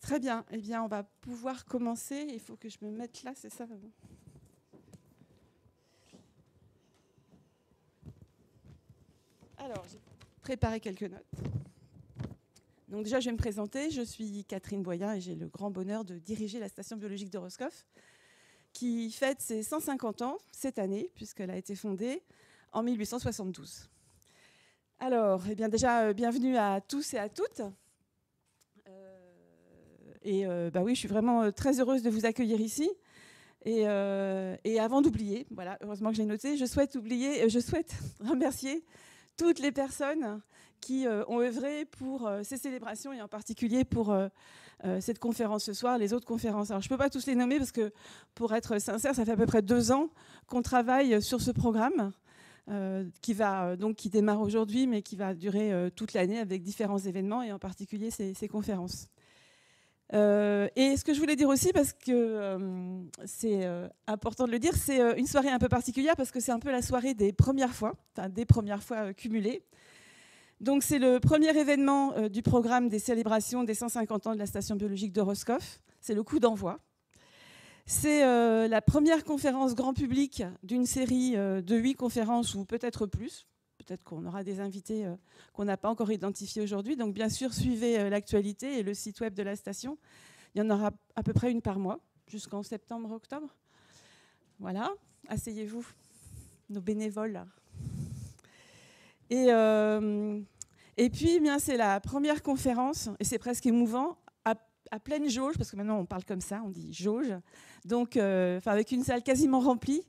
Très bien. Eh bien, on va pouvoir commencer. Il faut que je me mette là, c'est ça Alors, j'ai préparé quelques notes. Donc déjà, je vais me présenter. Je suis Catherine Boyen et j'ai le grand bonheur de diriger la station biologique de Roscoff, qui fête ses 150 ans cette année, puisqu'elle a été fondée en 1872. Alors, eh bien déjà, euh, bienvenue à tous et à toutes. Et euh, bah oui, je suis vraiment euh, très heureuse de vous accueillir ici. Et, euh, avant d'oublier, voilà, heureusement que j'ai noté, je souhaite oublier, je souhaite remercier toutes les personnes qui ont œuvré pour ces célébrations et en particulier pour cette conférence ce soir, les autres conférences. Alors, je ne peux pas tous les nommer parce que, pour être sincère, ça fait à peu près deux ans qu'on travaille sur ce programme. qui va donc qui démarre aujourd'hui, mais qui va durer toute l'année avec différents événements et en particulier ces conférences. Euh, et ce que je voulais dire aussi, parce que euh, c'est euh, important de le dire, c'est une soirée un peu particulière parce que c'est un peu la soirée des premières fois, des premières fois cumulées. Donc c'est le premier événement du programme des célébrations des 150 ans de la station biologique de Roscoff. C'est le coup d'envoi. C'est la première conférence grand public d'une série de huit conférences ou peut-être plus, peut-être qu'on aura des invités euh, qu'on n'a pas encore identifiés aujourd'hui. Donc bien sûr, suivez euh, l'actualité et le site web de la station. Il y en aura à peu près une par mois, jusqu'en septembre-octobre. Voilà, asseyez-vous, nos bénévoles. Et, euh, et puis, eh bien, c'est la première conférence, et c'est presque émouvant, à, pleine jauge, parce que maintenant on parle comme ça, on dit jauge, donc avec une salle quasiment remplie.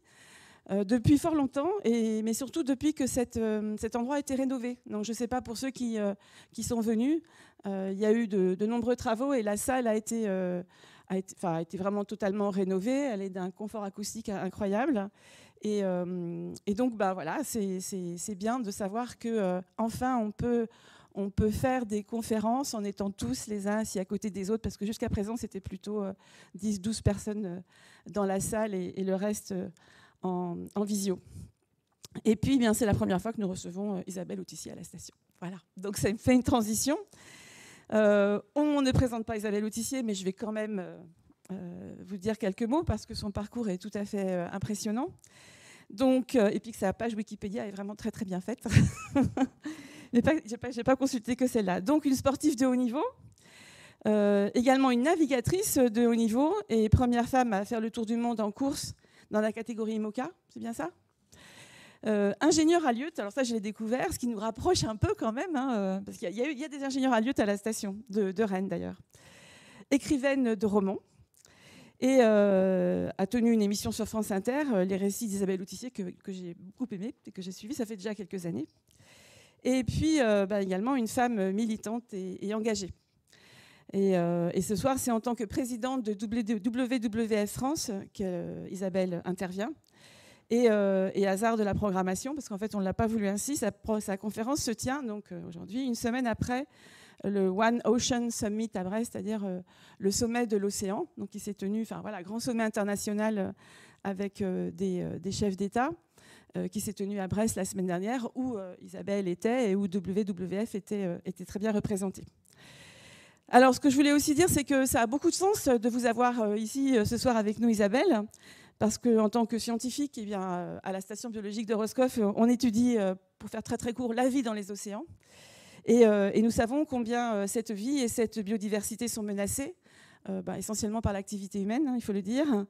Euh, depuis fort longtemps, mais surtout depuis que euh, cet endroit a été rénové. Donc je ne sais pas pour ceux qui, euh, sont venus, il y a eu de, nombreux travaux et la salle a été, vraiment totalement rénovée. Elle est d'un confort acoustique incroyable. Et, donc bah, voilà, c'est bien de savoir que enfin on peut on peut faire des conférences en étant tous les uns assis à côté des autres, parce que jusqu'à présent, c'était plutôt 10-12 personnes dans la salle et le reste en, visio. Et puis, eh c'est la première fois que nous recevons euh, Isabelle Autissier à la station. Voilà, donc ça me fait une transition. Euh, on ne présente pas Isabelle Autissier, mais je vais quand même euh, vous dire quelques mots parce que son parcours est tout à fait impressionnant. Donc, et puis que sa page Wikipédia est vraiment très très bien faite. je n'ai pas, pas, consulté que celle-là. Donc, une sportive de haut niveau, également une navigatrice de haut niveau et première femme à faire le tour du monde en course dans la catégorie IMOCA, c'est bien ça? Euh, ingénieur à Lieu, alors ça je l'ai découvert, ce qui nous rapproche un peu quand même, hein, euh, parce qu'il y, a des ingénieurs à Lieu à la station de, Rennes d'ailleurs. Écrivaine de romans, et euh, a tenu une émission sur France Inter, Les récits d'Isabelle Autissier, que, j'ai beaucoup aimé et que j'ai suivi, ça fait déjà quelques années. Et puis bah, également une femme militante et engagée. Euh, et, ce soir, c'est en tant que présidente de WWF France qu'Isabelle intervient. Euh, et, hasard de la programmation, parce qu'en fait, on ne l'a pas voulu ainsi, sa, conférence se tient donc euh, aujourd'hui, une semaine après le One Ocean Summit à Brest, c'est-à-dire le sommet de l'océan, donc qui s'est tenu, enfin voilà, grand sommet international avec des, chefs d'État, qui s'est tenu à Brest la semaine dernière, où Isabelle était et où WWF était, était très bien représenté. Alors, ce que je voulais aussi dire, c'est que ça a beaucoup de sens de vous avoir euh, ici euh, ce soir avec nous, Isabelle, parce qu'en tant que scientifique, eh bien, euh, à la station biologique de Roscoff, on étudie, pour faire très très court, la vie dans les océans. Et, nous savons combien cette vie et cette biodiversité sont menacées, bah, essentiellement par l'activité humaine, hein, il faut le dire,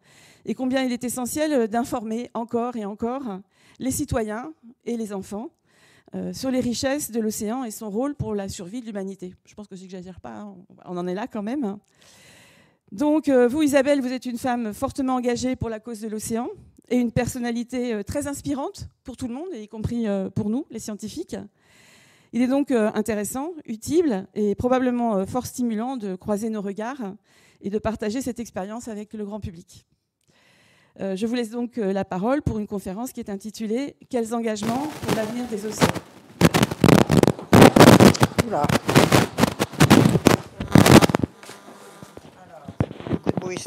et combien il est essentiel d'informer encore et encore les citoyens et les enfants euh, sur les richesses de l'océan et son rôle pour la survie de l'humanité. Je pense que je n'exagère pas, hein. on en est là quand même. Donc, euh, vous, Isabelle, vous êtes une femme fortement engagée pour la cause de l'océan et une personnalité euh, très inspirante pour tout le monde, y compris pour nous, les scientifiques. Il est donc intéressant, utile et probablement fort stimulant de croiser nos regards et de partager cette expérience avec le grand public. Euh, je vous laisse donc euh, la parole pour une conférence qui est intitulée Quels engagements pour l'avenir des océans?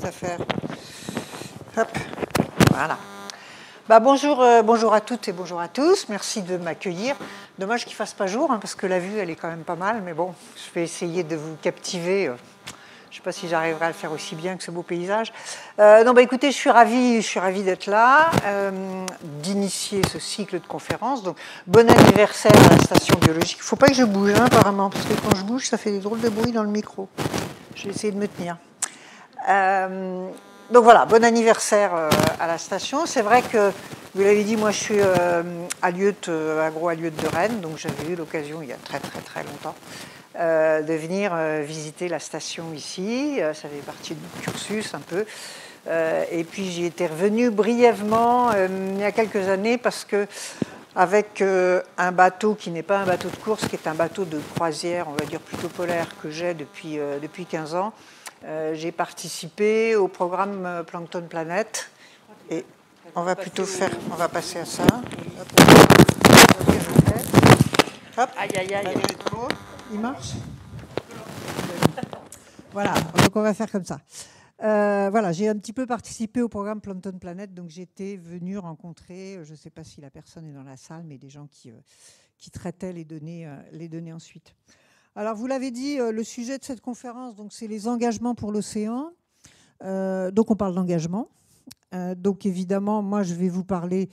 Affaire. Hop, voilà. Bah, bonjour, euh, bonjour à toutes et bonjour à tous. Merci de m'accueillir. Dommage qu'il fasse pas jour, hein, parce que la vue, elle est quand même pas mal. Mais bon, je vais essayer de vous captiver Je ne sais pas si j'arriverai à le faire aussi bien que ce beau paysage. non, bah, écoutez, je suis ravie, je suis ravie d'être là, d'initier ce cycle de conférences. Donc, bon anniversaire à la station biologique. Il ne faut pas que je bouge, hein, apparemment, parce que quand je bouge, ça fait des drôles de bruit dans le micro. Je vais essayer de me tenir. donc voilà, bon anniversaire à la station. C'est vrai que vous l'avez dit, moi je suis euh, à euh, agro à de Rennes, donc j'avais eu l'occasion il y a très très très longtemps euh, de venir visiter la station ici. ça fait partie du cursus un peu. et puis j'y étais revenu brièvement il y a quelques années parce que avec un bateau qui n'est pas un bateau de course, qui est un bateau de croisière, on va dire plutôt polaire, que j'ai depuis, depuis 15 ans, j'ai participé au programme Plankton Planet. Et on va plutôt faire, on va passer à ça. Hop. Aïe, aïe, aïe. Il marche Voilà, donc on va faire comme ça. Euh, voilà, j'ai un petit peu participé au programme Plankton Planet, donc j'étais venu rencontrer, je ne sais pas si la personne est dans la salle, mais des gens qui, euh, qui traitaient les données, euh, les données ensuite. Alors, vous l'avez dit, le sujet de cette conférence, donc c'est les engagements pour l'océan. donc, on parle d'engagement. Euh, donc évidemment, moi, je vais vous parler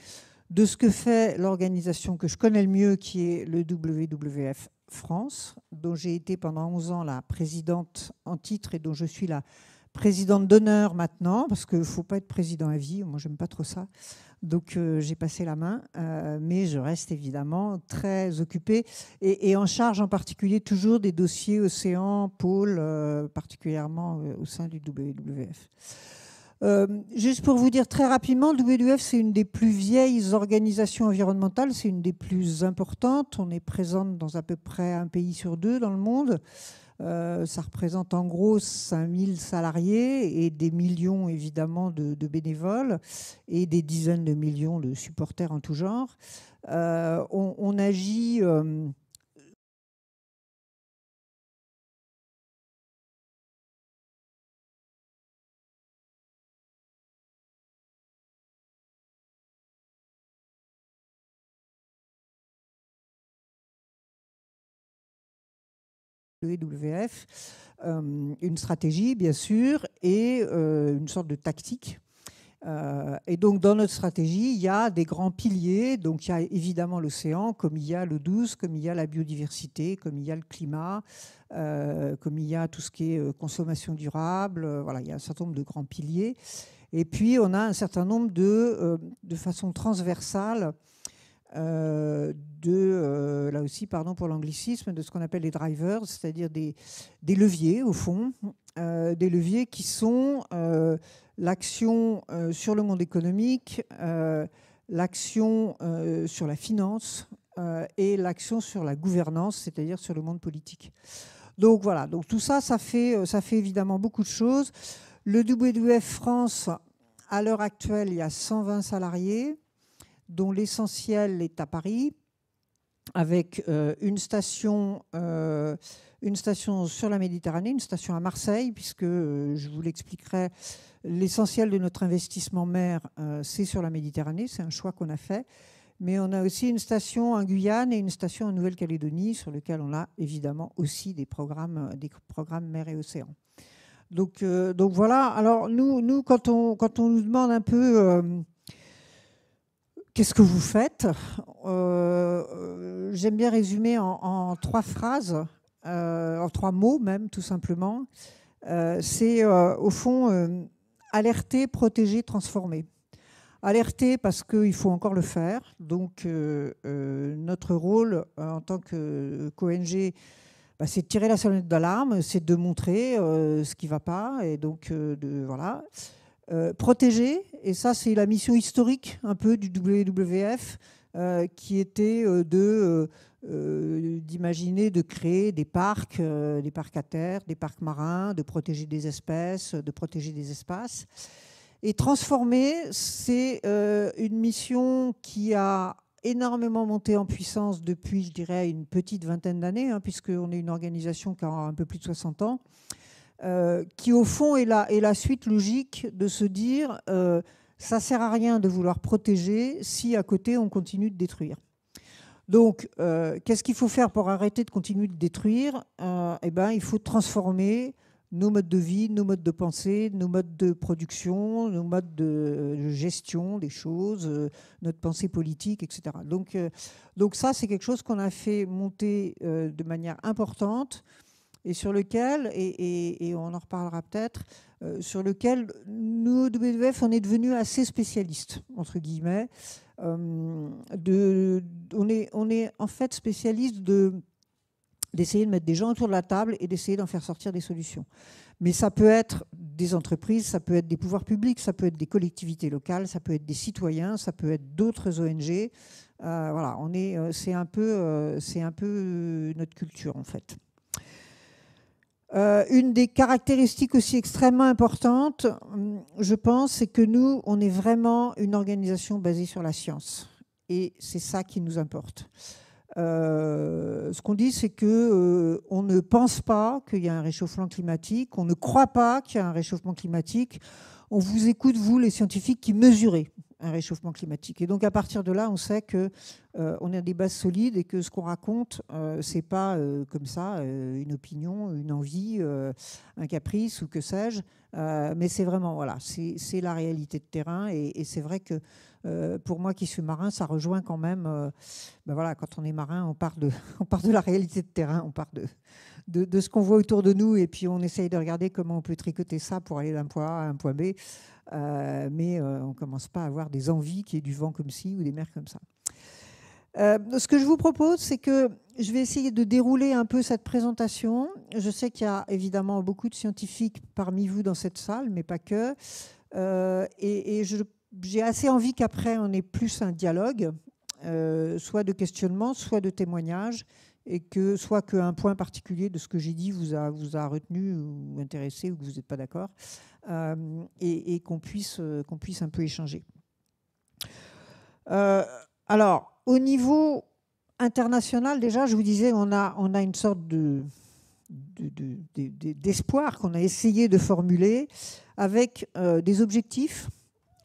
de ce que fait l'organisation que je connais le mieux, qui est le WWF France, dont j'ai été pendant 11 ans la présidente en titre et dont je suis la présidente d'honneur maintenant, parce qu'il ne faut pas être président à vie, moi j'aime pas trop ça. Donc euh, j'ai passé la main, euh, mais je reste évidemment très occupée et, en charge en particulier toujours des dossiers océan, pôle, particulièrement au sein du WWF. Euh, juste pour vous dire très rapidement, WWF, c'est une des plus vieilles organisations environnementales, c'est une des plus importantes. On est présente dans à peu près un pays sur deux dans le monde. Euh, ça représente en gros 5000 salariés et des millions évidemment de, bénévoles et des dizaines de millions de supporters en tout genre. Euh, on, agit le WWF, euh, une stratégie bien sûr et euh, une sorte de tactique. Euh, et donc dans notre stratégie, il y a des grands piliers. Donc il y a évidemment l'océan, comme il y a le 12, comme il y a la biodiversité, comme il y a le climat, comme il y a tout ce qui est consommation durable. voilà, il y a un certain nombre de grands piliers. Et puis on a un certain nombre de, de façon transversale, euh, de, euh, là aussi, pardon pour l'anglicisme, de ce qu'on appelle les drivers, c'est-à-dire des, des, leviers, au fond, euh, des leviers qui sont l'action sur le monde économique, l'action sur la finance et l'action sur la gouvernance, c'est-à-dire sur le monde politique. Donc voilà, donc tout ça, ça fait, ça fait évidemment beaucoup de choses. Le WWF France, à l'heure actuelle, il y a 120 salariés dont l'essentiel est à Paris, avec euh, une, station, euh, une station sur la Méditerranée, une station à Marseille, puisque euh, je vous l'expliquerai, l'essentiel de notre investissement mer, c'est sur la Méditerranée, c'est un choix qu'on a fait. Mais on a aussi une station en Guyane et une station en Nouvelle-Calédonie, sur lesquelles on a évidemment aussi des programmes, des programmes mer et océan. Donc, donc voilà. Alors nous, nous quand, on, quand on nous demande un peu Qu'est-ce que vous faites? Euh, J'aime bien résumer en, trois phrases, euh, en trois mots même, tout simplement. Euh, c'est au fond alerter, protéger, transformer. Alerter parce qu'il faut encore le faire. Donc notre rôle en tant que qu'ONG, bah, c'est de tirer la sonnette d'alarme, c'est de montrer ce qui ne va pas. Et donc, de, voilà. Euh, protéger, et ça c'est la mission historique un peu du WWF, euh, qui était euh, de d'imaginer de créer des parcs, des parcs à terre, des parcs marins, de protéger des espèces, de protéger des espaces. Et transformer, c'est une mission qui a énormément monté en puissance depuis, je dirais, une petite vingtaine d'années, hein, puisqu'on est une organisation qui a un peu plus de 60 ans. Euh, qui au fond est la, suite logique de se dire euh, ça sert à rien de vouloir protéger si à côté on continue de détruire. Donc, euh, qu'est-ce qu'il faut faire pour arrêter de continuer de détruire? Eh ben, il faut transformer nos modes de vie, nos modes de pensée, nos modes de production, nos modes de gestion des choses, euh, notre pensée politique, etc. Donc, euh, ça, c'est quelque chose qu'on a fait monter euh, de manière importante et sur lequel, et, on en reparlera peut-être, sur lequel nous, WWF, on est devenu assez spécialistes, entre guillemets. de, on, est, en fait spécialiste de d'essayer de mettre des gens autour de la table et d'essayer d'en faire sortir des solutions. Mais ça peut être des entreprises, ça peut être des pouvoirs publics, ça peut être des collectivités locales, ça peut être des citoyens, ça peut être d'autres ONG. Euh, voilà, on est, euh, c'est un peu, euh, c'est un peu notre culture en fait. Une des caractéristiques aussi extrêmement importantes, hum, je pense, c'est que nous, on est vraiment une organisation basée sur la science. Et c'est ça qui nous importe. Euh, ce qu'on dit, c'est que euh, on ne pense pas qu'il y a un réchauffement climatique, on ne croit pas qu'il y a un réchauffement climatique. On vous écoute, vous, les scientifiques, qui mesurez un réchauffement climatique. Et donc, à partir de là, on sait que euh, on a des bases solides et que ce qu'on raconte, c'est pas comme ça une opinion, une envie, un caprice ou que sais-je, mais c'est vraiment voilà, c'est la réalité de terrain. Et, c'est vrai que euh, pour moi qui suis marin, ça rejoint quand même. Euh, ben voilà, quand on est marin, on part de, on part de la réalité de terrain, on part de, de, ce qu'on voit autour de nous, et puis on essaye de regarder comment on peut tricoter ça pour aller d'un point A à un point B. Euh, mais on ne commence pas à avoir des envies qui est du vent comme ci ou des mers comme ça. ce que je vous propose, c'est que je vais essayer de dérouler un peu cette présentation. Je sais qu'il y a évidemment beaucoup de scientifiques parmi vous dans cette salle, mais pas que. et, j'ai assez envie qu'après, on ait plus un dialogue, euh, soit de questionnement, soit de témoignage, et que soit qu'un point particulier de ce que j'ai dit vous a retenu ou intéressé ou que vous n'êtes pas d'accord, euh, et, qu'on puisse, euh, qu'on puisse un peu échanger. alors, au niveau international, déjà, je vous disais, on a, on a une sorte de, d'espoir qu'on a essayé de formuler avec des objectifs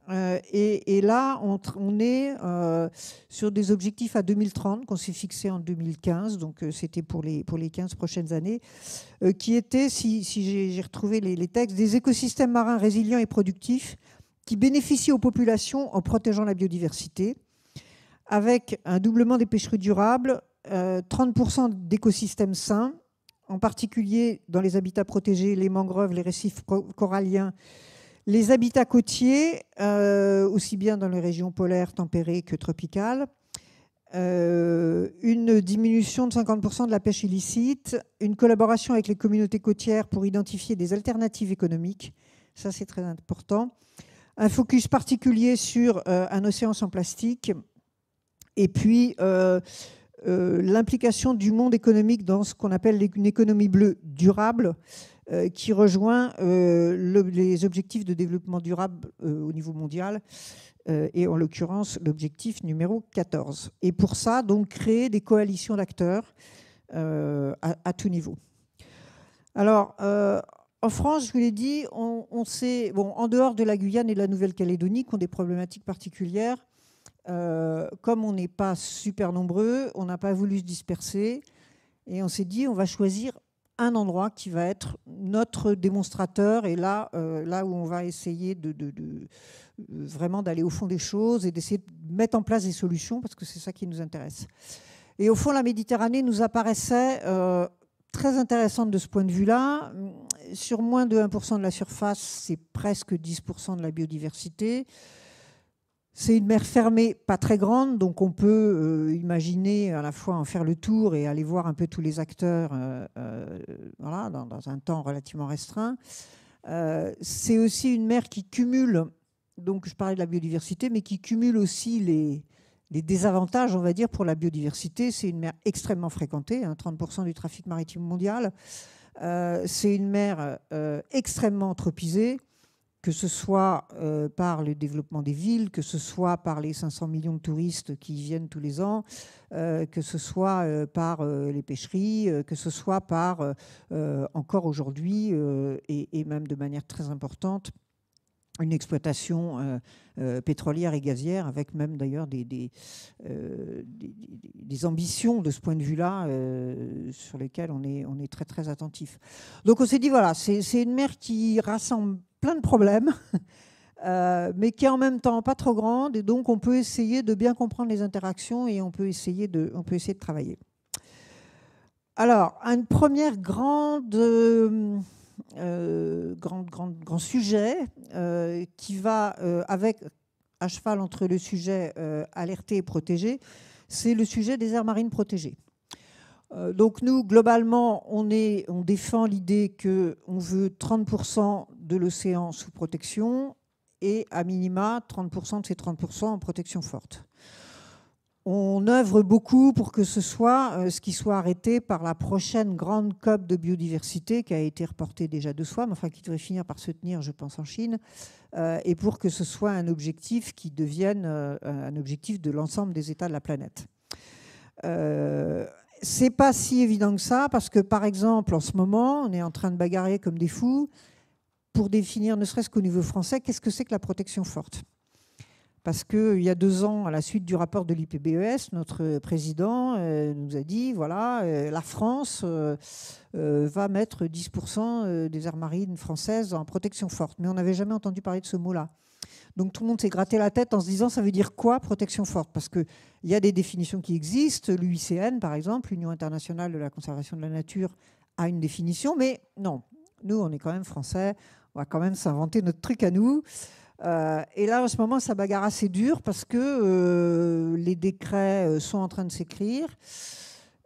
euh, et, là, on, est euh, sur des objectifs à 2030 qu'on s'est fixés en 2015, donc euh, c'était pour les, pour les 15 prochaines années, qui étaient, si, j'ai retrouvé les, textes, des écosystèmes marins résilients et productifs qui bénéficient aux populations en protégeant la biodiversité, avec un doublement des pêcheries durables, 30% d'écosystèmes sains, en particulier dans les habitats protégés, les mangroves, les récifs coralliens, les habitats côtiers, euh, aussi bien dans les régions polaires, tempérées que tropicales. Euh, une diminution de 50% de la pêche illicite, une collaboration avec les communautés côtières pour identifier des alternatives économiques, ça c'est très important, un focus particulier sur euh, un océan sans plastique, et puis l'implication du monde économique dans ce qu'on appelle une économie bleue durable, qui rejoint euh, les objectifs de développement durable euh, au niveau mondial, et en l'occurrence l'objectif numéro 14. Et pour ça, donc, créer des coalitions d'acteurs à, tout niveau. Alors, en France, je vous l'ai dit, on, sait, bon, en dehors de la Guyane et de la Nouvelle-Calédonie, qui ont des problématiques particulières, comme on n'est pas super nombreux, on n'a pas voulu se disperser. Et on s'est dit, on va choisir un endroit qui va être notre démonstrateur et là, euh, là où on va essayer de, vraiment d'aller au fond des choses et d'essayer de mettre en place des solutions parce que c'est ça qui nous intéresse. Et au fond, la Méditerranée nous apparaissait euh, très intéressante de ce point de vue-là. Sur moins de 1% de la surface, c'est presque 10% de la biodiversité. C'est une mer fermée, pas très grande, donc on peut euh, imaginer à la fois en faire le tour et aller voir un peu tous les acteurs euh, euh, dans, un temps relativement restreint. c'est aussi une mer qui cumule, donc je parlais de la biodiversité, mais qui cumule aussi les, les désavantages, on va dire, pour la biodiversité. C'est une mer extrêmement fréquentée, 30% hein, du trafic maritime mondial. c'est une mer extrêmement anthropisée que ce soit euh, par le développement des villes, que ce soit par les 500 millions de touristes qui viennent tous les ans, euh, que ce soit euh, par les pêcheries, que ce soit par, encore aujourd'hui, et, même de manière très importante, une exploitation pétrolière et gazière, avec même d'ailleurs des, des, des, ambitions de ce point de vue-là sur lesquelles on est, on est très très attentif. Donc on s'est dit, voilà, c'est une mer qui rassemble plein de problèmes. mais qui est en même temps pas trop grande, et donc on peut essayer de bien comprendre les interactions et on peut essayer de, on peut essayer de travailler. Alors, un première grande, euh, grand, grand, sujet euh, qui va euh, avec à cheval entre le sujet alerté et protégé, c'est le sujet des aires marines protégées. donc nous, globalement, on, est, on défend l'idée qu'on veut 30% de l'océan sous protection et à minima 30% de ces 30% en protection forte on œuvre beaucoup pour que ce soit euh, ce qui soit arrêté par la prochaine grande COP de biodiversité qui a été reportée déjà deux fois, mais enfin qui devrait finir par se tenir, je pense, en Chine, euh, et pour que ce soit un objectif qui devienne euh, un objectif de l'ensemble des États de la planète. c'est pas si évident que ça, parce que par exemple, en ce moment, on est en train de bagarrer comme des fous pour définir, ne serait-ce qu'au niveau français, qu'est-ce que c'est que la protection forte? Parce qu'il y a deux ans, à la suite du rapport de l'IPBES, notre président euh, nous a dit, voilà, euh, la France euh, va mettre 10% des aires marines françaises en protection forte. Mais on n'avait jamais entendu parler de ce mot-là. Donc tout le monde s'est gratté la tête en se disant, ça veut dire quoi protection forte? Parce qu'il y a des définitions qui existent. L'UICN, par exemple, l'Union internationale de la conservation de la nature, a une définition, mais non, nous, on est quand même français, on va quand même s'inventer notre truc à nous. Euh, et là, en ce moment, ça bagarre assez dur parce que euh, les décrets euh, sont en train de s'écrire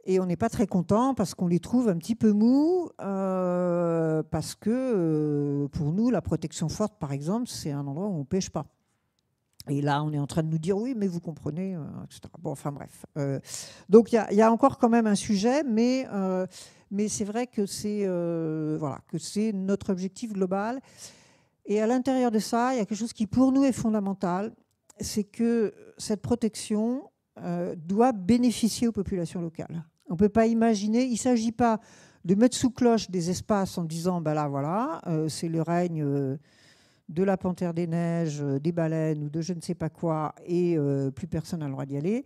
et on n'est pas très content parce qu'on les trouve un petit peu mous, parce que pour nous, la protection forte, par exemple, c'est un endroit où on ne pêche pas. Et là, on est en train de nous dire oui, mais vous comprenez, etc. Bon, enfin bref. donc il y, a encore quand même un sujet, mais, c'est vrai que c'est notre objectif global. Et à l'intérieur de ça, il y a quelque chose qui pour nous est fondamental, c'est que cette protection euh, doit bénéficier aux populations locales. On ne peut pas imaginer, il ne s'agit pas de mettre sous cloche des espaces en disant, ben là voilà, euh, c'est le règne euh, de la panthère des neiges, des baleines ou de je ne sais pas quoi, et plus personne n'a le droit d'y aller.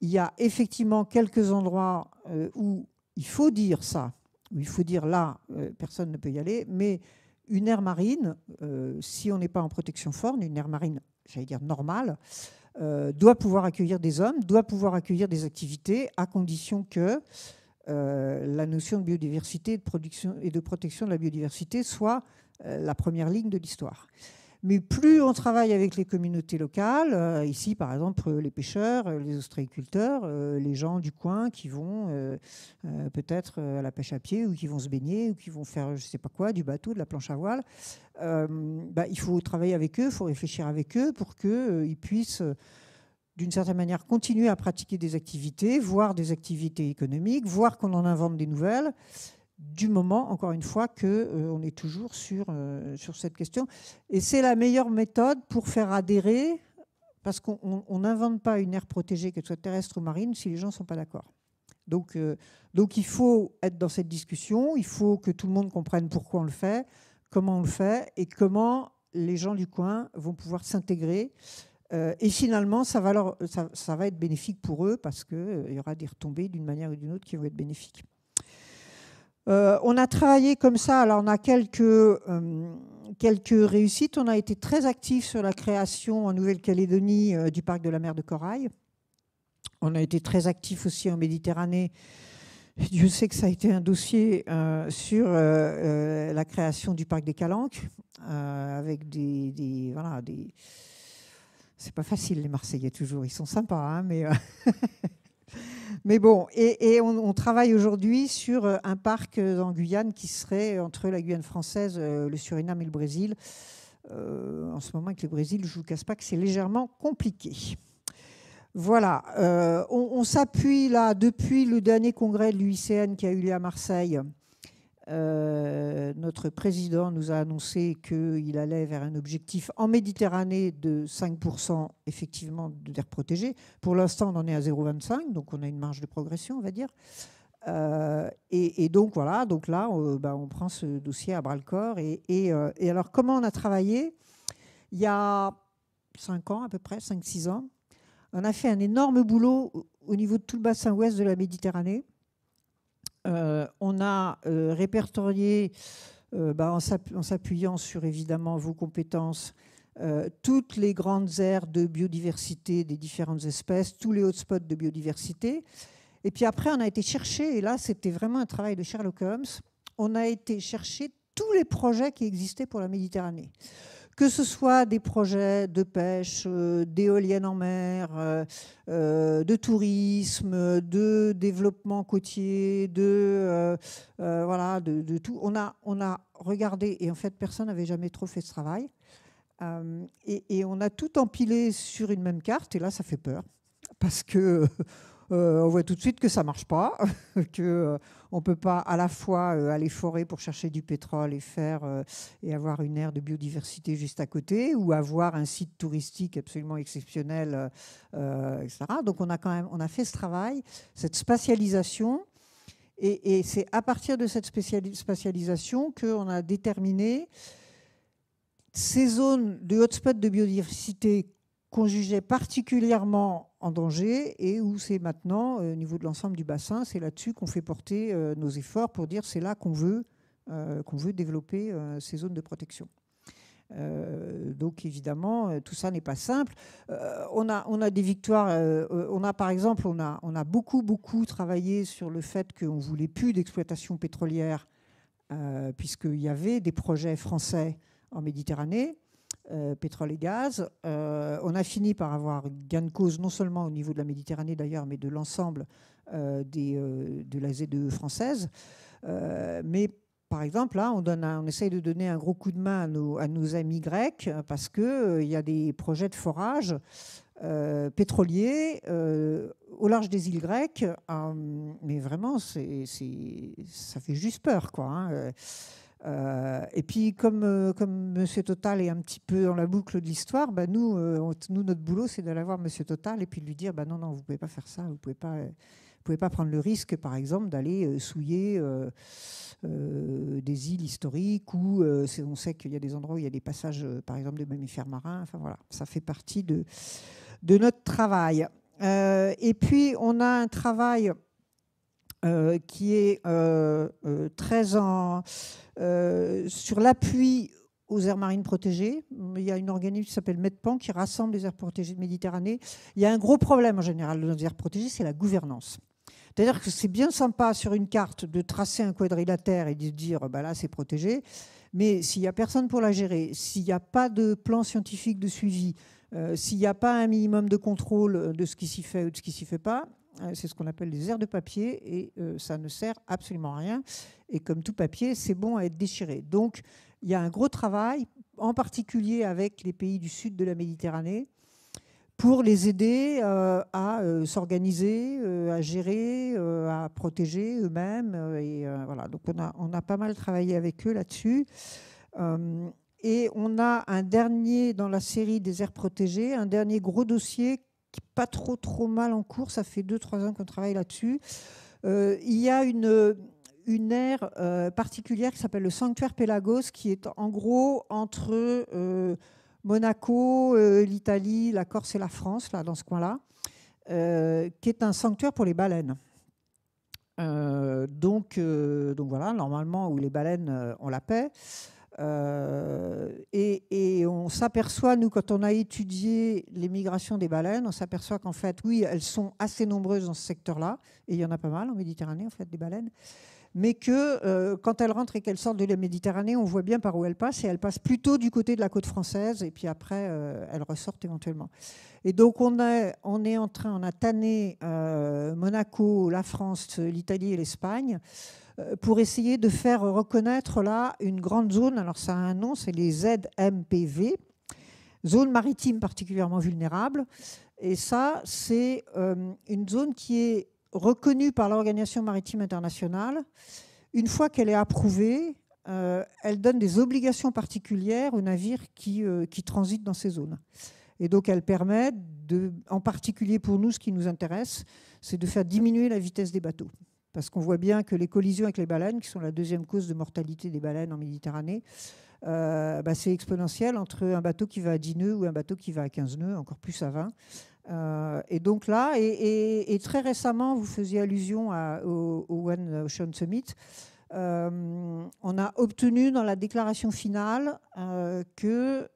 Il y a effectivement quelques endroits où il faut dire ça, où il faut dire là, personne ne peut y aller, mais une aire marine, euh, si on n'est pas en protection forte, une aire marine, j'allais dire normale, euh, doit pouvoir accueillir des hommes, doit pouvoir accueillir des activités, à condition que euh, la notion de biodiversité de, production et de protection de la biodiversité soit la première ligne de l'histoire. Mais plus on travaille avec les communautés locales, euh, ici par exemple les pêcheurs, euh, les ostréiculteurs, euh, les gens du coin qui vont peut-être à la pêche à pied ou qui vont se baigner ou qui vont faire je ne sais pas quoi, du bateau, de la planche à voile, bah, il faut travailler avec eux, il faut réfléchir avec eux pour qu'ils puissent d'une certaine manière continuer à pratiquer des activités, voire des activités économiques, voire qu'on en invente des nouvelles du moment, encore une fois, qu'on euh, est toujours sur, euh, sur cette question. Et c'est la meilleure méthode pour faire adhérer, parce qu'on n'invente pas une aire protégée, qu'elle soit terrestre ou marine, si les gens ne sont pas d'accord. Donc, euh, donc il faut être dans cette discussion, il faut que tout le monde comprenne pourquoi on le fait, comment on le fait, et comment les gens du coin vont pouvoir s'intégrer. et finalement, ça va, être bénéfique pour eux, parce qu'il y aura des retombées d'une manière ou d'une autre qui vont être bénéfiques. Euh, on a travaillé comme ça, alors on a quelques, euh, quelques réussites. On a été très actifs sur la création en Nouvelle-Calédonie euh, du parc de la mer de Corail. On a été très actifs aussi en Méditerranée. Je sais que ça a été un dossier sur la création du parc des Calanques, avec des, des, voilà, des... C'est pas facile les Marseillais toujours, ils sont sympas, hein, mais Mais bon, et, on, travaille aujourd'hui sur euh, un parc euh, en Guyane qui serait entre la Guyane française, euh, le Suriname et le Brésil. en ce moment, avec le Brésil, je ne vous casse pas que c'est légèrement compliqué. Voilà, on s'appuie là depuis le dernier congrès de l'UICN qui a eu lieu à Marseille euh, notre président nous a annoncé qu'il allait vers un objectif en Méditerranée de 5% effectivement d'air protégé. Pour l'instant, on en est à 0,25, donc on a une marge de progression, on va dire. Euh, et, donc voilà, donc là, on, bah, on prend ce dossier à bras le corps. Et, euh, et, alors, comment on a travaillé? Il y a 5 ans à peu près, 5-6 ans. On a fait un énorme boulot au niveau de tout le bassin ouest de la Méditerranée. Euh, on a euh, répertorié, euh, bah, en s'appuyant sur évidemment vos compétences, toutes les grandes aires de biodiversité des différentes espèces, tous les hotspots de biodiversité. Et puis après, on a été chercher, et là c'était vraiment un travail de Sherlock Holmes, on a été chercher tous les projets qui existaient pour la Méditerranée que ce soit des projets de pêche, euh, d'éoliennes en mer, euh, euh, de tourisme, de développement côtier, de voilà, de, tout. On a, on a regardé et en fait personne n'avait jamais trop fait ce travail. Et, et, on a tout empilé sur une même carte et là ça fait peur parce que euh, on voit tout de suite que ça marche pas, que euh, on peut pas à la fois euh, aller forer pour chercher du pétrole et faire et avoir une aire de biodiversité juste à côté, ou avoir un site touristique absolument exceptionnel, etc. Donc on a quand même on a fait ce travail, cette spatialisation. Et, c'est à partir de cette spatialisation qu'on a déterminé ces zones de hotspot de biodiversité qu'on jugeait particulièrement en danger et où c'est maintenant, euh, au niveau de l'ensemble du bassin, c'est là-dessus qu'on fait porter euh, nos efforts pour dire c'est là qu'on veut, euh, veut développer ces zones de protection. donc évidemment, tout ça n'est pas simple. on, a, on a des victoires. on a par exemple, on a, on a beaucoup beaucoup travaillé sur le fait qu'on voulait plus d'exploitation pétrolière, puisqu'il y avait des projets français en Méditerranée. Euh, pétrole et gaz. Euh, on a fini par avoir gain de cause non seulement au niveau de la Méditerranée d'ailleurs, mais de l'ensemble euh, de la Z2 française. mais par exemple, là, on, donne on essaye de donner un gros coup de main à nos, amis grecs parce qu'il il y a des projets de forage pétroliers au large des îles grecques. mais vraiment, c'est, ça fait juste peur. Quoi, hein. Euh, et puis, comme, euh, Monsieur Total est un petit peu dans la boucle de l'histoire, bah, nous, euh, nous, notre boulot, c'est d'aller voir Monsieur Total et puis de lui dire bah, non, non, vous ne pouvez pas faire ça, vous ne pouvez, pas, prendre le risque, par exemple, d'aller souiller des îles historiques où on sait qu'il y a des endroits où il y a des passages, par exemple, de mammifères marins. Enfin, voilà, ça fait partie de notre travail. et puis, on a un travail euh, qui est euh, euh, très sur l'appui aux aires marines protégées. Il y a une organisme qui s'appelle MEDPAN qui rassemble les aires protégées de Méditerranée. Il y a un gros problème en général dans les aires protégées, c'est la gouvernance. C'est-à-dire que c'est bien sympa sur une carte de tracer un quadrilatère et de dire bah là c'est protégé, mais s'il n'y a personne pour la gérer, s'il n'y a pas de plan scientifique de suivi, s'il n'y a pas un minimum de contrôle de ce qui s'y fait ou de ce qui s'y fait pas, c'est ce qu'on appelle des aires de papier et euh, ça ne sert absolument à rien. Et comme tout papier, c'est bon à être déchiré. Donc il y a un gros travail, en particulier avec les pays du sud de la Méditerranée, pour les aider euh, à s'organiser, à gérer, à protéger eux-mêmes. et voilà, donc on a, on a pas mal travaillé avec eux là-dessus. et on a un dernier dans la série des aires protégées, un dernier gros dossier pas trop, trop mal en cours. Ça fait 2-3 ans qu'on travaille là-dessus. Euh, il y a une, une aire euh, particulière qui s'appelle le sanctuaire Pélagos, qui est en gros entre euh, Monaco, l'Italie, la Corse et la France, là, dans ce coin-là, qui est un sanctuaire pour les baleines. donc, donc voilà, normalement, où les baleines ont la paix. Euh, et, on s'aperçoit, nous, quand on a étudié les migrations des baleines, on s'aperçoit qu'en fait, oui, elles sont assez nombreuses dans ce secteur-là, et il y en a pas mal en Méditerranée, en fait, des baleines, mais que euh, quand elles rentrent et qu'elles sortent de la Méditerranée, on voit bien par où elles passent, et elles passent plutôt du côté de la côte française, et puis après, euh, elles ressortent éventuellement. Et donc, on, on est en train, on a tanné Monaco, la France, l'Italie et l'Espagne pour essayer de faire reconnaître là une grande zone. Alors ça a un nom, c'est les ZMPV, zone maritime particulièrement vulnérable. Et ça, c'est euh, une zone qui est reconnue par l'Organisation maritime internationale. Une fois qu'elle est approuvée, euh, elle donne des obligations particulières aux navires qui, qui transitent dans ces zones. Et donc elle permet, de, en particulier pour nous, ce qui nous intéresse, c'est de faire diminuer la vitesse des bateaux parce qu'on voit bien que les collisions avec les baleines, qui sont la deuxième cause de mortalité des baleines en Méditerranée, bah, c'est exponentiel entre un bateau qui va à 10 nœuds ou un bateau qui va à 15 nœuds, encore plus à 20. et donc là, et, très récemment, vous faisiez allusion au, One Ocean Summit. on a obtenu dans la déclaration finale que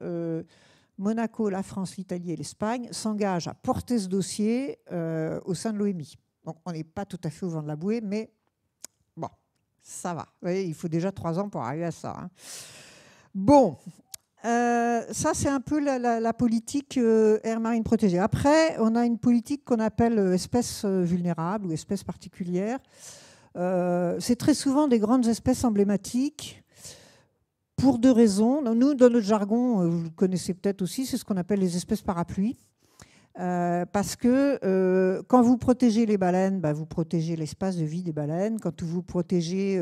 Monaco, la France, l'Italie et l'Espagne s'engagent à porter ce dossier euh, au sein de l'OMI. Donc on n'est pas tout à fait au vent de la bouée, mais bon, ça va. il faut déjà trois ans pour arriver à ça. Hein. Bon, euh, ça c'est un peu la, politique euh, air marine protégée. Après, on a une politique qu'on appelle espèces vulnérables ou espèces particulières. c'est très souvent des grandes espèces emblématiques pour deux raisons. Nous, dans notre jargon, euh, vous le connaissez peut-être aussi, c'est ce qu'on appelle les espèces parapluies. Euh, parce que euh, quand vous protégez les baleines, bah, vous protégez l'espace de vie des baleines. Quand vous protégez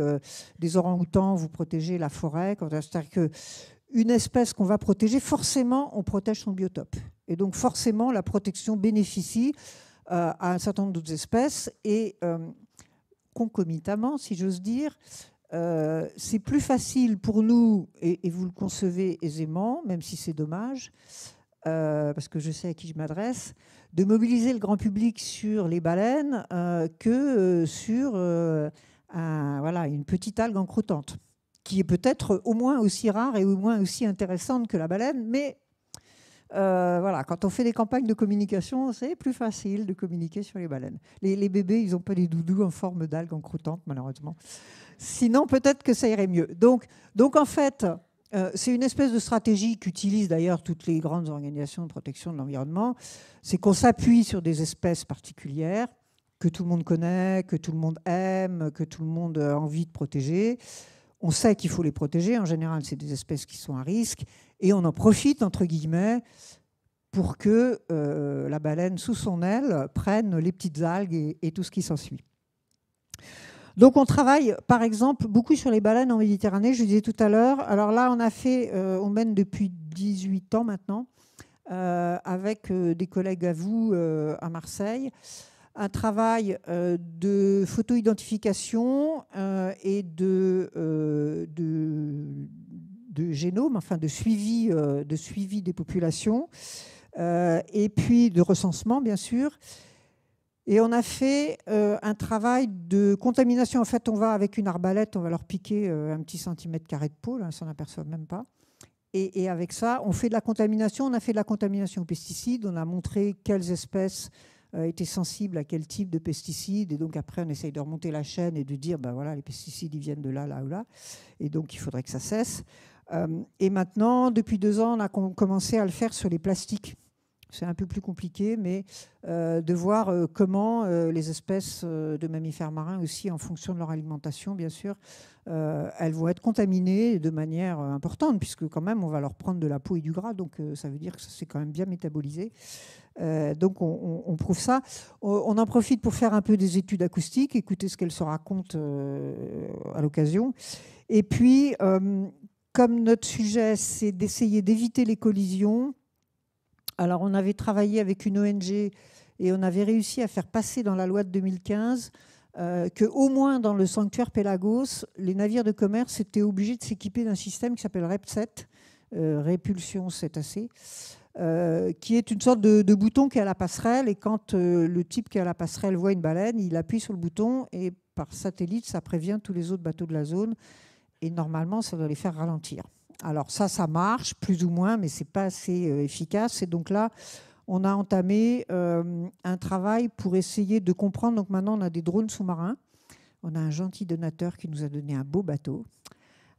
des orang-outans, vous protégez la forêt. C'est-à-dire qu'une espèce qu'on va protéger, forcément, on protège son biotope. Et donc, forcément, la protection bénéficie à un certain nombre d'autres espèces. Et concomitamment, si j'ose dire, euh, c'est plus facile pour nous, et, vous le concevez aisément, même si c'est dommage, euh, parce que je sais à qui je m'adresse, de mobiliser le grand public sur les baleines euh, que sur voilà, une petite algue encroûtante, qui est peut-être au moins aussi rare et au moins aussi intéressante que la baleine, mais voilà, quand on fait des campagnes de communication, c'est plus facile de communiquer sur les baleines. Les, bébés, ils n'ont pas des doudous en forme d'algue encroûtante, malheureusement. Sinon, peut-être que ça irait mieux. Donc, donc en fait, euh, c'est une espèce de stratégie qu'utilisent d'ailleurs toutes les grandes organisations de protection de l'environnement. C'est qu'on s'appuie sur des espèces particulières que tout le monde connaît, que tout le monde aime, que tout le monde a envie de protéger. On sait qu'il faut les protéger. En général, c'est des espèces qui sont à risque. Et on en profite, entre guillemets, pour que euh, la baleine, sous son aile, prenne les petites algues et tout ce qui s'ensuit. Donc on travaille par exemple beaucoup sur les baleines en Méditerranée, je disais tout à l'heure. Alors là on a fait, euh, on mène depuis 18 ans maintenant, euh, avec euh, des collègues à vous à Marseille, un travail de photo-identification et de, de, génome, enfin de suivi des populations, et puis de recensement bien sûr. Et on a fait euh, un travail de contamination. En fait, on va avec une arbalète, on va leur piquer euh, un petit centimètre carré de peau, là, on s'en aperçoit même pas. Et, avec ça, on fait de la contamination. On a fait de la contamination aux pesticides. On a montré quelles espèces euh, étaient sensibles à quel type de pesticides. Et donc après, on essaye de remonter la chaîne et de dire, ben voilà, les pesticides, ils viennent de là, là ou là. Et donc, il faudrait que ça cesse. et maintenant, depuis deux ans, on a commencé à le faire sur les plastiques c'est un peu plus compliqué, mais euh, de voir euh, comment euh, les espèces de mammifères marins aussi, en fonction de leur alimentation, bien sûr, elles vont être contaminées de manière importante, puisque quand même, on va leur prendre de la peau et du gras, donc ça veut dire que c'est quand même bien métabolisé. donc on, prouve ça. On en profite pour faire un peu des études acoustiques, écouter ce qu'elles se racontent à l'occasion. Et puis, comme notre sujet, c'est d'essayer d'éviter les collisions, alors, on avait travaillé avec une ONG et on avait réussi à faire passer dans la loi de 2015 euh, qu'au moins dans le sanctuaire Pélagos, les navires de commerce étaient obligés de s'équiper d'un système qui s'appelle REP7, euh, répulsion cétacée, euh, qui est une sorte de, bouton qui est à la passerelle. Et quand le type qui est à la passerelle voit une baleine, il appuie sur le bouton et par satellite, ça prévient tous les autres bateaux de la zone. Et normalement, ça doit les faire ralentir. Alors ça, ça marche plus ou moins, mais c'est pas assez euh, efficace. Et donc là, on a entamé euh, un travail pour essayer de comprendre. Donc maintenant, on a des drones sous-marins. On a un gentil donateur qui nous a donné un beau bateau.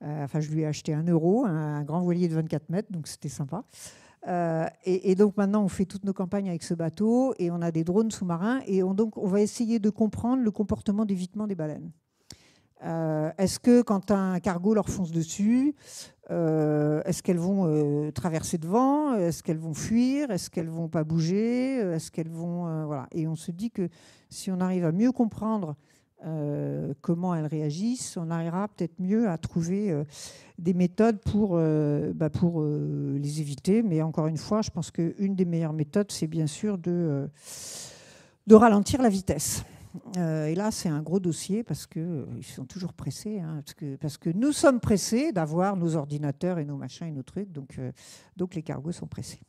Euh, enfin, je lui ai acheté un euro, un, grand voilier de 24 mètres, donc c'était sympa. et, donc maintenant, on fait toutes nos campagnes avec ce bateau et on a des drones sous-marins et on, donc, on va essayer de comprendre le comportement d'évitement des baleines. Est-ce que quand un cargo leur fonce dessus, euh, est-ce qu'elles vont euh, traverser devant Est-ce qu'elles vont fuir? Est-ce qu'elles vont pas bouger? Est-ce qu'elles vont euh, voilà Et on se dit que si on arrive à mieux comprendre comment elles réagissent, on arrivera peut-être mieux à trouver des méthodes pour, bah, pour les éviter. Mais encore une fois, je pense qu'une des meilleures méthodes, c'est bien sûr de, de ralentir la vitesse. Et là, c'est un gros dossier parce qu'ils sont toujours pressés. Hein, parce, que, nous sommes pressés d'avoir nos ordinateurs et nos machins et nos trucs. Donc, donc les cargos sont pressés.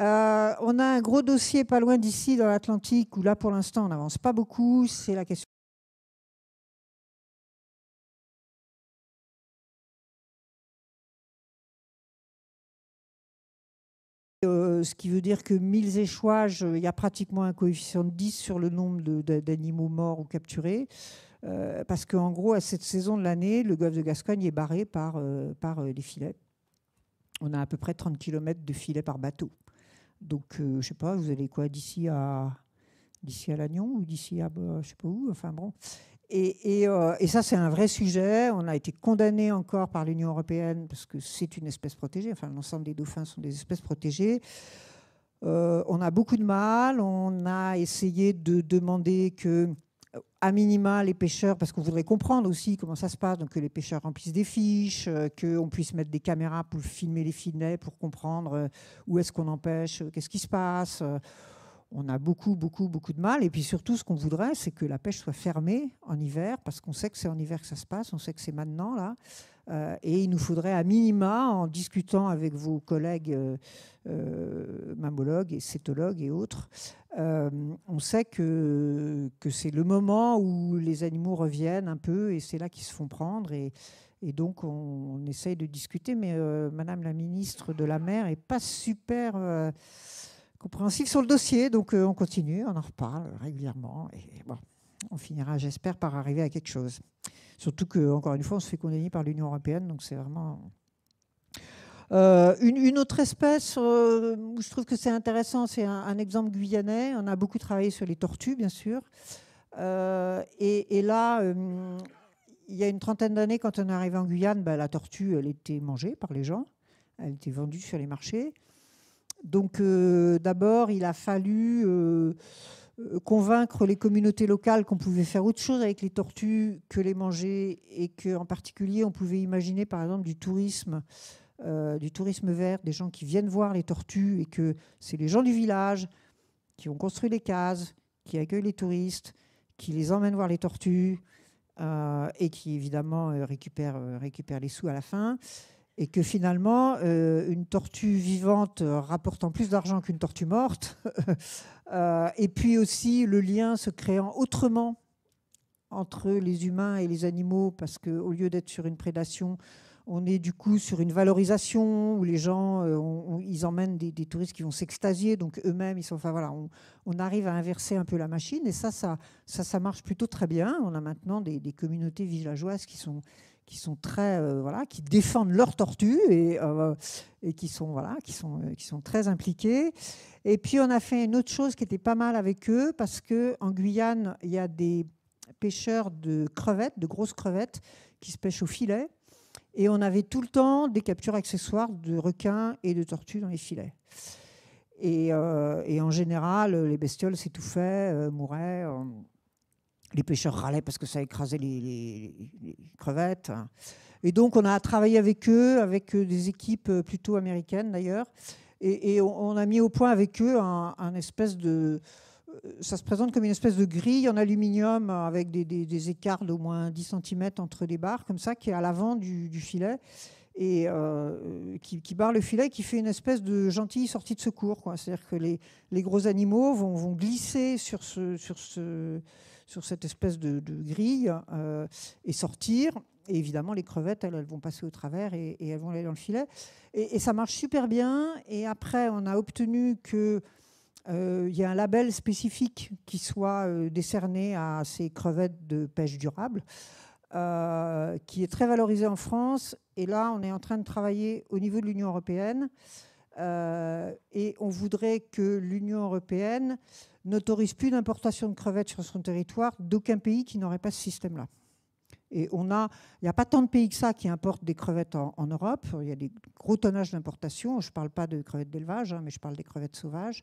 Euh, on a un gros dossier pas loin d'ici, dans l'Atlantique, où là, pour l'instant, on n'avance pas beaucoup. C'est la question. Euh, ce qui veut dire que 1000 échouages, il y a pratiquement un coefficient de 10 sur le nombre d'animaux morts ou capturés. Euh, parce qu'en gros, à cette saison de l'année, le golfe de Gascogne est barré par, par les filets. On a à peu près 30 km de filets par bateau. Donc, euh, je sais pas, vous allez quoi d'ici à d'ici à Lannion ou d'ici à je sais pas où. Enfin bon. Et, euh, et, ça, c'est un vrai sujet. On a été condamné encore par l'Union européenne parce que c'est une espèce protégée. Enfin, l'ensemble des dauphins sont des espèces protégées. Euh, on a beaucoup de mal. On a essayé de demander que à minima les pêcheurs, parce qu'on voudrait comprendre aussi comment ça se passe, donc que les pêcheurs remplissent des fiches, euh, qu'on puisse mettre des caméras pour filmer les filets, pour comprendre euh, où est-ce qu'on empêche, euh, qu'est-ce qui se passe. On a beaucoup, beaucoup, beaucoup de mal. Et puis surtout, ce qu'on voudrait, c'est que la pêche soit fermée en hiver, parce qu'on sait que c'est en hiver que ça se passe, on sait que c'est maintenant, là. et il nous faudrait à minima, en discutant avec vos collègues mammologues et cétologues et autres, euh, on sait que, que c'est le moment où les animaux reviennent un peu et c'est là qu'ils se font prendre. Et, donc, on, essaye de discuter, mais euh, Madame la ministre de la Mer n'est pas super euh, compréhensive sur le dossier. Donc, on continue, on en reparle régulièrement. Et bon, on finira, j'espère, par arriver à quelque chose. Surtout que, encore une fois, on se fait condamner par l'Union européenne. Donc, c'est vraiment euh, une, autre espèce euh, où je trouve que c'est intéressant, c'est un, exemple guyanais. On a beaucoup travaillé sur les tortues, bien sûr. Euh, et, là, il y a une trentaine d'années, quand on est arrivé en Guyane, bah, la tortue, elle était mangée par les gens. Elle était vendue sur les marchés. Donc d'abord, il a fallu convaincre les communautés locales qu'on pouvait faire autre chose avec les tortues que les manger et qu'en particulier, on pouvait imaginer par exemple du tourisme euh, du tourisme vert, des gens qui viennent voir les tortues et que c'est les gens du village qui ont construit les cases, qui accueillent les touristes, qui les emmènent voir les tortues euh, et qui évidemment euh, récupèrent, les sous à la fin. Et que finalement, une tortue vivante rapportant plus d'argent qu'une tortue morte, et puis aussi le lien se créant autrement entre les humains et les animaux, parce qu'au lieu d'être sur une prédation, on est du coup sur une valorisation où les gens, euh, ils emmènent des, touristes qui vont s'extasier, donc eux-mêmes, ils sont, enfin voilà, on, arrive à inverser un peu la machine et ça, ça, ça, marche plutôt très bien. On a maintenant des, communautés villageoises qui sont qui sont très euh, voilà qui défendent leurs tortues et, euh, et qui sont voilà qui sont qui sont très impliqués et puis on a fait une autre chose qui était pas mal avec eux parce que en Guyane il y a des pêcheurs de crevettes de grosses crevettes qui se pêchent au filet et on avait tout le temps des captures accessoires de requins et de tortues dans les filets. Et, euh, en général, les bestioles s'étouffaient, euh, mouraient. Euh, les pêcheurs râlaient parce que ça écrasait les, crevettes. Et donc, on a travaillé avec eux, avec des équipes plutôt américaines d'ailleurs. Et, on a mis au point avec eux un espèce de, ça se présente comme une espèce de grille en aluminium avec des, écarts d'au moins 10 cm entre les barres, comme ça, qui est à l'avant du, filet et euh, qui, barre le filet, qui fait une espèce de gentille sortie de secours. C'est-à-dire que les, gros animaux vont, glisser sur, ce, sur, ce, sur, cette espèce de, grille euh, et sortir. Et évidemment, les crevettes, elles, vont passer au travers et, elles vont aller dans le filet. Et, ça marche super bien. Et après, on a obtenu que euh, il y a un label spécifique qui soit euh, décerné à ces crevettes de pêche durable, euh, qui est très valorisé en France. Et là, on est en train de travailler au niveau de l'Union européenne. Et on voudrait que l'Union européenne n'autorise plus d'importation de crevettes sur son territoire d'aucun pays qui n'aurait pas ce système-là. Et on a, il n'y a pas tant de pays que ça qui importent des crevettes en, Europe. Il y a des gros tonnages d'importation. Je ne parle pas de crevettes d'élevage, hein, mais je parle des crevettes sauvages.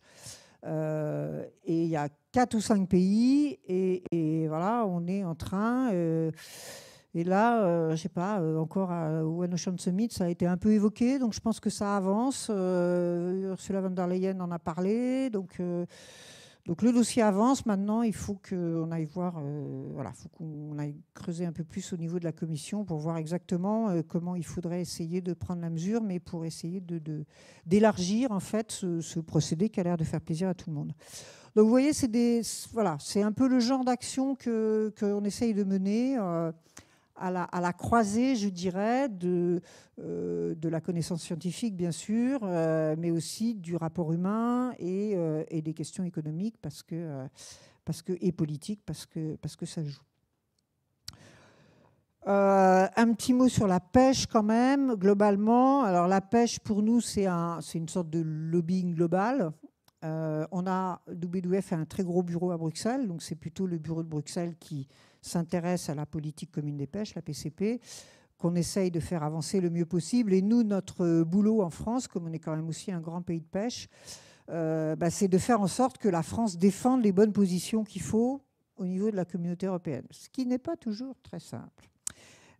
Euh, et il y a quatre ou cinq pays, et, voilà, on est en train. Euh, et là, euh, je sais pas, encore au One Ocean Summit, ça a été un peu évoqué, donc je pense que ça avance. Ursula von der Leyen en a parlé, donc. Donc le dossier avance. Maintenant, il faut qu'on aille voir, euh, voilà, faut qu'on aille creuser un peu plus au niveau de la commission pour voir exactement euh, comment il faudrait essayer de prendre la mesure, mais pour essayer de, d'élargir en fait ce, procédé qui a l'air de faire plaisir à tout le monde. Donc vous voyez, c'est voilà, un peu le genre d'action qu'on essaye de mener. À la, croisée, je dirais, de, euh, la connaissance scientifique, bien sûr, euh, mais aussi du rapport humain et, euh, des questions économiques parce que, et politiques parce que, parce que ça joue. un petit mot sur la pêche quand même, globalement. Alors la pêche, pour nous, c'est un, une sorte de lobbying global. on a, WWF a un très gros bureau à Bruxelles, donc c'est plutôt le bureau de Bruxelles qui s'intéresse à la politique commune des pêches, la PCP, qu'on essaye de faire avancer le mieux possible. Et nous, notre boulot en France, comme on est quand même aussi un grand pays de pêche, euh, bah, c'est de faire en sorte que la France défende les bonnes positions qu'il faut au niveau de la communauté européenne, ce qui n'est pas toujours très simple.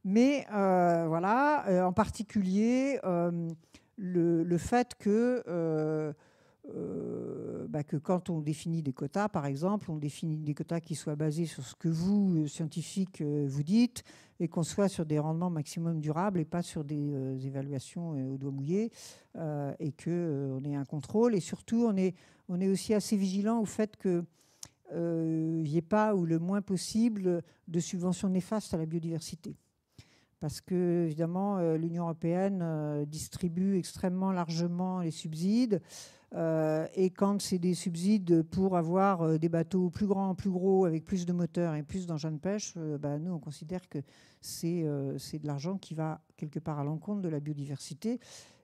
Mais euh, voilà, euh, en particulier le, le, fait que euh, bah, que quand on définit des quotas, par exemple, on définit des quotas qui soient basés sur ce que vous, euh, scientifiques, euh, vous dites, et qu'on soit sur des rendements maximum durables et pas sur des évaluations au doigt mouillé, et qu'on ait un contrôle. Et surtout, on est, on est aussi assez vigilant au fait qu'il n'y ait pas ou le moins possible de subventions néfastes à la biodiversité parce que évidemment l'Union européenne distribue extrêmement largement les subsides. Euh, et quand c'est des subsides pour avoir euh, des bateaux plus grands, plus gros, avec plus de moteurs et plus d'engins de pêche, euh, bah, nous, on considère que c'est de l'argent qui va quelque part à l'encontre de la biodiversité.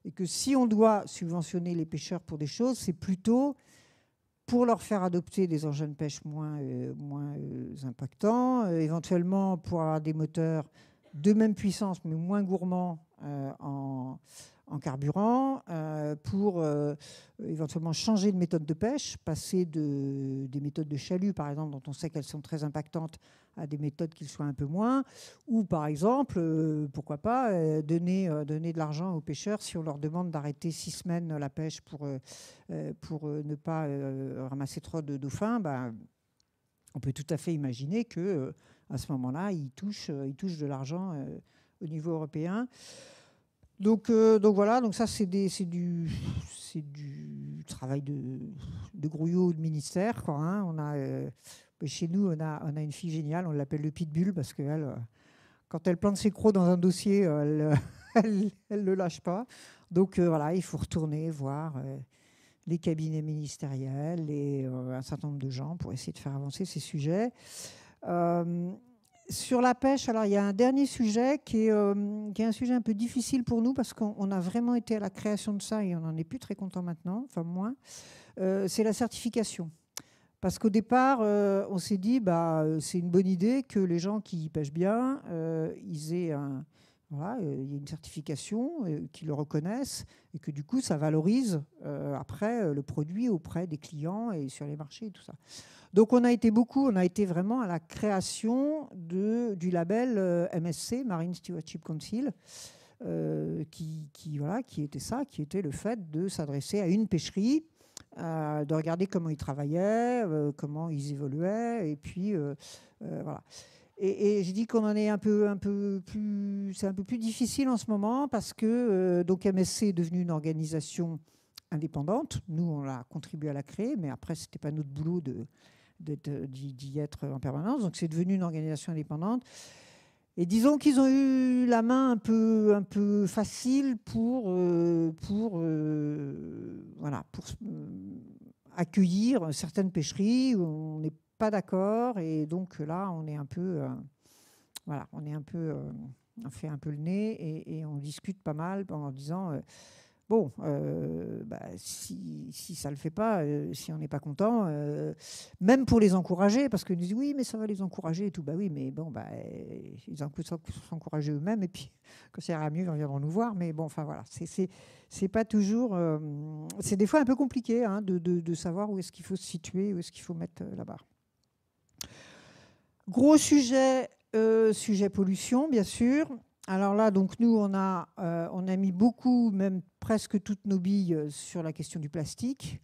Et que si on doit subventionner les pêcheurs pour des choses, c'est plutôt pour leur faire adopter des engins de pêche moins, moins impactants, éventuellement pour avoir des moteurs de même puissance mais moins gourmands en en carburant, euh, pour euh, éventuellement changer de méthode de pêche, passer de, des méthodes de chalut, par exemple, dont on sait qu'elles sont très impactantes, à des méthodes qui soient un peu moins, ou par exemple, euh, pourquoi pas, donner, donner de l'argent aux pêcheurs si on leur demande d'arrêter six semaines la pêche pour, pour ne pas ramasser trop de dauphins. Ben, on peut tout à fait imaginer que à ce moment-là, ils touchent, ils touchent de l'argent au niveau européen. Donc, euh, donc voilà, donc ça c'est du, travail de, de grouillot de ministère. Hein. on a, euh, chez nous, on a, une fille géniale, on l'appelle le pitbull parce que euh, quand elle plante ses crocs dans un dossier, elle ne le lâche pas. Donc voilà, il faut retourner voir les cabinets ministériels et un certain nombre de gens pour essayer de faire avancer ces sujets. Sur la pêche, alors il y a un dernier sujet qui est, euh, un sujet un peu difficile pour nous parce qu'on a vraiment été à la création de ça et on n'en est plus très content maintenant, enfin moins. Euh, c'est la certification. Parce qu'au départ, euh, on s'est dit, bah, c'est une bonne idée que les gens qui pêchent bien, ils aient une certification qui le reconnaissent et que du coup, ça valorise après le produit auprès des clients et sur les marchés et tout ça. Donc on a été beaucoup, on a été vraiment à la création du label euh, MSC, Marine Stewardship Council, euh, qui, voilà, qui était ça, qui était le fait de s'adresser à une pêcherie, euh, de regarder comment ils travaillaient, comment ils évoluaient, et puis voilà. Et, je dis qu'on en est un peu, un peu plus, c'est un peu plus difficile en ce moment parce que donc MSC est devenu une organisation indépendante. Nous, on a contribué à la créer, mais après, c'était pas notre boulot de d'y être en permanence. Donc c'est devenu une organisation indépendante. Et disons qu'ils ont eu la main un peu, un peu facile pour, euh, pour, euh, voilà, pour euh, accueillir certaines pêcheries où on n'est pas d'accord. Et donc là, on est un peu, voilà, on est un peu, fait un peu le nez et, et on discute pas mal en disant Bon, euh, bah, si, ça ne le fait pas, euh, si on n'est pas content, euh, même pour les encourager, parce qu'ils nous disent oui, mais ça va les encourager et tout. Bah oui, mais bon, bah, ils s'encourager eux-mêmes, et puis quand ça ira mieux, ils viendront nous voir. Mais bon, enfin voilà, c'est pas toujours. c'est des fois un peu compliqué hein, de, de, savoir où est-ce qu'il faut se situer, où est-ce qu'il faut mettre la barre. Gros sujet, sujet pollution, bien sûr. Alors là, donc nous, on a, euh, on a mis beaucoup, même presque toutes nos billes euh, sur la question du plastique,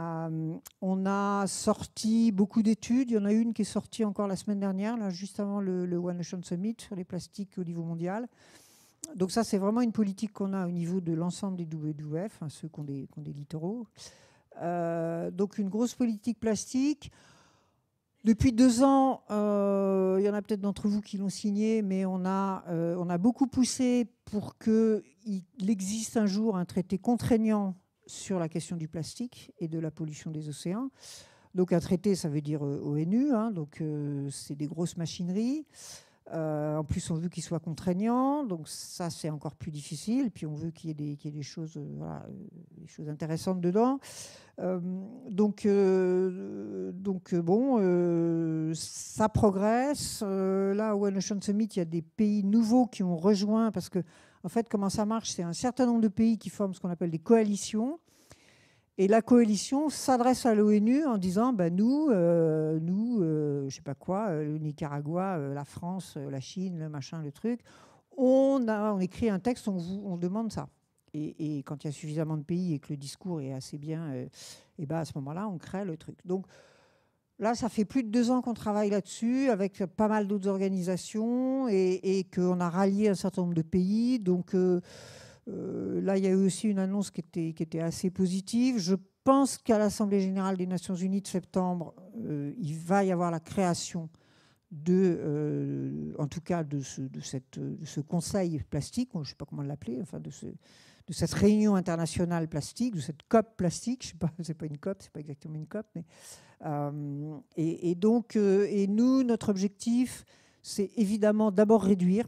on a sorti beaucoup d'études. Il y en a une qui est sortie encore la semaine dernière, juste avant le, One Ocean Summit sur les plastiques au niveau mondial. Donc ça, c'est vraiment une politique qu'on a au niveau de l'ensemble des WWF, hein, ceux qui ont des, des littoraux. donc une grosse politique plastique. Depuis deux ans, euh, il y en a peut-être d'entre vous qui l'ont signé, mais on a, euh, on a beaucoup poussé pour qu'il existe un jour un traité contraignant sur la question du plastique et de la pollution des océans. Donc un traité, ça veut dire euh, ONU, hein, donc c'est des grosses machineries. En plus, on veut qu'il soit contraignant, donc ça c'est encore plus difficile. Puis on veut qu'il y, ait des, choses, des choses intéressantes dedans. Euh, donc, euh, donc euh, bon, ça progresse. là, au One Ocean Summit, il y a des pays nouveaux qui ont rejoint parce que, en fait, comment ça marche? C'est un certain nombre de pays qui forment ce qu'on appelle des coalitions. Et la coalition s'adresse à l'ONU en disant ben nous, nous je ne sais pas quoi, le Nicaragua, la France, la Chine, le machin, le truc, on, a, on écrit un texte, on, vous, on demande ça. Et, quand il y a suffisamment de pays et que le discours est assez bien, et eh ben à ce moment-là, on crée le truc. Donc là, ça fait plus de deux ans qu'on travaille là-dessus avec pas mal d'autres organisations et, qu'on a rallié un certain nombre de pays. Donc euh, euh, là, il y a eu aussi une annonce qui était, assez positive. Je pense qu'à l'Assemblée générale des Nations unies de septembre, euh, il va y avoir la création de, en tout cas, de ce, conseil plastique, je ne sais pas comment l'appeler, enfin de ce, de cette réunion internationale plastique, de cette COP plastique. Je sais pas, c'est pas une COP, c'est pas exactement une COP, mais euh, et, donc euh, et nous, notre objectif, c'est évidemment d'abord réduire.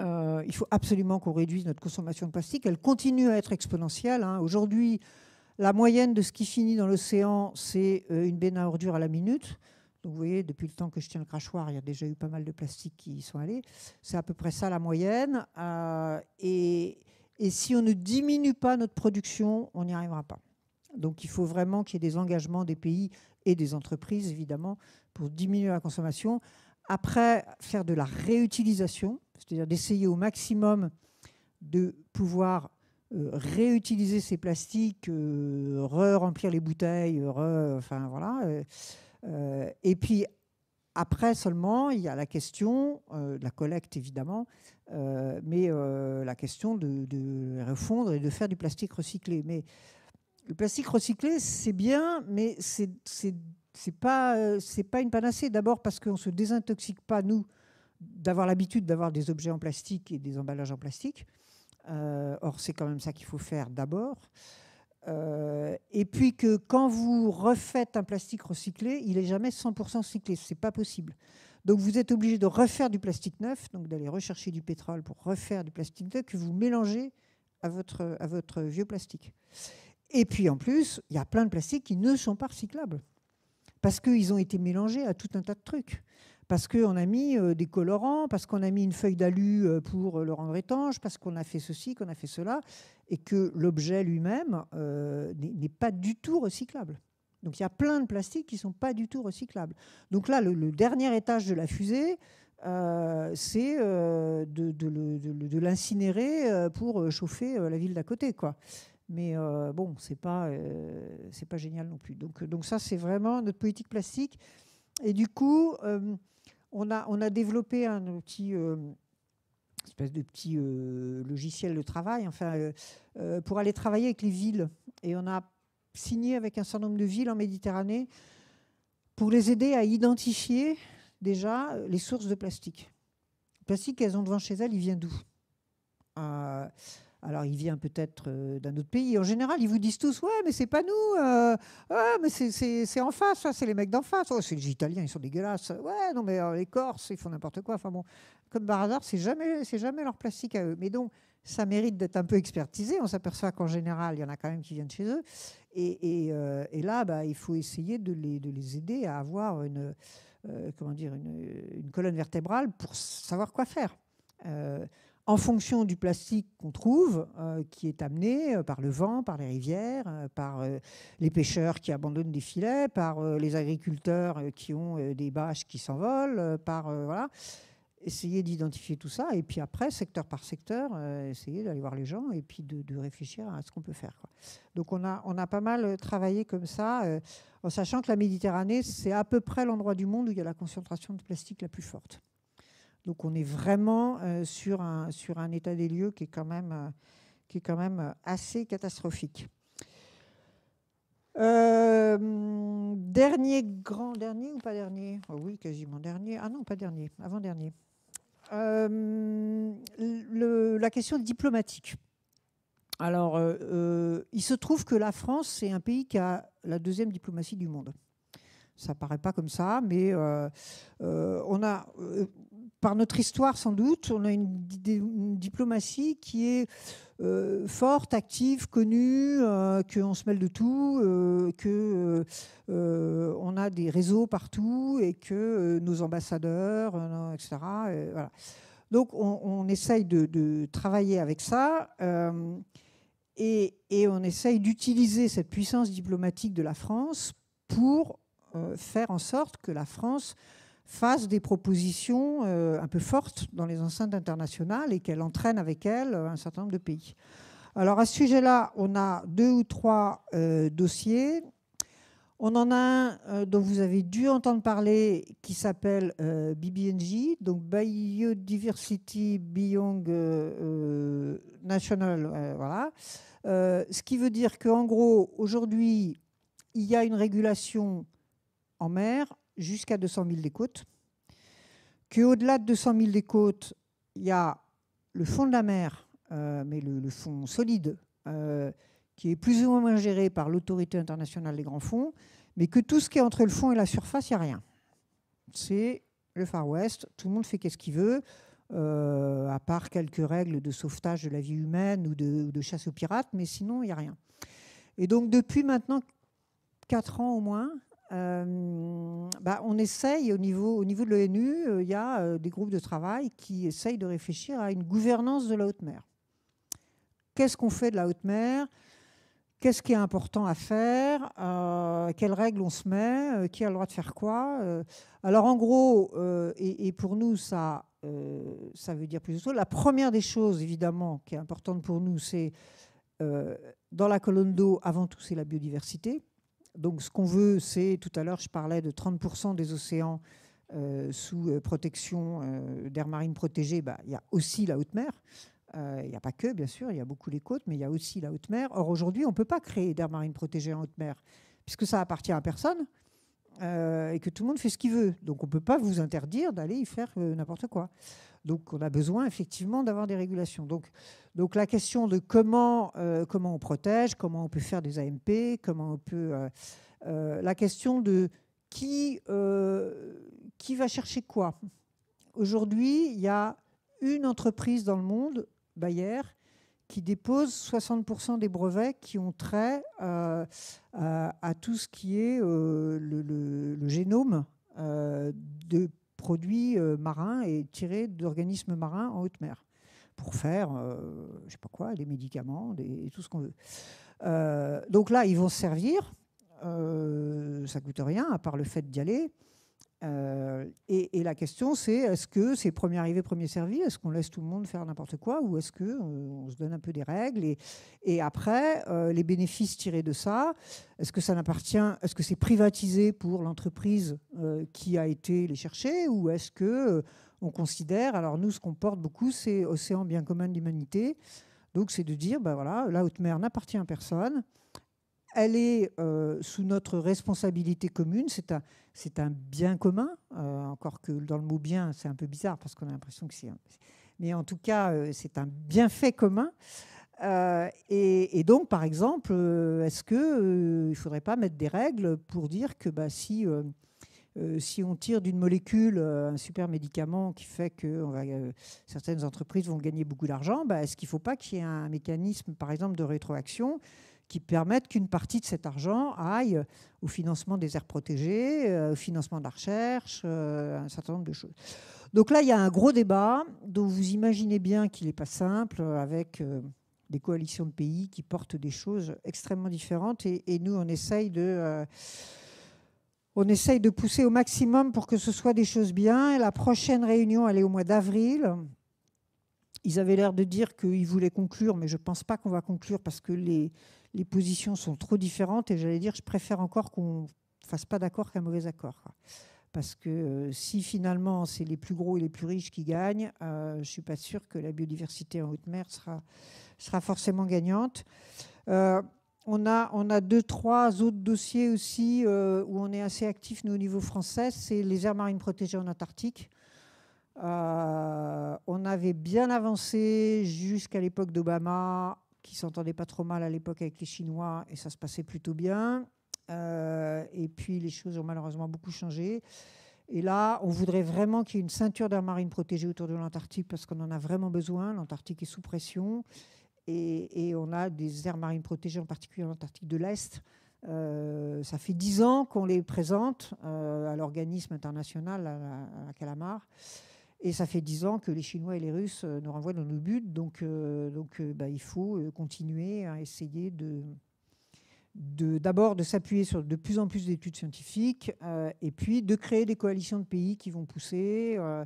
Euh, il faut absolument qu'on réduise notre consommation de plastique. Elle continue à être exponentielle. Hein. Aujourd'hui, la moyenne de ce qui finit dans l'océan, c'est une benne à ordures à la minute. Donc vous voyez, depuis le temps que je tiens le crachoir, il y a déjà eu pas mal de plastiques qui y sont allés. C'est à peu près ça la moyenne. et, et si on ne diminue pas notre production, on n'y arrivera pas. Donc il faut vraiment qu'il y ait des engagements des pays et des entreprises, évidemment, pour diminuer la consommation. Après, faire de la réutilisation, c'est-à-dire d'essayer au maximum de pouvoir euh, réutiliser ces plastiques, euh, re-remplir les bouteilles, enfin voilà. Euh, et puis après seulement, il y a la question de la collecte, évidemment, mais la question de, refondre et de faire du plastique recyclé. Mais le plastique recyclé, c'est bien, mais c'est c'est pas c'est pas une panacée. D'abord parce qu'on se désintoxique pas nous d'avoir l'habitude d'avoir des objets en plastique et des emballages en plastique. Euh, or, c'est quand même ça qu'il faut faire d'abord. et puis que quand vous refaites un plastique recyclé, il est jamais 100% recyclé. C'est pas possible. Donc vous êtes obligé de refaire du plastique neuf, donc d'aller rechercher du pétrole pour refaire du plastique neuf que vous mélangez à votre, à votre vieux plastique. Et puis en plus, il y a plein de plastiques qui ne sont pas recyclables parce qu'ils ont été mélangés à tout un tas de trucs. Parce qu'on a mis euh, des colorants, parce qu'on a mis une feuille d'alu euh, pour le rendre étanche, parce qu'on a fait ceci, qu'on a fait cela, et que l'objet lui-même euh, n'est pas du tout recyclable. Donc il y a plein de plastiques qui ne sont pas du tout recyclables. Donc là, le, dernier étage de la fusée, euh, c'est euh, de, l'incinérer euh, pour chauffer la ville d'à côté. Quoi. Mais bon, ce n'est pas, c'est pas génial non plus. Donc, donc ça, c'est vraiment notre politique plastique. Et du coup, on, a, on a développé un espèce de petit logiciel de travail enfin, pour aller travailler avec les villes. Et on a signé avec un certain nombre de villes en Méditerranée pour les aider à identifier déjà les sources de plastique. Le plastique qu'elles ont devant chez elles, il vient d'où? Euh, alors, il vient peut-être euh, d'un autre pays. En général, ils vous disent tous Ouais, mais c'est pas nous. Euh, ouais, mais c'est en face. c'est les mecs d'en face. Oh, c'est les Italiens, ils sont dégueulasses. Ouais, non, mais les Corses, ils font n'importe quoi. Enfin bon, comme par hasard, c'est jamais, jamais leur plastique à eux. Mais donc, ça mérite d'être un peu expertisé. On s'aperçoit qu'en général, il y en a quand même qui viennent chez eux. Et, euh, là, bah, il faut essayer de les, de les aider à avoir une, euh, comment dire, une, colonne vertébrale pour savoir quoi faire. Euh, en fonction du plastique qu'on trouve, qui est amené par le vent, par les rivières, par les pêcheurs qui abandonnent des filets, par les agriculteurs qui ont des bâches qui s'envolent, par voilà essayer d'identifier tout ça, et puis après, secteur par secteur, essayer d'aller voir les gens et puis de, réfléchir à ce qu'on peut faire. Donc on a, on a pas mal travaillé comme ça, en sachant que la Méditerranée, c'est à peu près l'endroit du monde où il y a la concentration de plastique la plus forte. Donc on est vraiment sur, un, sur un état des lieux qui est quand même, quand même assez catastrophique. Euh, dernier grand, dernier ou pas dernier? Oh Oui, quasiment dernier. Ah non, pas dernier, avant-dernier. Euh, la question diplomatique. Alors, euh, il se trouve que la France, c'est un pays qui a la deuxième diplomatie du monde. Ça paraît pas comme ça, mais on a, par notre histoire sans doute, on a une diplomatie qui est euh, forte, active, connue, euh, qu'on se mêle de tout, euh, qu'on on a des réseaux partout et que nos ambassadeurs, etc. voilà. Donc on, essaye de, travailler avec ça et, et, on essaye d'utiliser cette puissance diplomatique de la France pour faire en sorte que la France fasse des propositions euh, un peu fortes dans les enceintes internationales et qu'elle entraîne avec elle un certain nombre de pays. Alors à ce sujet-là, on a deux ou trois euh, dossiers. On en a un euh, dont vous avez dû entendre parler qui s'appelle BBNJ, donc Biodiversity Beyond National. voilà. ce qui veut dire qu'en gros, aujourd'hui, il y a une régulation en mer jusqu'à 200 000 des côtes, qu'au-delà de 200 000 des côtes, il y a le fond de la mer, euh, mais le, fond solide, euh, qui est plus ou moins géré par l'autorité internationale des grands fonds, mais que tout ce qui est entre le fond et la surface, il n'y a rien. C'est le Far West, tout le monde fait qu'est-ce qu'il veut, euh, à part quelques règles de sauvetage de la vie humaine ou de, de chasse aux pirates, mais sinon, il n'y a rien. Et donc, depuis maintenant 4 ans au moins, euh, bah, on essaye au niveau, au niveau de l'ONU, euh, il y a euh, des groupes de travail qui essayent de réfléchir à une gouvernance de la haute mer. Qu'est-ce qu'on fait de la haute mer? Qu'est-ce qui est important à faire? Quelles règles on se met? Qui a le droit de faire quoi? Alors en gros, et, pour nous, ça, ça veut dire plus de choses. La première des choses, évidemment, qui est importante pour nous, c'est dans la colonne d'eau, avant tout, c'est la biodiversité donc ce qu'on veut, c'est, tout à l'heure je parlais de 30% des océans euh, sous euh, protection euh, d'air marine protégée, bah, il y a aussi la haute mer. Il n'y a pas que, bien sûr, il y a beaucoup les côtes, mais il y a aussi la haute mer. Or, aujourd'hui, on ne peut pas créer d'air marine protégée en haute mer, puisque ça appartient à personne et que tout le monde fait ce qu'il veut. Donc, on ne peut pas vous interdire d'aller y faire n'importe quoi. Donc, on a besoin effectivement d'avoir des régulations. Donc, donc la question de comment, euh, comment on protège, comment on peut faire des AMP, comment on peut... Euh, euh, la question de qui, qui va chercher quoi. Aujourd'hui, il y a une entreprise dans le monde, Bayer, qui dépose 60% des brevets qui ont trait à, tout ce qui est le, le, génome de produits marins et tirés d'organismes marins en haute mer pour faire, euh, je sais pas quoi, des médicaments, tout ce qu'on veut. Euh, donc là, ils vont se servir. Euh, ça coûte rien, à part le fait d'y aller. Euh, et, la question, c'est est-ce que c'est premier arrivé, premier servi? Est-ce qu'on laisse tout le monde faire n'importe quoi? Ou est-ce qu'on on se donne un peu des règles? Et, après, les bénéfices tirés de ça, est-ce que ça n'appartient Est-ce que c'est privatisé pour l'entreprise qui a été les chercher? Ou est-ce que on considère, alors nous, ce qu'on porte beaucoup, c'est Océan bien commun de l'humanité. Donc, c'est de dire, ben voilà, la haute mer n'appartient à personne. Elle est euh, sous notre responsabilité commune. C'est un, bien commun. Euh, encore que dans le mot bien, c'est un peu bizarre parce qu'on a l'impression que c'est. Mais en tout cas, euh, c'est un bienfait commun. Et, donc, par exemple, est-ce qu'il ne faudrait pas mettre des règles pour dire que bah, si on tire d'une molécule un super médicament qui fait que certaines entreprises vont gagner beaucoup d'argent, bah, est-ce qu'il ne faut pas qu'il y ait un mécanisme, par exemple, de rétroaction qui permette qu'une partie de cet argent aille au financement des aires protégées, au financement de la recherche, un certain nombre de choses. Donc là, il y a un gros débat dont vous imaginez bien qu'il n'est pas simple, avec des coalitions de pays qui portent des choses extrêmement différentes. Et, nous, on essaye de on essaye de pousser au maximum pour que ce soit des choses bien. La prochaine réunion, elle est au mois d'avril. Ils avaient l'air de dire qu'ils voulaient conclure, mais je ne pense pas qu'on va conclure parce que les, positions sont trop différentes. Et j'allais dire, je préfère encore qu'on ne fasse pas d'accord qu'un mauvais accord. Parce que euh, si finalement c'est les plus gros et les plus riches qui gagnent, euh, je ne suis pas sûre que la biodiversité en haute mer sera, sera forcément gagnante. Euh, on, a, on a deux, trois autres dossiers aussi où on est assez actif, nous, au niveau français. C'est les aires marines protégées en Antarctique. On avait bien avancé jusqu'à l'époque d'Obama, qui s'entendait pas trop mal à l'époque avec les Chinois, et ça se passait plutôt bien. Euh, et puis les choses ont malheureusement beaucoup changé. Et là, on voudrait vraiment qu'il y ait une ceinture d'air marine protégée autour de l'Antarctique parce qu'on en a vraiment besoin. L'Antarctique est sous pression et, on a des aires marines protégées, en particulier en Antarctique de l'Est. Euh, ça fait dix ans qu'on les présente euh, à l'organisme international, à, la Calamar. Et ça fait dix ans que les Chinois et les Russes nous renvoient dans nos buts. Donc, donc bah, il faut continuer à essayer de, d'abord de, s'appuyer sur de plus en plus d'études scientifiques euh, et puis de créer des coalitions de pays qui vont pousser, euh,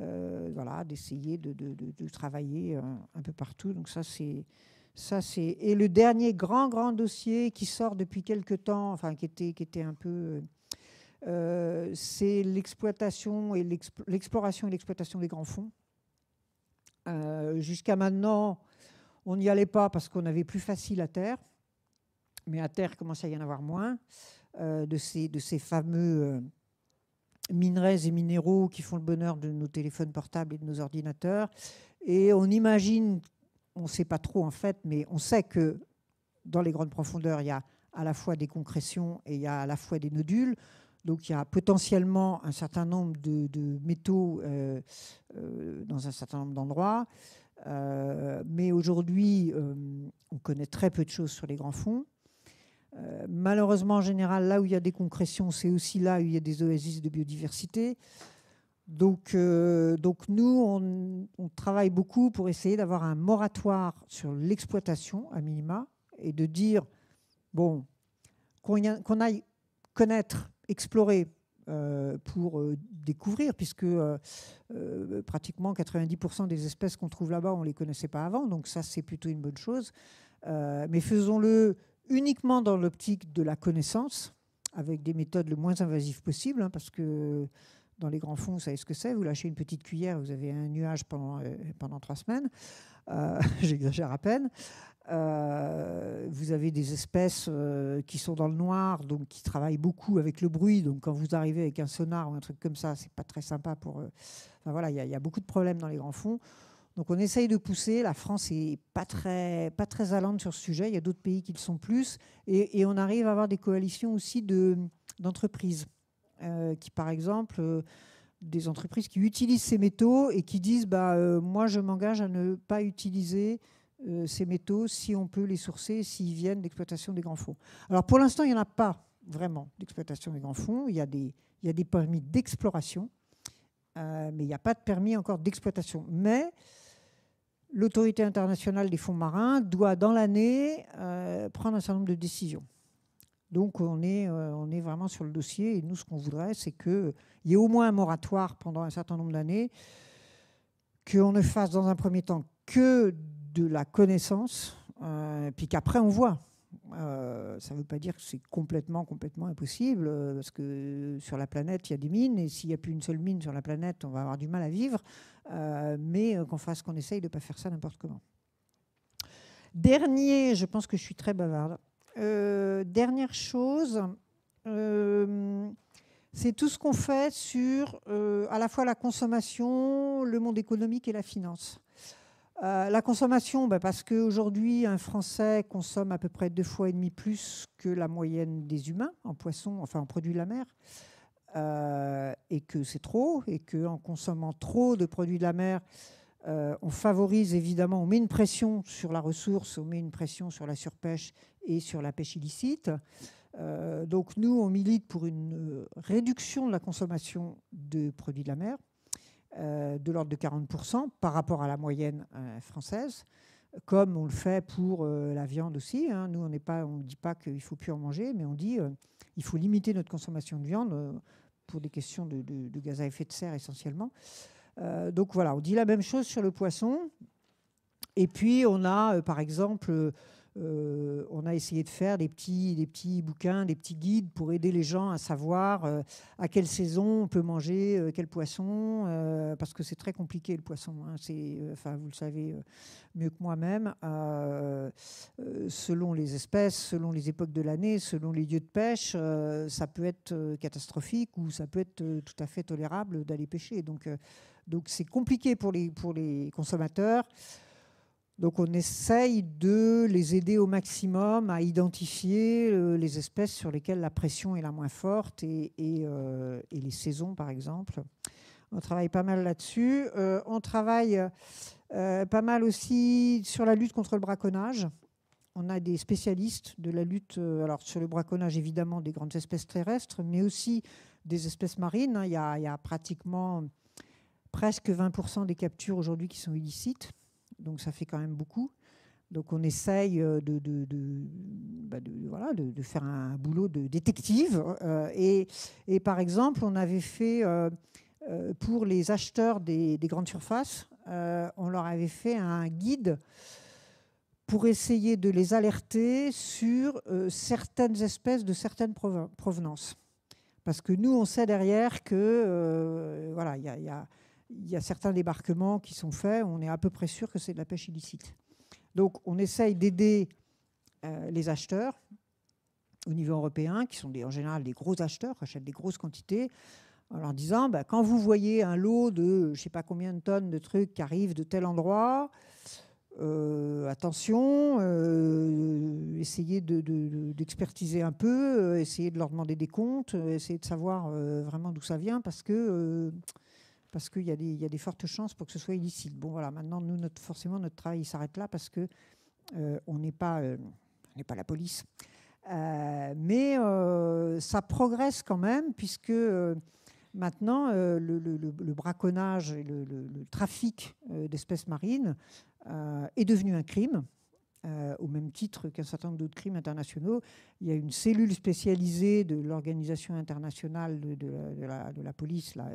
euh, voilà, d'essayer de, travailler un peu partout. Donc ça c'est ça c'est et le dernier grand grand dossier qui sort depuis quelque temps, enfin qui était qui était un peu c'est l'exploitation et l'exploration et l'exploitation des grands fonds. Jusqu'à maintenant, on n'y allait pas parce qu'on avait plus facile à terre mais à terre, il commence à y en avoir moins, euh, de, ces, fameux euh, minerais et minéraux qui font le bonheur de nos téléphones portables et de nos ordinateurs. Et on imagine, on ne sait pas trop en fait, mais on sait que dans les grandes profondeurs, il y a à la fois des concrétions et il y a à la fois des nodules. Donc il y a potentiellement un certain nombre de, métaux euh, dans un certain nombre d'endroits. mais aujourd'hui, on connaît très peu de choses sur les grands fonds. Euh, malheureusement, en général, là où il y a des concrétions, c'est aussi là où il y a des oasis de biodiversité. Donc, euh, donc nous, on, travaille beaucoup pour essayer d'avoir un moratoire sur l'exploitation à minima et de dire, bon, qu'on aille connaître, explorer euh, pour découvrir, puisque pratiquement 90% des espèces qu'on trouve là-bas, on ne les connaissait pas avant, donc ça c'est plutôt une bonne chose. mais faisons-le uniquement dans l'optique de la connaissance, avec des méthodes le moins invasives possible, hein, parce que dans les grands fonds, vous savez ce que c'est, vous lâchez une petite cuillère, vous avez un nuage pendant, euh, pendant trois semaines, euh, j'exagère à peine. Euh, vous avez des espèces qui sont dans le noir, donc qui travaillent beaucoup avec le bruit. Donc quand vous arrivez avec un sonar ou un truc comme ça, c'est pas très sympa pour. Enfin voilà, il y, a beaucoup de problèmes dans les grands fonds. Donc on essaye de pousser. La France n'est pas très, pas très allante sur ce sujet. Il y a d'autres pays qui le sont plus. Et, on arrive à avoir des coalitions aussi d'entreprises euh, qui, par exemple, euh, des entreprises qui utilisent ces métaux et qui disent bah, euh, Moi, je m'engage à ne pas utiliser ces métaux si on peut les sourcer, s'ils viennent d'exploitation des grands fonds. Alors pour l'instant, il n'y en a pas vraiment d'exploitation des grands fonds. Il y a des, il y a des permis d'exploration. mais il n'y a pas de permis encore d'exploitation. Mais l'autorité internationale des fonds marins doit, dans l'année, euh, prendre un certain nombre de décisions. Donc on est, euh, on est vraiment sur le dossier et nous, ce qu'on voudrait, c'est qu'il y ait au moins un moratoire pendant un certain nombre d'années, qu'on ne fasse dans un premier temps que de la connaissance, euh, puis qu'après on voit. Euh, ça ne veut pas dire que c'est complètement, complètement impossible, parce que sur la planète, il y a des mines, et s'il n'y a plus une seule mine sur la planète, on va avoir du mal à vivre, mais qu'on fasse, qu'on essaye de ne pas faire ça n'importe comment. Dernier, je pense que je suis très bavarde. Dernière chose, c'est tout ce qu'on fait sur à la fois la consommation, le monde économique et la finance. Euh, la consommation, bah, parce qu'aujourd'hui, un Français consomme à peu près deux fois et demi plus que la moyenne des humains en poissons, enfin en produits de la mer, euh, et que c'est trop, et qu'en consommant trop de produits de la mer, euh, on favorise évidemment, on met une pression sur la ressource, on met une pression sur la surpêche et sur la pêche illicite. donc nous, on milite pour une réduction de la consommation de produits de la mer. Euh, de l'ordre de 40% par rapport à la moyenne euh, française. comme on le fait pour la viande aussi. Hein. Nous, on ne dit pas qu'il faut plus en manger, mais on dit qu'il faut limiter notre consommation de viande pour des questions de, gaz à effet de serre essentiellement. donc voilà, on dit la même chose sur le poisson. Et puis on a, par exemple, euh, on a essayé de faire des petits, des petits bouquins, des petits guides pour aider les gens à savoir euh, à quelle saison on peut manger euh, quel poisson, parce que c'est très compliqué le poisson. Hein. vous le savez mieux que moi-même. selon les espèces, selon les époques de l'année, selon les lieux de pêche, ça peut être catastrophique ou ça peut être tout à fait tolérable d'aller pêcher. Donc, donc c'est compliqué pour les, pour les consommateurs. Donc on essaye de les aider au maximum à identifier euh, les espèces sur lesquelles la pression est la moins forte et, euh, les saisons par exemple. On travaille pas mal là-dessus. Euh, on travaille pas mal aussi sur la lutte contre le braconnage. On a des spécialistes de la lutte alors sur le braconnage évidemment des grandes espèces terrestres, mais aussi des espèces marines. Il y a, il y a pratiquement presque 20% des captures aujourd'hui qui sont illicites donc ça fait quand même beaucoup. Donc on essaye euh, de, bah, voilà, de, faire un boulot de détective. Euh, et, et, par exemple, on avait fait, euh, pour les acheteurs des, grandes surfaces, on leur avait fait un guide pour essayer de les alerter sur certaines espèces de certaines provenances. Parce que nous, on sait derrière que voilà, il y a il y a certains débarquements qui sont faits, on est à peu près sûr que c'est de la pêche illicite. Donc on essaye d'aider euh, les acheteurs au niveau européen, qui sont en général des gros acheteurs, qui achètent des grosses quantités, en leur disant, bah, quand vous voyez un lot de je ne sais pas combien de tonnes de trucs qui arrivent de tel endroit, euh, attention, euh, essayez d'expertiser un peu, essayez de leur demander des comptes, essayez de savoir vraiment d'où ça vient, parce que parce qu'il y, y, a des fortes chances pour que ce soit illicite. Bon, voilà, maintenant, forcément, notre travail s'arrête là parce que euh, on n'est pas, euh, n'est pas la police. Euh, mais ça progresse quand même, puisque maintenant, le, braconnage et le, trafic d'espèces marines est devenu un crime. Euh, au même titre qu'un certain nombre d'autres crimes internationaux. Il y a une cellule spécialisée de l'organisation internationale de, la, police là,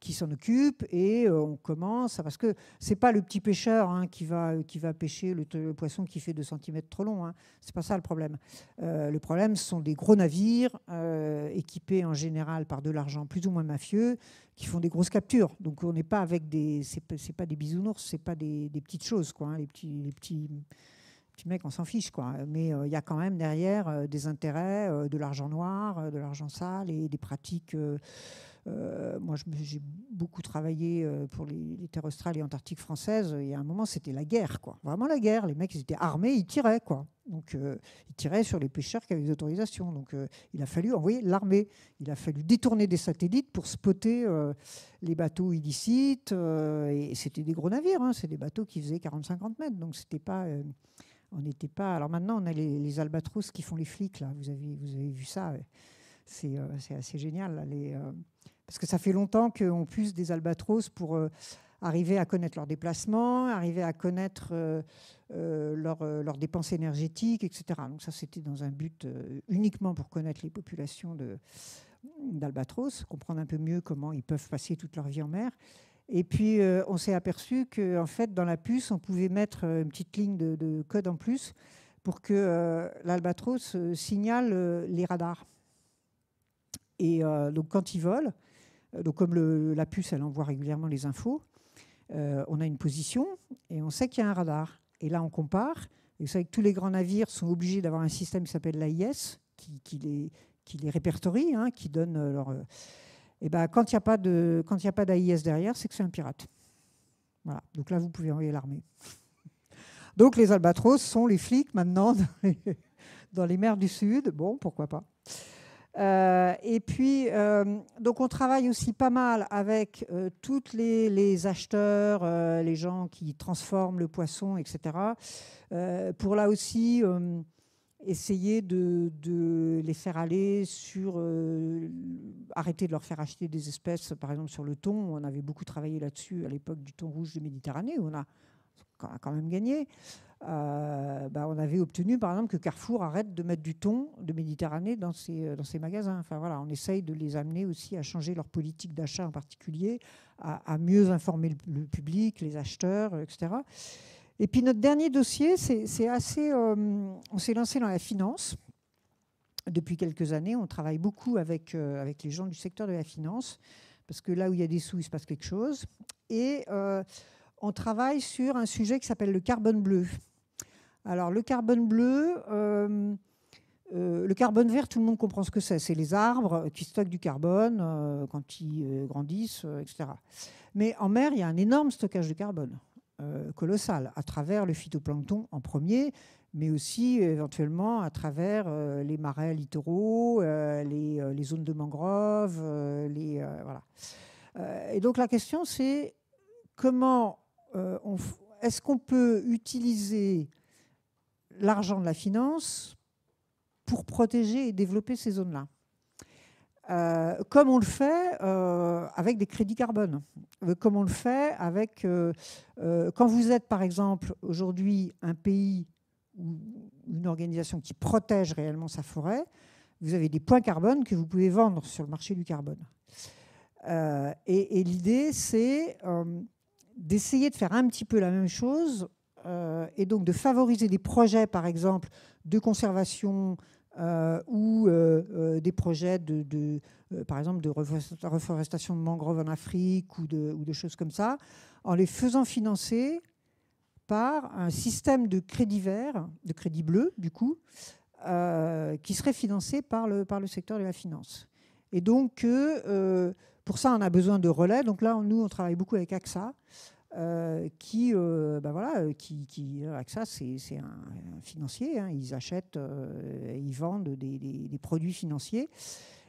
qui s'en occupe et euh, on commence, parce que ce n'est pas le petit pêcheur hein, qui, va, qui va pêcher le, poisson qui fait 2 cm trop long, hein. ce n'est pas ça le problème. Euh, le problème, ce sont des gros navires équipés en général par de l'argent plus ou moins mafieux qui font des grosses captures. Donc on n'est pas avec des... C'est pas, pas des bisounours, ce n'est pas des, petites choses, quoi, hein, les petits... Les petits mec, on s'en fiche, quoi. Mais euh, il y a quand même derrière euh, des intérêts, euh, de l'argent noir, de l'argent sale et des pratiques. moi, j'ai beaucoup travaillé pour les, terres australes et antarctiques françaises. Il y a un moment, c'était la guerre, quoi. Vraiment la guerre. Les mecs, ils étaient armés, ils tiraient, quoi. Donc, ils tiraient sur les pêcheurs qui avaient des autorisations. Donc, il a fallu envoyer l'armée. Il a fallu détourner des satellites pour spotter les bateaux illicites. et c'était des gros navires. Hein. C'est des bateaux qui faisaient 40-50 mètres. Donc, c'était pas on n'était pas. Alors maintenant, on a les, albatros qui font les flics, là. Vous avez, vous avez vu ça C'est euh, assez génial. euh, parce que ça fait longtemps qu'on puce des albatros pour euh, arriver à connaître leurs déplacements, arriver à connaître leurs dépenses énergétiques, etc. Donc ça, c'était dans un but uniquement pour connaître les populations d'albatros, comprendre un peu mieux comment ils peuvent passer toute leur vie en mer. Et puis, euh, on s'est aperçu qu'en fait, dans la puce, on pouvait mettre euh, une petite ligne de, code en plus pour que euh, l'albatros signale les radars. Et donc, quand il vole, donc comme la puce, elle envoie régulièrement les infos, on a une position et on sait qu'il y a un radar. Et là, on compare. Vous savez que tous les grands navires sont obligés d'avoir un système qui s'appelle l'AIS, qui, qui, les, qui les répertorie, hein, qui donne leur et eh ben, quand il n'y a pas de, d'AIS derrière, c'est que c'est un pirate. Voilà. Donc là, vous pouvez envoyer l'armée. Donc les albatros sont les flics maintenant dans les mers du Sud. Bon, pourquoi pas. Euh, et puis, euh, donc on travaille aussi pas mal avec euh, tous les, les, acheteurs, les gens qui transforment le poisson, etc. pour là aussi essayer de, les faire aller sur euh, arrêter de leur faire acheter des espèces par exemple sur le thon on avait beaucoup travaillé là-dessus à l'époque du thon rouge de Méditerranée où on a quand même gagné. Euh, bah, on avait obtenu, par exemple, que Carrefour arrête de mettre du thon de Méditerranée dans ses, dans ses magasins. Enfin, voilà, on essaye de les amener aussi à changer leur politique d'achat en particulier, à, mieux informer le, public, les acheteurs, etc. Et puis notre dernier dossier, c'est assez... Euh, on s'est lancé dans la finance. Depuis quelques années, on travaille beaucoup avec, euh, avec les gens du secteur de la finance, parce que là où il y a des sous, il se passe quelque chose. Et on travaille sur un sujet qui s'appelle le carbone bleu. Alors le carbone bleu, euh, euh, le carbone vert, tout le monde comprend ce que c'est. C'est les arbres qui stockent du carbone euh, quand ils grandissent, etc. Mais en mer, il y a un énorme stockage de carbone, colossal, à travers le phytoplancton en premier, mais aussi éventuellement à travers les marais littoraux, les, zones de mangroves. les, voilà. et donc la question, c'est comment est-ce qu'on peut utiliser l'argent de la finance pour protéger et développer ces zones-là? Euh, comme on le fait euh, avec des crédits carbone, euh, comme on le fait avec... quand vous êtes, par exemple, aujourd'hui un pays ou une organisation qui protège réellement sa forêt, vous avez des points carbone que vous pouvez vendre sur le marché du carbone. et l'idée, c'est d'essayer de faire un petit peu la même chose euh, et donc de favoriser des projets, par exemple, de conservation euh, ou euh, des projets de, par exemple, de reforestation de mangroves en Afrique ou de, ou de, choses comme ça, en les faisant financer par un système de crédit vert, de crédit bleu, du coup, qui serait financé par le, par le secteur de la finance. Et donc, pour ça, on a besoin de relais. Donc là, nous, on travaille beaucoup avec AXA. Euh, qui, euh, bah voilà, euh, qui, qui AXA, c'est un, financier, hein. ils achètent, ils vendent des, des, produits financiers.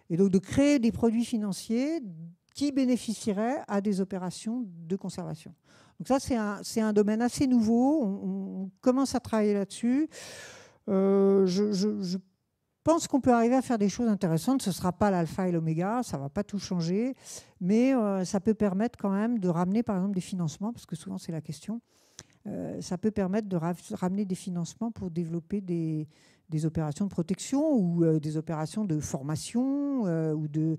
Et donc de créer des produits financiers qui bénéficieraient à des opérations de conservation. Donc ça, c'est un, un, domaine assez nouveau, on, commence à travailler là-dessus. je, je pense qu'on peut arriver à faire des choses intéressantes. Ce ne sera pas l'alpha et l'oméga, ça ne va pas tout changer, mais euh, ça peut permettre quand même de ramener par exemple des financements, parce que souvent c'est la question. Euh, ça peut permettre de ramener des financements pour développer des, opérations de protection ou euh, des opérations de formation ou, de,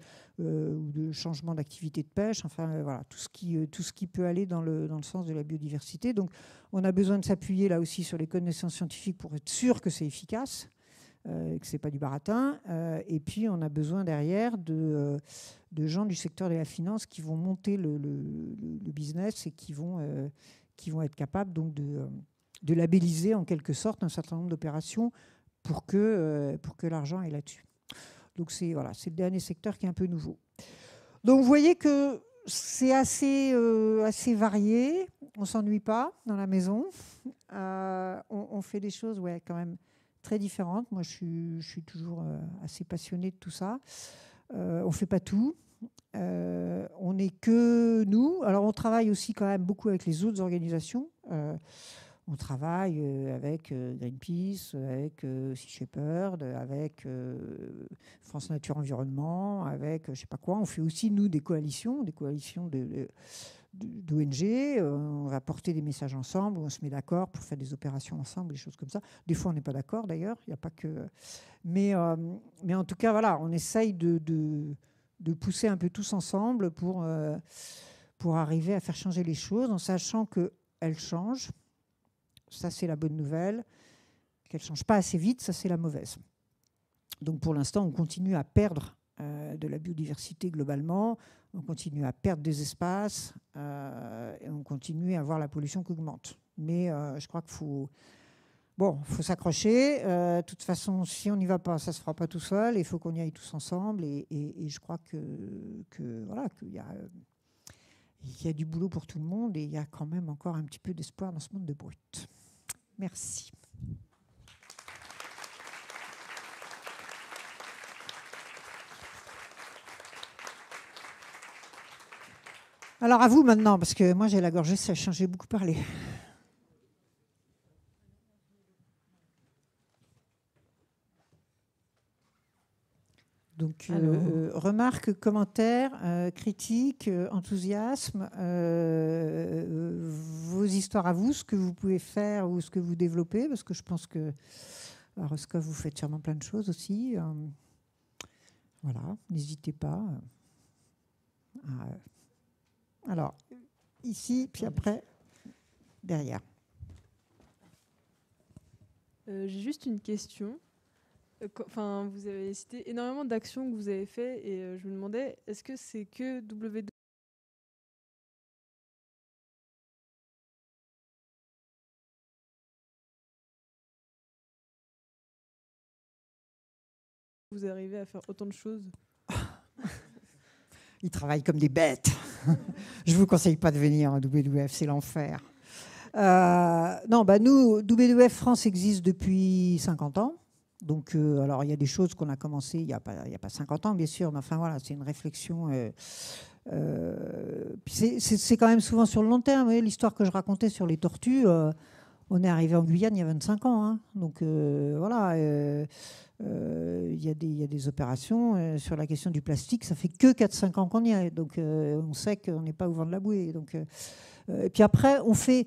changement d'activité de pêche, enfin voilà, tout ce, qui, peut aller dans le, dans le sens de la biodiversité. Donc on a besoin de s'appuyer là aussi sur les connaissances scientifiques pour être sûr que c'est efficace. Euh, que ce n'est pas du baratin. Euh, et puis, on a besoin derrière de, euh, de, gens du secteur de la finance qui vont monter le, business et qui vont, qui vont être capables donc, de, de, labelliser en quelque sorte un certain nombre d'opérations pour que, pour que l'argent est là-dessus. Donc, c'est voilà, le dernier secteur qui est un peu nouveau. Donc, vous voyez que c'est assez, assez varié. On ne s'ennuie pas dans la maison. On, on, fait des choses ouais, quand même très différentes. Moi, je suis, toujours euh, assez passionnée de tout ça. Euh, on ne fait pas tout. Euh, on n'est que nous. Alors, on travaille aussi quand même beaucoup avec les autres organisations. on travaille avec Greenpeace, avec Sea Shepherd, avec France Nature Environnement, avec je sais pas quoi. On fait aussi, nous, des coalitions, des coalitions de d'ONG, euh, on va porter des messages ensemble, on se met d'accord pour faire des opérations ensemble, des choses comme ça. Des fois, on n'est pas d'accord d'ailleurs, il n'y a pas que. Mais, euh, mais en tout cas, voilà, on essaye de, de, pousser un peu tous ensemble pour, euh, pour arriver à faire changer les choses en sachant qu'elles changent. Ça, c'est la bonne nouvelle. Qu'elles ne changent pas assez vite, ça, c'est la mauvaise. Donc pour l'instant, on continue à perdre de la biodiversité globalement on continue à perdre des espaces euh, et on continue à voir la pollution qui augmente. Mais euh, je crois qu'il faut, bon, faut s'accrocher. Euh, de toute façon, si on n'y va pas, ça ne se fera pas tout seul. Il faut qu'on y aille tous ensemble. Et, je crois que, voilà, qu'il y a, y a du boulot pour tout le monde et il y a quand même encore un petit peu d'espoir dans ce monde de brut. Merci. Alors à vous maintenant, parce que moi j'ai la gorge sèche, j'ai beaucoup parlé. Donc Donc, remarques, commentaires, critiques, enthousiasme, vos histoires à vous, ce que vous pouvez faire ou ce que vous développez, parce que je pense que à Roscoff, vous faites sûrement plein de choses aussi. voilà, n'hésitez pas. Alors, ici, puis après, derrière. Euh, j'ai juste une question. Euh, enfin, vous avez cité énormément d'actions que vous avez fait et euh, je me demandais, est-ce que c'est que W vous arrivez à faire autant de choses? Ils travaillent comme des bêtes. je vous conseille pas de venir à WWF, c'est l'enfer. Euh, non, bah nous, WWF France existe depuis 50 ans. Donc, euh, alors, il y a des choses qu'on a commencé il n'y a pas 50 ans, bien sûr, mais enfin, voilà, c'est une réflexion. Euh, c'est quand même souvent sur le long terme. L'histoire que je racontais sur les tortues, on est arrivé en Guyane il y a 25 ans. Hein. Donc, voilà. Il y, y, a des opérations sur la question du plastique. Ça fait que 4-5 ans qu'on y est. Donc, on sait qu'on n'est pas au vent de la bouée. Donc, et puis après, on fait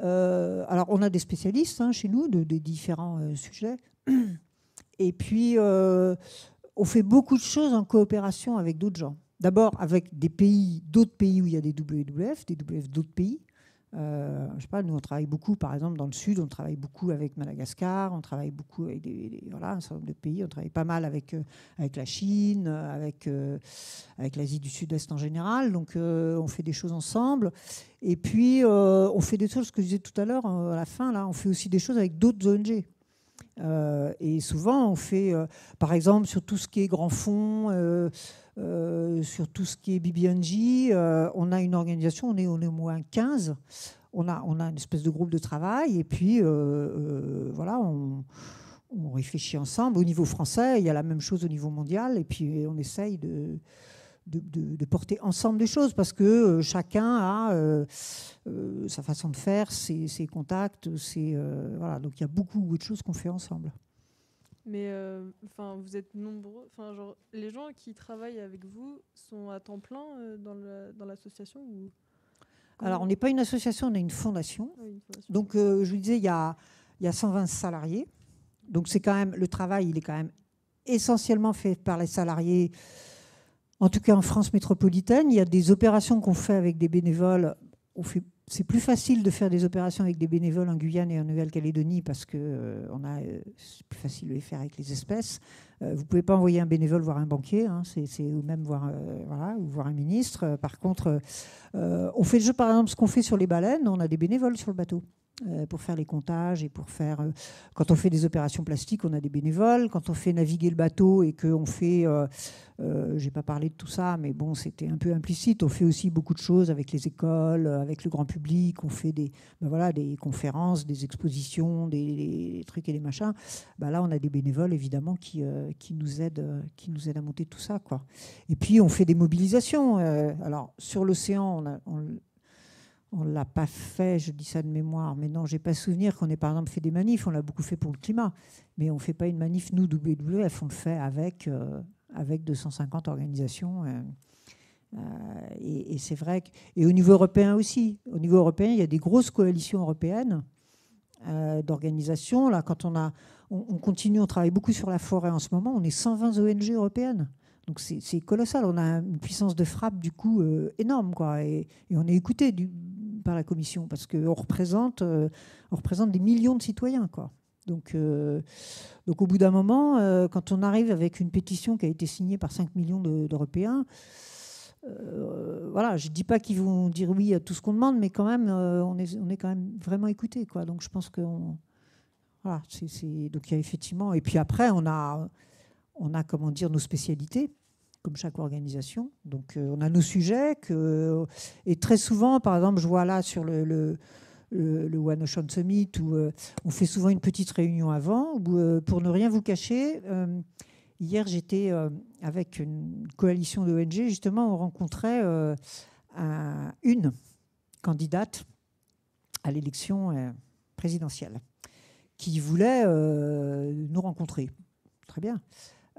euh, alors, on a des spécialistes hein, chez nous de, différents euh, sujets. Et puis, euh, on fait beaucoup de choses en coopération avec d'autres gens. D'abord avec des pays, d'autres pays où il y a des WWF, des WWF d'autres pays. Euh, je sais pas, nous on travaille beaucoup, par exemple dans le sud, on travaille beaucoup avec Madagascar, on travaille beaucoup avec voilà, un certain nombre de pays, on travaille pas mal avec, euh, avec la Chine, avec, euh, avec l'Asie du Sud-Est en général. Donc on fait des choses ensemble. Et puis on fait des choses, ce que je disais tout à l'heure, à la fin, là, on fait aussi des choses avec d'autres ONG. et souvent, on fait, par exemple, sur tout ce qui est grand fonds, euh, sur tout ce qui est BBNJ, euh, on a une organisation, on est, au moins 15. On a, on a une espèce de groupe de travail et puis euh, voilà, on, réfléchit ensemble. Au niveau français, il y a la même chose au niveau mondial et puis on essaye de, de, porter ensemble des choses parce que chacun a sa façon de faire, ses, contacts, voilà. Donc il y a beaucoup, beaucoup de choses qu'on fait ensemble. Mais euh, enfin, vous êtes nombreux. Enfin, genre, les gens qui travaillent avec vous sont à temps plein euh, dans l'association ou Alors, on n'est pas une association, on est une fondation. Ah Donc, euh, je vous disais, il y a, y a 120 salariés. Donc, c'est quand même le travail, il est quand même essentiellement fait par les salariés. En tout cas, en France métropolitaine, il y a des opérations qu'on fait avec des bénévoles. On fait c'est plus facile de faire des opérations avec des bénévoles en Guyane et en Nouvelle-Calédonie parce que euh, on a, euh, c'est plus facile de les faire avec les espèces. Euh, vous pouvez pas envoyer un bénévole voir un banquier, hein, c'est, ou même voir, voilà, ou voir un ministre. Par contre, on fait jeu, par exemple, ce qu'on fait sur les baleines, on a des bénévoles sur le bateau. Euh, pour faire les comptages et pour faire. Euh, quand on fait des opérations plastiques, on a des bénévoles. Quand on fait naviguer le bateau et qu'on fait. Euh, euh J'ai pas parlé de tout ça, mais bon, c'était un peu implicite. On fait aussi beaucoup de choses avec les écoles, avec le grand public. On fait des, ben voilà, des conférences, des expositions, des, trucs et des machins. Ben là, on a des bénévoles évidemment qui, qui nous aident, qui nous aident à monter tout ça, quoi. Et puis on fait des mobilisations. alors sur l'océan, on on ne l'a pas fait, je dis ça de mémoire, mais non, j'ai pas souvenir qu'on ait par exemple fait des manifs, on l'a beaucoup fait pour le climat, mais on ne fait pas une manif, nous, WWF, on le fait avec, euh, avec 250 organisations. Euh, euh, et, c'est vrai que, et au niveau européen aussi, au niveau européen, il y a des grosses coalitions européennes d'organisations. Là, quand on a, on, continue, on travaille beaucoup sur la forêt en ce moment, on est 120 ONG européennes. Donc c'est colossal. On a une puissance de frappe du coup énorme, quoi. Et, on est écouté par la Commission, parce qu'on représente, euh, on représente des millions de citoyens. Quoi. Donc, euh, donc au bout d'un moment, euh, quand on arrive avec une pétition qui a été signée par 5 millions d'Européens, voilà, je dis pas qu'ils vont dire oui à tout ce qu'on demande, mais quand même, on, est, on est quand même vraiment écouté. Quoi. Donc je pense que... Voilà, c'est, donc il y a effectivement... Et puis après, on a, on a, comment dire, nos spécialités comme chaque organisation. Donc euh, on a nos sujets que, et très souvent, par exemple, je vois là sur le, One Ocean Summit où euh, on fait souvent une petite réunion avant, où, euh, pour ne rien vous cacher, hier j'étais avec une coalition d'ONG, justement, on rencontrait une candidate à l'élection présidentielle qui voulait nous rencontrer. Très bien.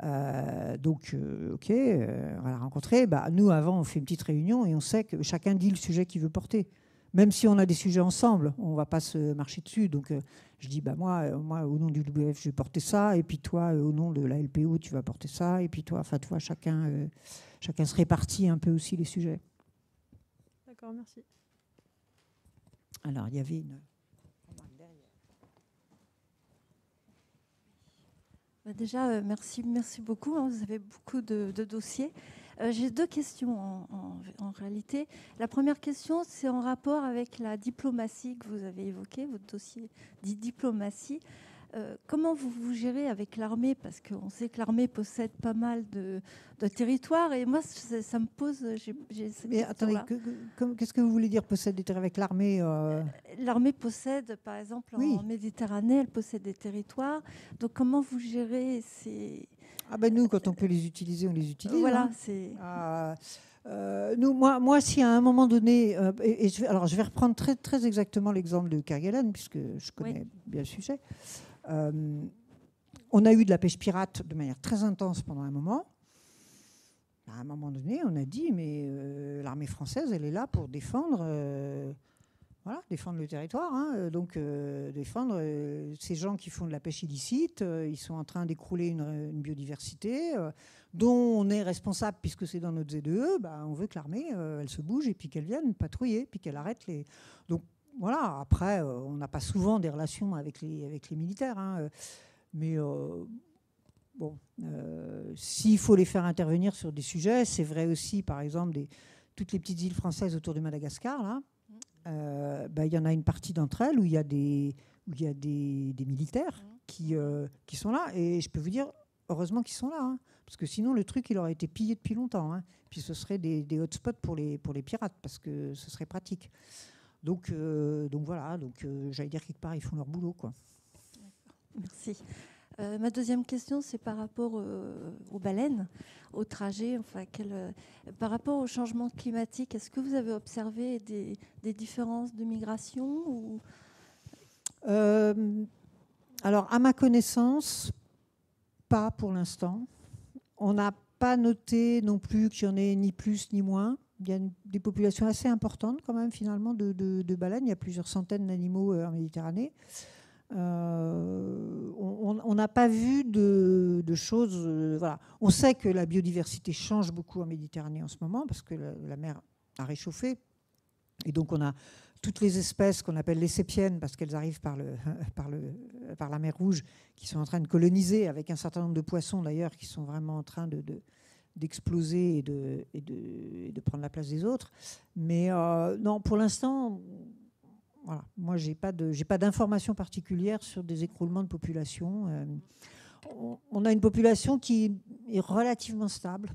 Donc, ok, on va la rencontrer. Bah, nous, avant, on fait une petite réunion et on sait que chacun dit le sujet qu'il veut porter même si on a des sujets ensemble, on ne va pas se marcher dessus. Donc, euh, je dis, bah, moi, euh, moi, au nom du WF, je vais porter ça, et puis toi, euh, au nom de la LPO, tu vas porter ça, et puis toi, enfin, toi, chacun, chacun se répartit un peu aussi les sujets. D'accord, merci. Alors, il y avait une. Bah, déjà, merci, merci beaucoup. Hein, vous avez beaucoup de dossiers. Euh, j'ai deux questions en, réalité. La première question, c'est en rapport avec la diplomatie que vous avez évoquée, votre dossier dit diplomatie. Euh, comment vous vous gérez avec l'armée? Parce qu'on sait que l'armée possède pas mal de, territoires et moi, ça, me pose. Mais attendez, qu'est-ce que vous voulez dire possède des territoires avec l'armée euh? L'armée possède, par exemple, en Méditerranée, elle possède des territoires. Donc, comment vous gérez ces, ah ben nous, quand on peut les utiliser, on les utilise. Voilà, hein. c'est. Ah, euh, nous, moi, moi, si à un moment donné, euh, et, je vais, alors je vais reprendre très, très exactement l'exemple de Kerguelen, puisque je connais bien le sujet. Euh, on a eu de la pêche pirate de manière très intense pendant un moment. À un moment donné, on a dit, mais l'armée française, elle est là pour défendre voilà, défendre le territoire. Hein, euh, donc, euh, défendre euh, ces gens qui font de la pêche illicite. ils sont en train d'écrouler une, biodiversité dont on est responsable puisque c'est dans notre ZDE. Bah, on veut que l'armée, elle se bouge et puis qu'elle vienne patrouiller, puis qu'elle arrête les. Voilà. Après, on n'a pas souvent des relations avec les, avec les militaires. Hein, mais. Bon, s'il faut les faire intervenir sur des sujets, c'est vrai aussi, par exemple, des, toutes les petites îles françaises autour de Madagascar, là, euh, bah, il y en a une partie d'entre elles où il y a des, où il y a des, des militaires mmh. qui, euh, qui sont là. Et je peux vous dire, heureusement qu'ils sont là. Hein, parce que sinon, le truc, il aurait été pillé depuis longtemps. Hein. Puis ce serait des, des hotspots pour les, pour les pirates, parce que ce serait pratique. Donc, euh, donc voilà, donc j'allais dire quelque part, ils font leur boulot. Quoi. Merci. Euh, ma deuxième question, c'est par rapport euh, aux baleines, au trajet, enfin, euh, par rapport au changement climatique. Est-ce que vous avez observé des, différences de migration ou... Alors, à ma connaissance, pas pour l'instant. On n'a pas noté non plus qu'il y en ait ni plus ni moins. Il y a des populations assez importantes quand même finalement de, baleines. Il y a plusieurs centaines d'animaux en Méditerranée. Euh, on n'a pas vu de, choses. Euh, voilà. On sait que la biodiversité change beaucoup en Méditerranée en ce moment parce que la, mer a réchauffé. Et donc on a toutes les espèces qu'on appelle les sépiennes, parce qu'elles arrivent par, le, par la mer Rouge, qui sont en train de coloniser, avec un certain nombre de poissons d'ailleurs, qui sont vraiment en train de, d'exploser et de, de, prendre la place des autres. Mais euh, non, pour l'instant, voilà. Moi, je n'ai pas d'informations particulières sur des écroulements de population. Euh, on, a une population qui est relativement stable,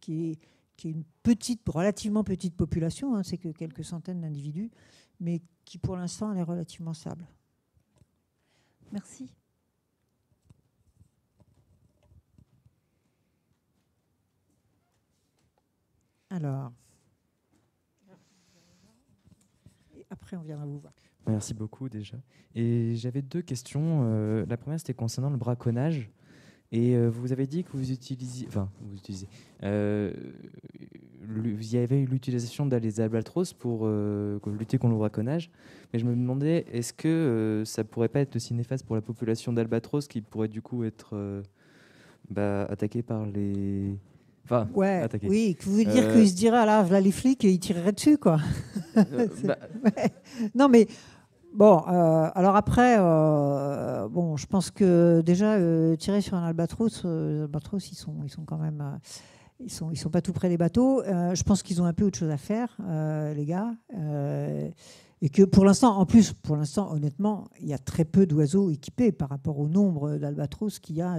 qui est, qui est une petite, relativement petite population, hein, c'est que quelques centaines d'individus, mais qui pour l'instant est relativement stable. Merci. Alors, après, on viendra vous voir. Merci beaucoup déjà. Et j'avais deux questions. Euh, la première, c'était concernant le braconnage. Et euh, vous avez dit que vous utilisiez, enfin, vous utilisez, euh, il y avait eu l'utilisation des albatros pour lutter contre le braconnage. Mais je me demandais, est-ce que ça pourrait pas être aussi néfaste pour la population d'albatros qui pourrait du coup être bah, attaquée par les, Enfin, ouais, oui, vous voulez dire qu'il se dirait, là, là, les flics, ils tireraient dessus, quoi. Euh, bah. Non, mais bon, euh, alors après, euh, bon, je pense que déjà, tirer sur un albatros, les albatros, ils sont, ils sont quand même. ils sont, ils sont pas tout près des bateaux. je pense qu'ils ont un peu autre chose à faire, les gars. et que pour l'instant, en plus, pour l'instant, honnêtement, il y a très peu d'oiseaux équipés par rapport au nombre d'albatros qu'il y a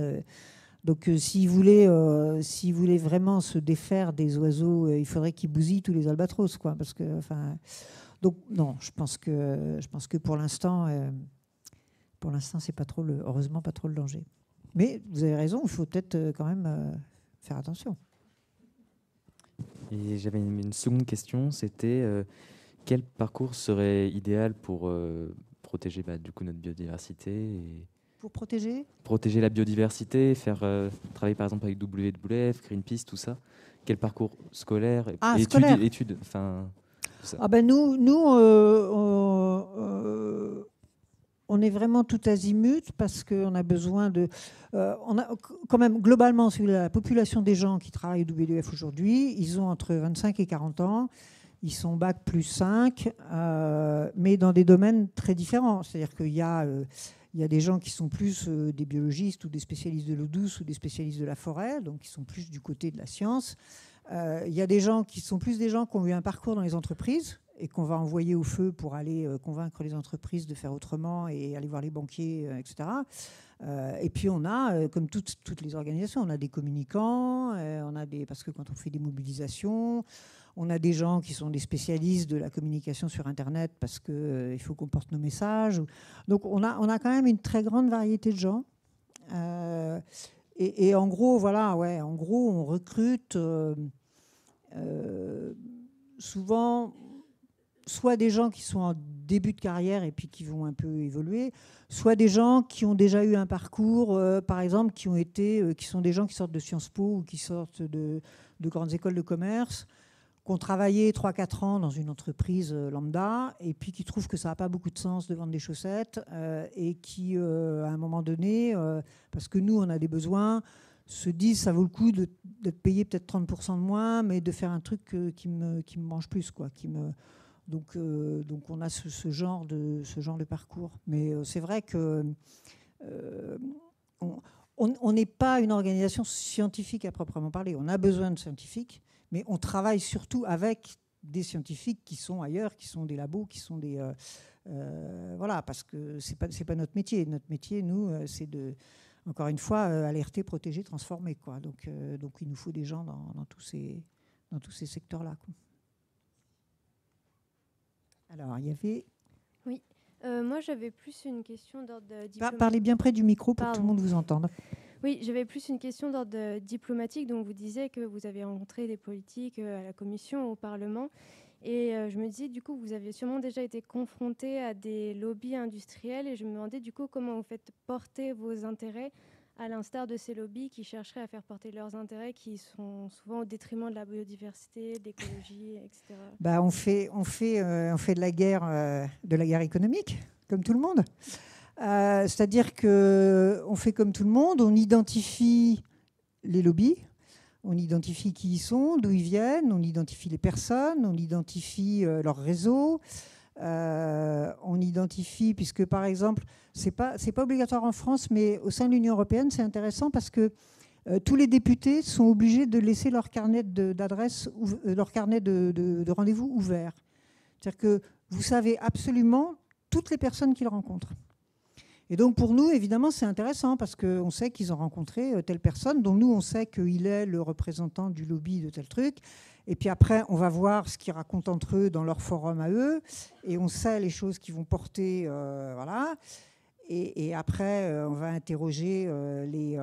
donc, euh, s'il voulait, euh, vraiment se défaire des oiseaux, euh, il faudrait qu'il bousille tous les albatros, quoi. Parce que, donc non, je pense que, je pense que pour l'instant, pour l'instant, c'est pas trop le, heureusement pas trop le danger. Mais vous avez raison, il faut peut-être quand même faire attention. Et j'avais une, seconde question, c'était quel parcours serait idéal pour protéger bah, du coup notre biodiversité Pour protéger Protéger la biodiversité, faire travailler par exemple avec WWF, Greenpeace, tout ça. Quel parcours scolaire, ah, études, scolaire. études, enfin. Ah ben nous, nous on est vraiment tout azimut parce qu'on a besoin de. on a quand même globalement, la population des gens qui travaillent au WWF aujourd'hui, ils ont entre 25 et 40 ans. Ils sont bac plus 5, euh, mais dans des domaines très différents. C'est-à-dire qu'il y, euh, il y, a des gens qui sont plus euh, des biologistes ou des spécialistes de l'eau douce ou des spécialistes de la forêt, donc qui sont plus du côté de la science. il y a des gens qui sont plus des gens qui ont eu un parcours dans les entreprises et qu'on va envoyer au feu pour aller convaincre les entreprises de faire autrement et aller voir les banquiers, etc. et puis on a, comme toutes, toutes, les organisations, on a des communicants, on a des, parce que quand on fait des mobilisations, on a des gens qui sont des spécialistes de la communication sur Internet parce qu'il euh, faut qu'on porte nos messages. Donc on a, quand même une très grande variété de gens. Euh, et, en gros, voilà, ouais, en gros, on recrute euh, souvent soit des gens qui sont en début de carrière et puis qui vont un peu évoluer, soit des gens qui ont déjà eu un parcours, par exemple, qui ont été, qui sont des gens qui sortent de Sciences Po ou qui sortent de grandes écoles de commerce, qui ont travaillé 3-4 ans dans une entreprise euh, lambda et puis qui trouvent que ça n'a pas beaucoup de sens de vendre des chaussettes euh, et qui, euh, à un moment donné, parce que nous, on a des besoins, se disent ça vaut le coup d'être payé peut-être 30% de moins, mais de faire un truc qui, me, qui me mange plus. Quoi, qui me, donc, donc on a ce, genre de, ce genre de parcours. Mais c'est vrai que on n'est pas une organisation scientifique à proprement parler. On a besoin de scientifiques, mais on travaille surtout avec des scientifiques qui sont ailleurs, qui sont des labos, qui sont des... Euh, euh, voilà, parce que ce n'est pas, pas notre métier. Notre métier, nous, euh, c'est de, encore une fois, alerter, protéger, transformer. Quoi. Donc, donc il nous faut des gens dans, tous ces, dans tous ces secteurs-là. Alors, il y avait... Oui, moi j'avais plus une question d'ordre. Parlez bien près du micro pour que tout le monde vous entende. Oui, j'avais plus une question d'ordre diplomatique. Donc, vous disiez que vous avez rencontré des politiques euh, à la Commission, au Parlement. Et euh, je me disais, du coup, vous avez sûrement déjà été confronté à des lobbies industriels. Et je me demandais, du coup, comment vous faites porter vos intérêts à l'instar de ces lobbies qui chercheraient à faire porter leurs intérêts qui sont souvent au détriment de la biodiversité, de l'écologie, etc. Bah, on, fait, on, fait, euh, on fait de la guerre, de la guerre économique, comme tout le monde. Euh, c'est-à-dire qu'on fait comme tout le monde, on identifie les lobbies, on identifie qui ils sont, d'où ils viennent, on identifie les personnes, on identifie euh, leur réseau, euh, on identifie, puisque par exemple, ce n'est pas, obligatoire en France, mais au sein de l'Union européenne, c'est intéressant parce que tous les députés sont obligés de laisser leur carnet d'adresse, leur carnet de, de rendez-vous ouvert. C'est-à-dire que vous savez absolument toutes les personnes qu'ils rencontrent. Et donc pour nous, évidemment, c'est intéressant parce qu'on sait qu'ils ont rencontré euh, telle personne, dont nous, on sait qu'il est le représentant du lobby de tel truc. Et puis après, on va voir ce qu'ils racontent entre eux dans leur forum à eux, et on sait les choses qu'ils vont porter, euh, voilà. Et, après, euh, on va interroger les,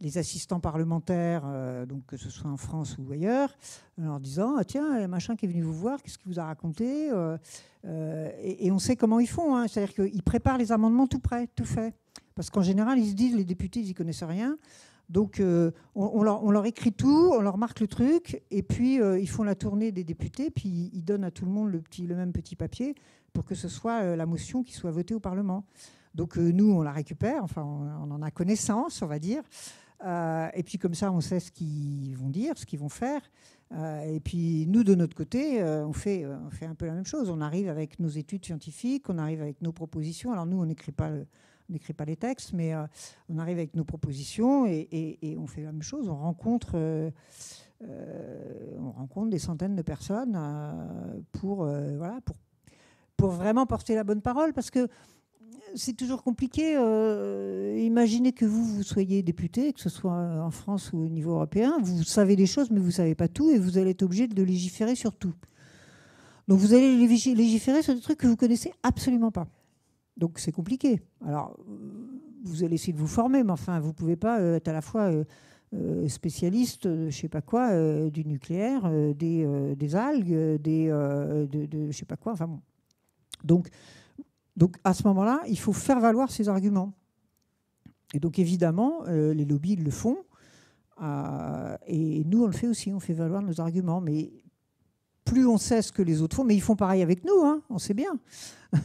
les assistants parlementaires, euh, donc que ce soit en France ou ailleurs, en leur disant ah, tiens, machin qui est venu vous voir, qu'est-ce qu'il vous a raconté euh, euh, et, on sait comment ils font, hein. c'est-à-dire qu'ils préparent les amendements tout prêt, tout fait. Parce qu'en général, ils se disent les députés, ils n'y connaissent rien. Donc on, leur, écrit tout, on leur marque le truc, et puis ils font la tournée des députés, puis ils donnent à tout le monde le, petit, le même petit papier pour que ce soit la motion qui soit votée au Parlement. Donc nous, on la récupère, enfin on en a connaissance, on va dire. Euh, et puis comme ça, on sait ce qu'ils vont dire, ce qu'ils vont faire. Euh, et puis nous, de notre côté, euh, on, fait, on fait un peu la même chose. On arrive avec nos études scientifiques, on arrive avec nos propositions. Alors nous, on n'écrit pas, pas les textes, mais on arrive avec nos propositions et, et, on fait la même chose. On rencontre, on rencontre des centaines de personnes pour, voilà, pour, pour vraiment porter la bonne parole. Parce que c'est toujours compliqué. Euh, imaginez que vous, vous soyez député, que ce soit en France ou au niveau européen. Vous savez des choses, mais vous ne savez pas tout, et vous allez être obligé de légiférer sur tout. Donc vous allez légiférer sur des trucs que vous connaissez absolument pas. Donc c'est compliqué. Alors vous allez essayer de vous former, mais enfin vous ne pouvez pas euh, être à la fois euh, spécialiste, je ne sais pas quoi, du nucléaire, des, algues, des, de, de, je sais pas quoi. Enfin bon. Donc donc à ce moment-là, il faut faire valoir ses arguments. Et donc évidemment, les lobbies le font. et nous, on le fait aussi, on fait valoir nos arguments. Mais plus on sait ce que les autres font, mais ils font pareil avec nous, hein, on sait bien.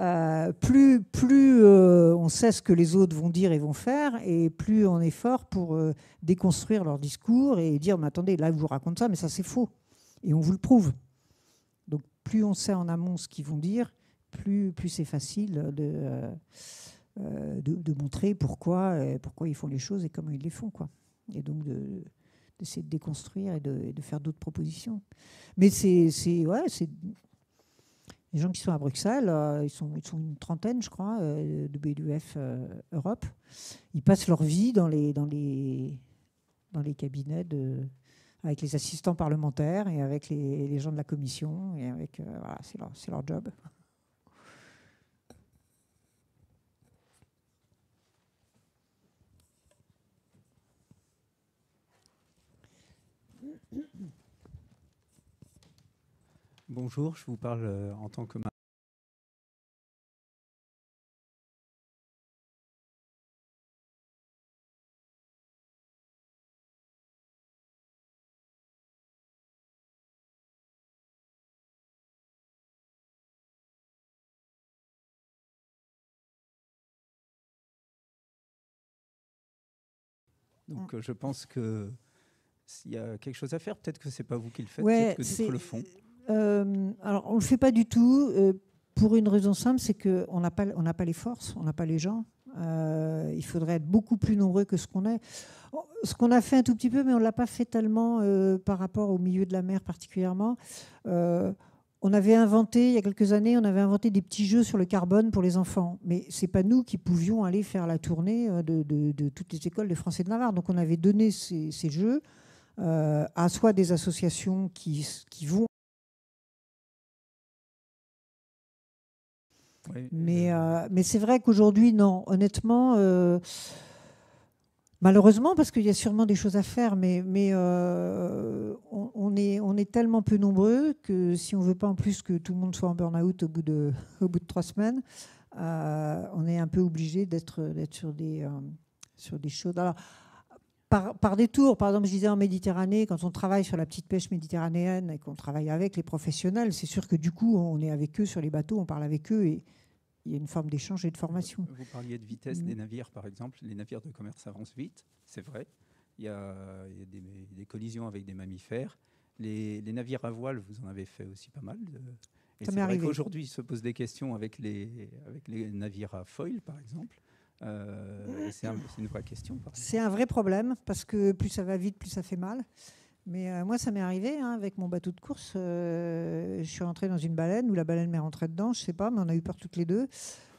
Euh, plus plus euh, on sait ce que les autres vont dire et vont faire, et plus on est fort pour euh, déconstruire leur discours et dire mais attendez, là, je vous raconte ça, mais ça, c'est faux. Et on vous le prouve. Donc, plus on sait en amont ce qu'ils vont dire, plus, plus c'est facile de, de, montrer pourquoi, pourquoi ils font les choses et comment ils les font. Quoi. Et donc, d'essayer de, déconstruire et de, faire d'autres propositions. Mais c'est les gens qui sont à Bruxelles, euh, ils, sont, une trentaine, je crois, euh, de BDUF euh, Europe. Ils passent leur vie dans les, cabinets avec les assistants parlementaires et avec les, gens de la commission. Et avec, voilà, c'est leur, leur job. Bonjour, je vous parle euh, en tant que Donc euh, je pense que s'il y a quelque chose à faire, peut-être que c'est pas vous qui le faites, peut-être que d'autres le font. Euh, alors, on ne le fait pas du tout euh, pour une raison simple, c'est qu'on n'a pas, pas les forces, on n'a pas les gens. Euh, il faudrait être beaucoup plus nombreux que ce qu'on est. Ce qu'on a fait un tout petit peu, mais on ne l'a pas fait tellement par rapport au milieu de la mer particulièrement. on avait inventé, il y a quelques années, on avait inventé des petits jeux sur le carbone pour les enfants. Mais ce n'est pas nous qui pouvions aller faire la tournée de, toutes les écoles de français de Navarre. Donc on avait donné ces, jeux à soit des associations qui vont mais, euh, mais c'est vrai qu'aujourd'hui, non. Honnêtement, euh, malheureusement, parce qu'il y a sûrement des choses à faire, mais, euh, on, est, tellement peu nombreux que si on veut pas en plus que tout le monde soit en burn-out au, bout de, trois semaines, on est un peu obligé d'être sur, des des choses. Par, par détour, par exemple, je disais en Méditerranée, quand on travaille sur la petite pêche méditerranéenne et qu'on travaille avec les professionnels, c'est sûr que du coup, on est avec eux sur les bateaux, on parle avec eux et il y a une forme d'échange et de formation. Vous parliez de vitesse des mm. navires, par exemple. Les navires de commerce avancent vite, c'est vrai. Il y a, des, collisions avec des mammifères. Les, navires à voile, vous en avez fait aussi pas mal. Et c'est vrai qu'aujourd'hui, il se pose des questions avec les, avec les navires à foil, par exemple. Euh, c'est une vraie question. C'est un vrai problème parce que plus ça va vite, plus ça fait mal. Mais euh, moi, ça m'est arrivé hein, avec mon bateau de course. Euh, je suis rentrée dans une baleine où la baleine m'est rentrée dedans, je sais pas, mais on a eu peur toutes les deux.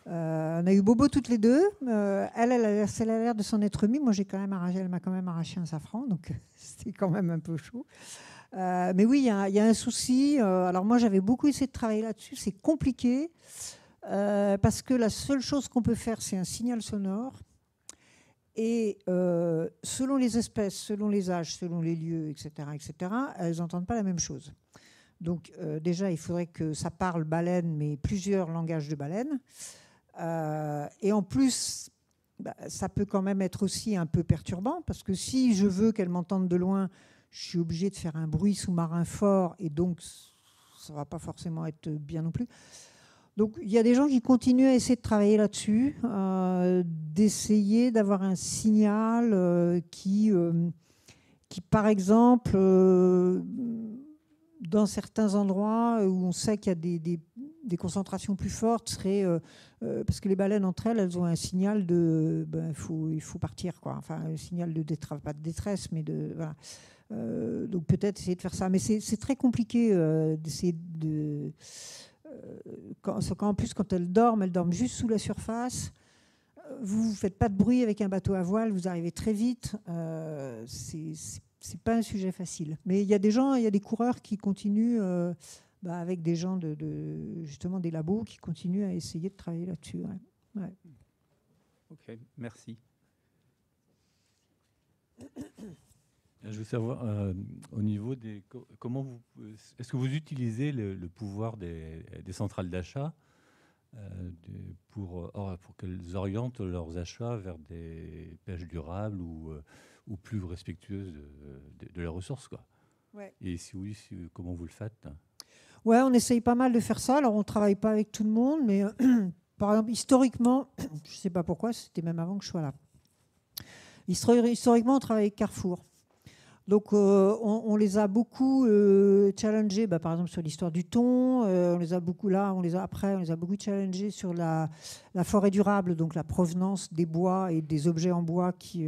Euh, on a eu Bobo toutes les deux. elle, elle a l'air de s'en être mis. Moi, j'ai quand même arraché, elle m'a quand même arraché un safran, donc c'était quand même un peu chaud. mais oui, il y, a un souci. alors moi, j'avais beaucoup essayé de travailler là-dessus. C'est compliqué parce que la seule chose qu'on peut faire, c'est un signal sonore. Et euh, selon les espèces, selon les âges, selon les lieux, etc., etc., elles n'entendent pas la même chose. Donc euh, déjà, il faudrait que ça parle baleine, mais plusieurs langages de baleine. Euh, et en plus, bah, ça peut quand même être aussi un peu perturbant, parce que si je veux qu'elle m'entende de loin, je suis obligé de faire un bruit sous-marin fort, et donc ça ne va pas forcément être bien non plus. Donc il y a des gens qui continuent à essayer de travailler là-dessus, euh, d'essayer d'avoir un signal euh, qui, euh, qui, par exemple, dans certains endroits où on sait qu'il y a des, des, concentrations plus fortes, serait parce que les baleines entre elles, elles ont un signal de, ben, faut, il faut partir, quoi. Enfin, un signal de détresse, pas de détresse, mais de voilà. donc peut-être essayer de faire ça, mais c'est très compliqué d'essayer de en plus, quand elles dorment, elles dorment juste sous la surface. Vous ne faites pas de bruit avec un bateau à voile, vous arrivez très vite. Euh, c'est pas un sujet facile. Mais il y a des gens, il y a des coureurs qui continuent, euh, bah, avec des gens de, justement des labos, qui continuent à essayer de travailler là-dessus. Ok, merci. Je veux savoir, euh, au niveau des. Comment vous. Est-ce que vous utilisez le, pouvoir des, centrales d'achat euh, pour, pour qu'elles orientent leurs achats vers des pêches durables ou, euh, ou plus respectueuses de, de- de les ressources. Quoi? Ouais. Et si oui, si- comment vous le faites? Ouais, on essaye pas mal de faire ça. Alors, on ne travaille pas avec tout le monde, mais euh, par exemple, historiquement, je ne sais pas pourquoi, c'était même avant que je sois là. Histori- Historiquement, on travaille avec Carrefour. Donc, euh, on, les a beaucoup euh, challengés, bah, par exemple, sur l'histoire du thon. euh, on les a beaucoup là, on les a après, on les a beaucoup challengés sur la, forêt durable, donc la provenance des bois et des objets en bois qui.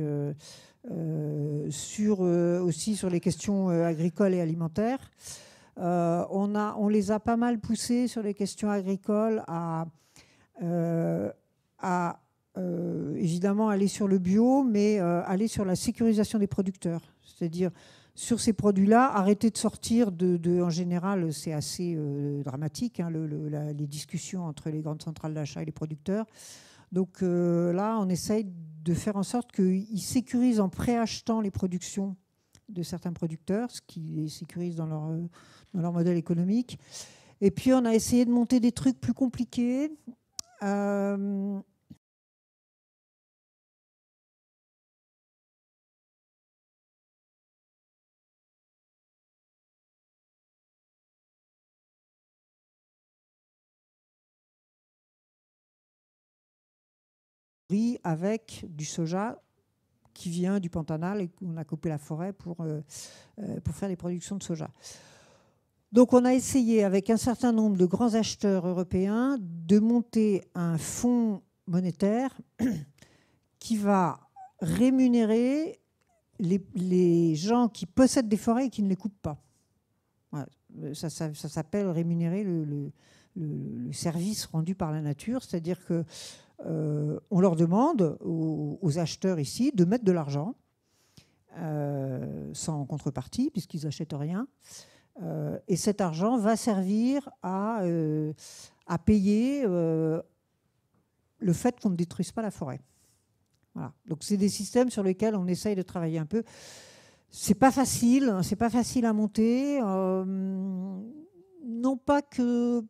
sur, aussi sur les questions agricoles et alimentaires. On, les a pas mal poussés sur les questions agricoles à euh, évidemment aller sur le bio, mais euh, aller sur la sécurisation des producteurs. C'est-à-dire, sur ces produits-là, arrêter de sortir de. en général, c'est assez euh, dramatique, hein, les discussions entre les grandes centrales d'achat et les producteurs. Donc là, on essaye de faire en sorte qu'ils sécurisent en préachetant les productions de certains producteurs, ce qui les sécurise dans leur, modèle économique. Et puis, on a essayé de monter des trucs plus compliqués. Riz avec du soja qui vient du Pantanal et qu'on a coupé la forêt pour, euh, euh, pour faire des productions de soja. Donc on a essayé avec un certain nombre de grands acheteurs européens de monter un fonds monétaire qui va rémunérer les, les gens qui possèdent des forêts et qui ne les coupent pas. Ça, ça- s'appelle rémunérer le- le service rendu par la nature, c'est-à-dire que euh, on leur demande aux, acheteurs ici de mettre de l'argent euh, sans contrepartie puisqu'ils n'achètent rien. Euh, et cet argent va servir à, à payer le fait qu'on ne détruise pas la forêt. Voilà. Donc c'est des systèmes sur lesquels on essaye de travailler un peu. C'est pas facile, hein, c'est pas facile à monter. Non pas que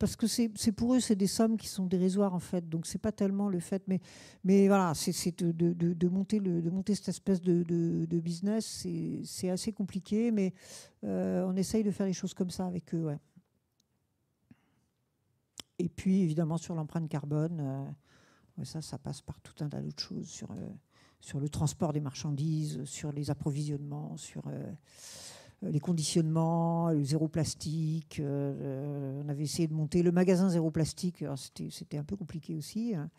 parce que c'est pour eux c'est des sommes qui sont dérisoires en fait, donc c'est pas tellement le fait, mais mais voilà, c'est de, monter de monter cette espèce de, business, c'est assez compliqué, mais euh, on essaye de faire les choses comme ça avec eux. Et puis évidemment sur l'empreinte carbone, euh, ça ça passe par tout un tas d'autres choses sur euh, sur le transport des marchandises, sur les approvisionnements, sur les conditionnements, le zéro plastique. euh, euh, on avait essayé de monter le magasin zéro plastique. C'était un peu compliqué aussi, hein,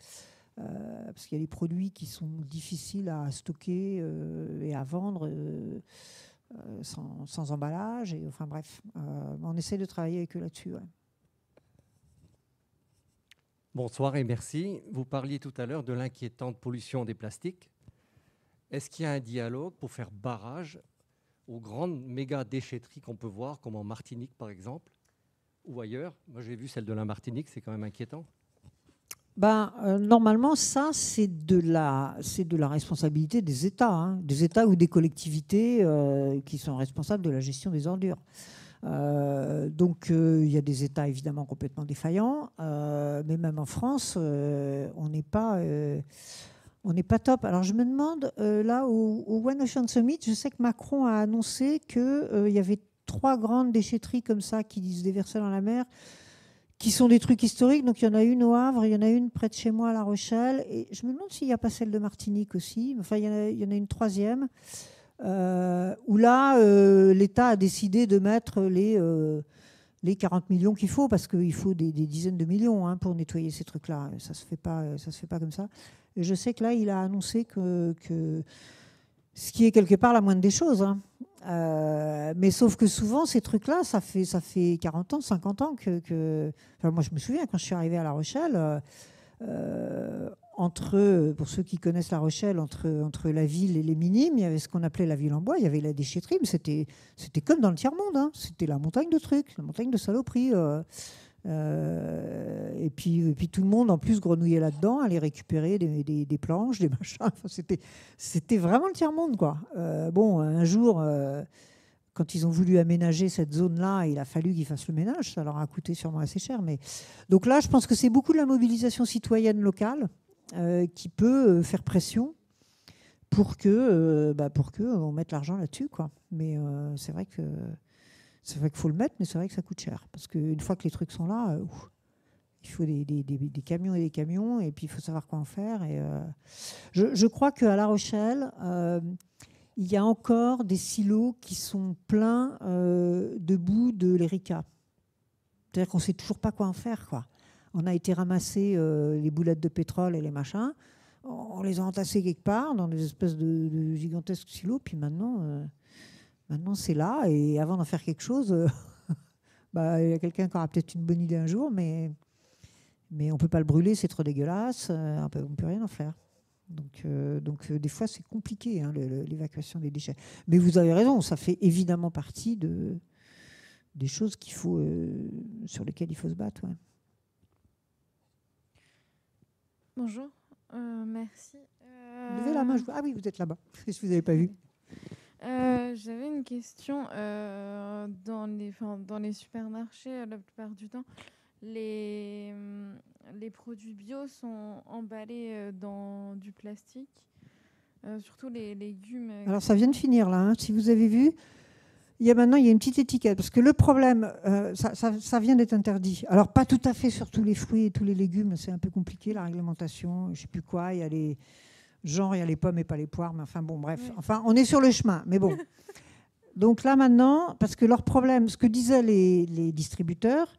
euh, parce qu'il y a des produits qui sont difficiles à stocker euh, et à vendre euh, euh, sans, emballage. Et, enfin bref, euh, on essaie de travailler avec eux là-dessus. Bonsoir et merci. Vous parliez tout à l'heure de l'inquiétante pollution des plastiques. Est-ce qu'il y a un dialogue pour faire barrage aux grandes méga déchetteries qu'on peut voir, comme en Martinique par exemple, ou ailleurs Moi j'ai vu celle de la Martinique, c'est quand même inquiétant. Ben, euh, normalement, ça, c'est de, la, c'est de la responsabilité des États, hein, des États ou des collectivités euh, qui sont responsables de la gestion des ordures. Euh, donc, il y a des États évidemment complètement défaillants, mais même en France, on n'est pas, on n'est pas top. Alors, je me demande, euh, là, au, One Ocean Summit, je sais que Macron a annoncé qu'il y avait trois grandes déchetteries comme ça qui se déversaient dans la mer qui sont des trucs historiques. Donc il y en a une au Havre, il y en a une près de chez moi à La Rochelle. Et je me demande s'il n'y a pas celle de Martinique aussi. Enfin, il y en a, une troisième. euh, où là, euh, l'État a décidé de mettre les, euh, les 40 millions qu'il faut, parce qu'il faut des, dizaines de millions hein, pour nettoyer ces trucs-là. Ça ne se fait pas comme ça. Et je sais que là, il a annoncé que, ce qui est quelque part la moindre des choses. hein. Euh, mais sauf que souvent, ces trucs-là, ça fait, ça fait 40 ans, 50 ans que. moi, je me souviens, quand je suis arrivée à La Rochelle, euh, entre, pour ceux qui connaissent La Rochelle, entre, entre la ville et les minimes, il y avait ce qu'on appelait la ville en bois, il y avait la déchetterie, mais c'était, c'était comme dans le tiers-monde. hein. C'était la montagne de trucs, la montagne de saloperies. euh, euh, et, puis, puis tout le monde, en plus, grenouillait là-dedans, allait récupérer des, des- planches, des machins. C'était, c'était vraiment le tiers-monde, quoi. Euh, bon, un jour, euh, quand ils ont voulu aménager cette zone-là, il a fallu qu'ils fassent le ménage. Ça leur a coûté sûrement assez cher. Mais... Donc là, je pense que c'est beaucoup de la mobilisation citoyenne locale qui peut faire pression pour que, bah, pour que on mette l'argent là-dessus. Quoi. Mais c'est vrai que c'est vrai qu'il faut le mettre, mais c'est vrai que ça coûte cher. Parce qu'une fois que les trucs sont là, il faut des, camions et des camions, et puis il faut savoir quoi en faire. Et, je, je, crois qu'à La Rochelle, il y a encore des silos qui sont pleins euh, de boue de l'Erika. C'est-à-dire qu'on ne sait toujours pas quoi en faire. Quoi. On a été ramasser euh, les boulettes de pétrole et les machins. On les a entassés quelque part dans des espèces de, gigantesques silos. Puis maintenant, euh, maintenant c'est là. Et avant d'en faire quelque chose, bah, il y a quelqu'un qui aura peut-être une bonne idée un jour, mais, mais on ne peut pas le brûler, c'est trop dégueulasse. on ne peut rien en faire. Donc, euh, donc euh, des fois, c'est compliqué, hein, l'évacuation des déchets. Mais vous avez raison, ça fait évidemment partie de, des choses qu'il faut, euh, sur lesquelles il faut se battre. Bonjour, merci. Levez la main. Ah oui, vous êtes là-bas. Je vous avais pas vu. J'avais une question. dans, les, dans les supermarchés, la plupart du temps, les, les produits bio sont emballés euh, dans du plastique, euh, surtout les légumes. Euh, Alors ça vient de finir là, hein. si vous avez vu. Il y a maintenant il y a une petite étiquette parce que le problème, ça, ça, vient d'être interdit. Alors pas tout à fait sur tous les fruits et tous les légumes, c'est un peu compliqué la réglementation. Je sais plus quoi. Il y a les genre il y a les pommes et pas les poires, mais enfin bon bref. Enfin on est sur le chemin, mais bon. Donc là maintenant, parce que leur problème, ce que disaient les, les distributeurs,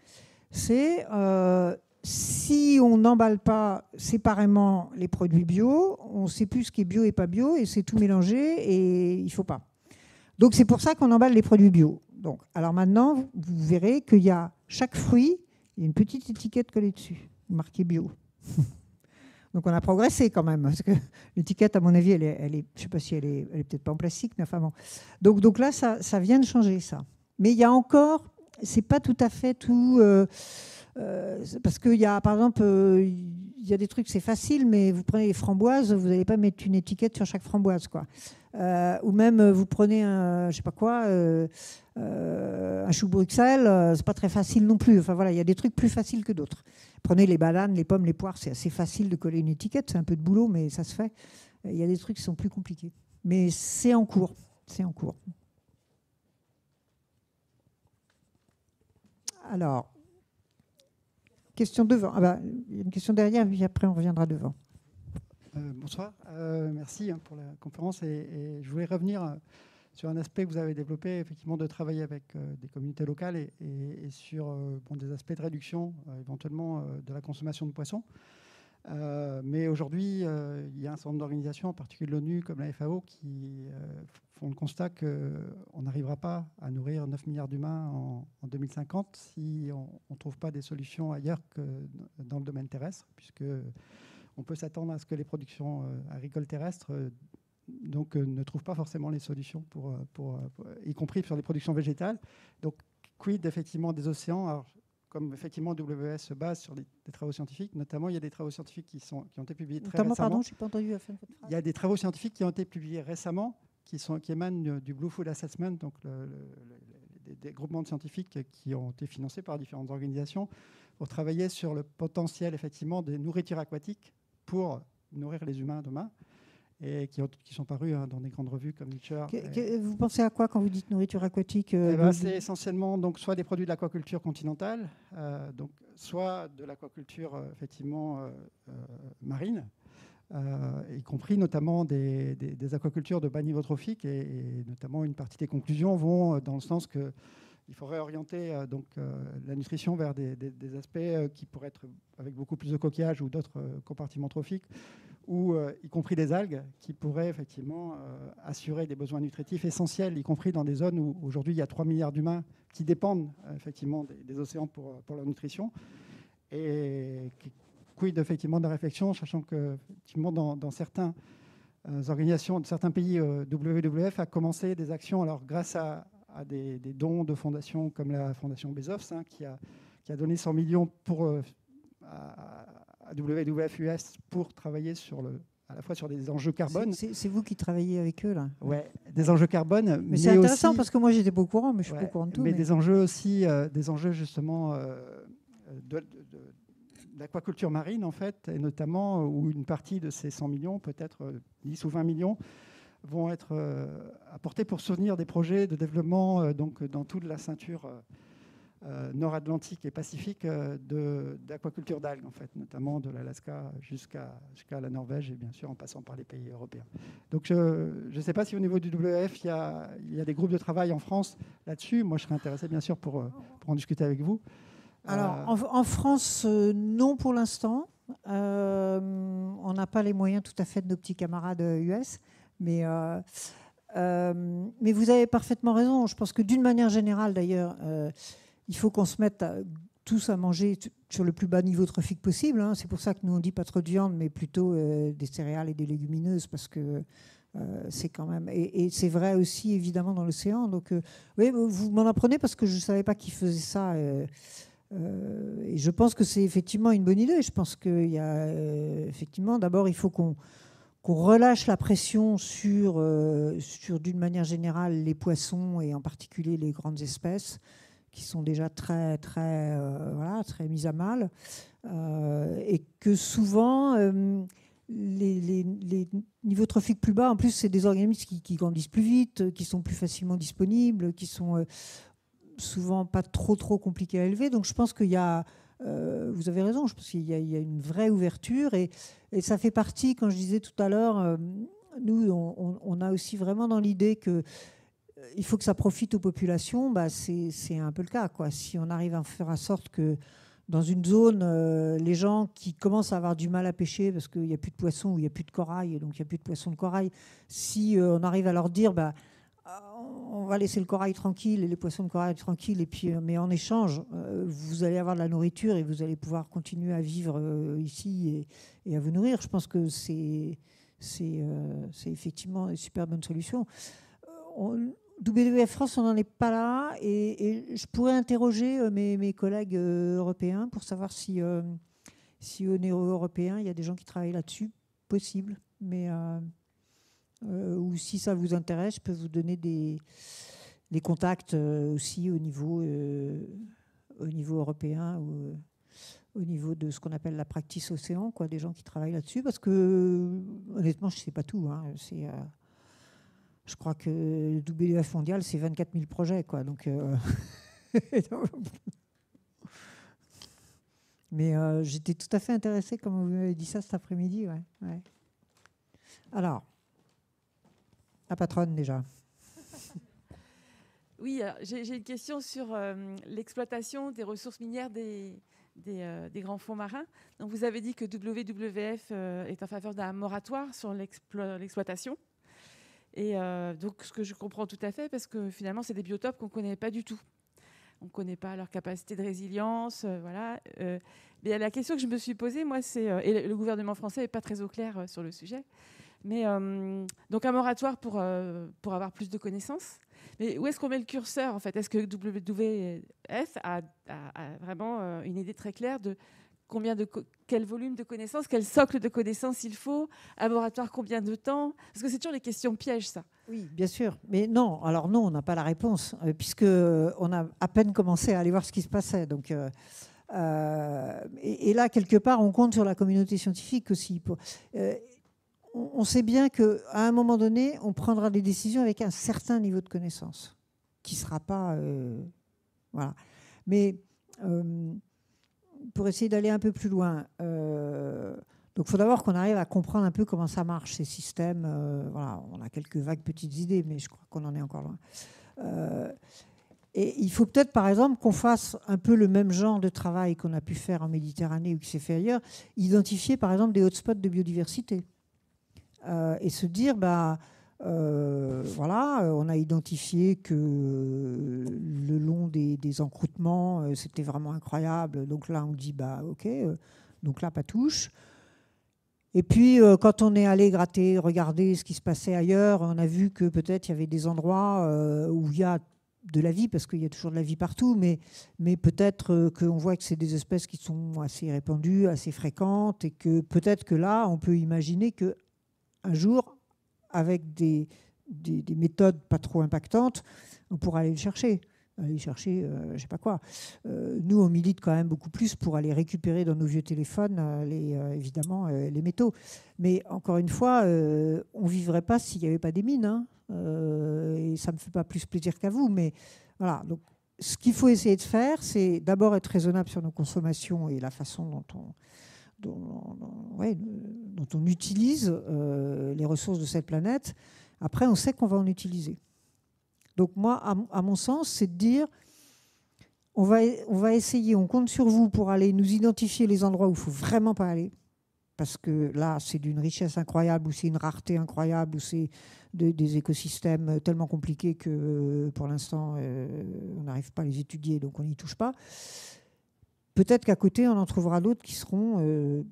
c'est si on n'emballe pas séparément les produits bio, on ne sait plus ce qui est bio et pas bio, et c'est tout mélangé, et il ne faut pas. Donc c'est pour ça qu'on emballe les produits bio. Donc, alors maintenant, vous verrez qu'il y a chaque fruit, il y a une petite étiquette collée dessus, marquée bio. Donc on a progressé quand même, parce que l'étiquette, à mon avis, elle est, je ne sais pas si elle est, est peut-être pas en plastique, mais enfin bon. Donc, donc là, ça, ça vient de changer ça. Mais il y a encore, c'est pas tout à fait tout. Euh, euh, parce qu'il y a, par exemple, euh, il y a des trucs, c'est facile, mais vous prenez les framboises, vous n'allez pas mettre une étiquette sur chaque framboise, quoi. Euh, ou même vous prenez un, je sais pas quoi, un chou Bruxelles, c'est pas très facile non plus. Enfin voilà, il y a des trucs plus faciles que d'autres. Prenez les bananes, les pommes, les poires, c'est assez facile de coller une étiquette, c'est un peu de boulot, mais ça se fait. Il y a des trucs qui sont plus compliqués, mais c'est en cours, c'est en cours. Alors, Question devant. Ah bah, il y a une question derrière, puis après on reviendra devant. Euh, bonsoir, euh, merci hein, pour la conférence. Et, je voulais revenir euh, sur un aspect que vous avez développé, effectivement, de travailler avec des communautés locales et, sur des aspects de réduction, éventuellement, de la consommation de poissons. Mais aujourd'hui, il y a un certain nombre d'organisations, en particulier l'ONU comme la FAO, qui font le constat qu'on n'arrivera pas à nourrir 9 milliards d'humains en, 2050 si on ne trouve pas des solutions ailleurs que dans le domaine terrestre, puisque on peut s'attendre à ce que les productions euh, agricoles terrestres euh, donc, euh, ne trouvent pas forcément les solutions, pour, y compris sur les productions végétales. Donc, quid effectivement des océans? Comme effectivement WS se base sur des, travaux scientifiques, notamment il y a des travaux scientifiques qui, sont, qui ont été publiés très récemment. Pardon, je pas entendu Il y a des travaux scientifiques qui ont été publiés récemment qui, sont, qui émanent du Blue Food Assessment, donc des, groupements de scientifiques qui ont été financés par différentes organisations pour travailler sur le potentiel effectivement des nourritures aquatiques pour nourrir les humains demain et qui, qui sont parus hein, dans des grandes revues comme Nature. vous pensez à quoi quand vous dites nourriture aquatique euh, eh ben, C'est essentiellement donc soit des produits de l'aquaculture continentale, euh, donc soit de l'aquaculture euh, effectivement marine, euh, y compris notamment des, aquacultures de bas niveau trophique, et, notamment une partie des conclusions vont dans le sens que il faudrait orienter euh, donc, la nutrition vers des, aspects qui pourraient être avec beaucoup plus de coquillages ou d'autres compartiments trophiques, ou y compris des algues qui pourraient effectivement assurer des besoins nutritifs essentiels, y compris dans des zones où aujourd'hui il y a 3 milliards d'humains qui dépendent effectivement des, océans pour, leur nutrition. Et quid effectivement de la réflexion, sachant que effectivement, dans, euh, organisations, certains pays, euh, WWF a commencé des actions alors grâce à, des, dons de fondations comme la fondation Bezos, hein, qui, a, qui, a, donné 100 millions pour, euh, à, WWF US pour travailler sur le, à la fois sur des enjeux carbone. C'est vous qui travaillez avec eux, là Ouais, des enjeux carbone. Mais, c'est intéressant parce que moi, j'étais pas au courant, mais je suis pas au courant de tout. Mais, des enjeux aussi, des enjeux justement de, l'aquaculture marine, en fait, et notamment où une partie de ces 100 millions, peut-être 10 ou 20 millions, vont être apportés pour soutenir des projets de développement donc, dans toute la ceinture euh, nord-atlantique et pacifique euh, d'aquaculture d'algues, en fait, notamment de l'Alaska jusqu'à jusqu'à la Norvège et bien sûr en passant par les pays européens. Donc je ne sais pas si au niveau du WF, il y, a, il y a des groupes de travail en France là-dessus. Moi, je serais intéressé bien sûr pour, euh, pour en discuter avec vous. Alors en, France, non pour l'instant. on n'a pas les moyens tout à fait de nos petits camarades US, mais mais vous avez parfaitement raison. Je pense que d'une manière générale, d'ailleurs, il faut qu'on se mette tous à manger sur le plus bas niveau trophique possible. Hein. C'est pour ça que nous, on dit pas trop de viande, mais plutôt euh, des céréales et des légumineuses, parce que euh, c'est quand même. Et, c'est vrai aussi, évidemment, dans l'océan. Donc, euh, oui, vous m'en apprenez parce que je ne savais pas qu'ils faisaient ça. et je pense que c'est effectivement une bonne idée. Je pense qu'il y a effectivement, d'abord, il faut qu'on qu'on relâche la pression sur, sur d'une manière générale, les poissons et en particulier les grandes espèces qui sont déjà très, très, euh, voilà, très mises à mal, euh, et que souvent, euh, les, les, niveaux trophiques plus bas, en plus, c'est des organismes qui, grandissent plus vite, qui sont plus facilement disponibles, qui sont souvent pas trop, trop compliqués à élever. Donc je pense qu'il y a... vous avez raison, je pense qu'il y, a une vraie ouverture et, ça fait partie, quand je disais tout à l'heure, nous, on, a aussi vraiment dans l'idée que il faut que ça profite aux populations, bah c'est un peu le cas. Quoi. Si on arrive à faire en sorte que dans une zone, euh, les gens qui commencent à avoir du mal à pêcher parce qu'il n'y a plus de poissons ou il n'y a plus de corail, donc il n'y a plus de poissons de corail, si euh, on arrive à leur dire, bah, on va laisser le corail tranquille et les poissons de corail tranquilles, et puis, euh, mais en échange, vous allez avoir de la nourriture et vous allez pouvoir continuer à vivre ici et, à vous nourrir. Je pense que c'est effectivement une super bonne solution. On, WWF France, on n'en est pas là. Et, je pourrais interroger euh, mes, collègues euh, européens pour savoir si, euh, si au niveau européen, il y a des gens qui travaillent là-dessus. Possible. Mais, ou si ça vous intéresse, je peux vous donner des, contacts aussi au niveau, au niveau européen ou au niveau de ce qu'on appelle la practice océan, quoi, des gens qui travaillent là-dessus. Parce que, honnêtement, je ne sais pas tout. Hein. Je crois que WF mondial, c'est 24 000 projets. Quoi, donc, euh, Mais euh, j'étais tout à fait intéressée, comme vous m'avez dit ça cet après-midi. Alors, la patronne déjà. Oui, j'ai une question sur euh, l'exploitation des ressources minières des, des, grands fonds marins. Donc, vous avez dit que WWF est en faveur d'un moratoire sur l'exploitation. Et euh, donc, ce que je comprends tout à fait, parce que finalement, c'est des biotopes qu'on ne connaît pas du tout. On ne connaît pas leur capacité de résilience. Euh, voilà. Euh, mais la question que je me suis posée, moi, c'est. et le gouvernement français n'est pas très au clair sur le sujet. Mais donc, un moratoire pour, pour avoir plus de connaissances. Mais où est-ce qu'on met le curseur, en fait? Est-ce que WWF a, vraiment une idée très claire de combien de quel volume de connaissances, quel socle de connaissances il faut, laboratoire combien de temps? Parce que c'est toujours les questions pièges, ça. Oui, bien sûr. Mais non, alors non, on n'a pas la réponse, euh, puisque euh, on a à peine commencé à aller voir ce qui se passait. Donc, euh, et, là, quelque part, on compte sur la communauté scientifique aussi. Pour, on, sait bien qu'à un moment donné, on prendra des décisions avec un certain niveau de connaissance, qui ne sera pas... voilà. Mais pour essayer d'aller un peu plus loin, euh, donc il faut d'abord qu'on arrive à comprendre un peu comment ça marche, ces systèmes. Euh, voilà, on a quelques vagues petites idées, mais je crois qu'on en est encore loin. Euh, et il faut peut-être, par exemple, qu'on fasse un peu le même genre de travail qu'on a pu faire en Méditerranée ou qui s'est fait ailleurs, identifier, par exemple, des hotspots de biodiversité. Et se dire, bah, euh, voilà, on a identifié que le long des, encroûtements, euh, c'était vraiment incroyable. Donc là, on dit, bah ok, euh, donc là, pas touche. Et puis, quand on est allé gratter, regarder ce qui se passait ailleurs, on a vu que peut-être il y avait des endroits où il y a de la vie, parce qu'il y a toujours de la vie partout, mais, mais peut-être qu'on voit que c'est des espèces qui sont assez répandues, assez fréquentes, et que peut-être que là, on peut imaginer que un jour, avec des, des, des méthodes pas trop impactantes, on pourra aller le chercher aller chercher, euh, je sais pas quoi. Euh, nous, on milite quand même beaucoup plus pour aller récupérer dans nos vieux téléphones, euh, les, évidemment, les métaux. Mais encore une fois, on vivrait pas s'il n'y avait pas des mines. Hein. et ça me fait pas plus plaisir qu'à vous. Mais voilà. Donc, ce qu'il faut essayer de faire, c'est d'abord être raisonnable sur nos consommations et la façon dont on, dont, on utilise les ressources de cette planète. Après, on sait qu'on va en utiliser. Donc moi, à, mon sens, c'est de dire, on va, essayer, on compte sur vous pour aller nous identifier les endroits où il faut vraiment pas aller. Parce que là, c'est d'une richesse incroyable, ou c'est une rareté incroyable, ou c'est des écosystèmes tellement compliqués que euh, pour l'instant, euh, on n'arrive pas à les étudier, donc on n'y touche pas. Peut-être qu'à côté, on en trouvera d'autres qui seront euh,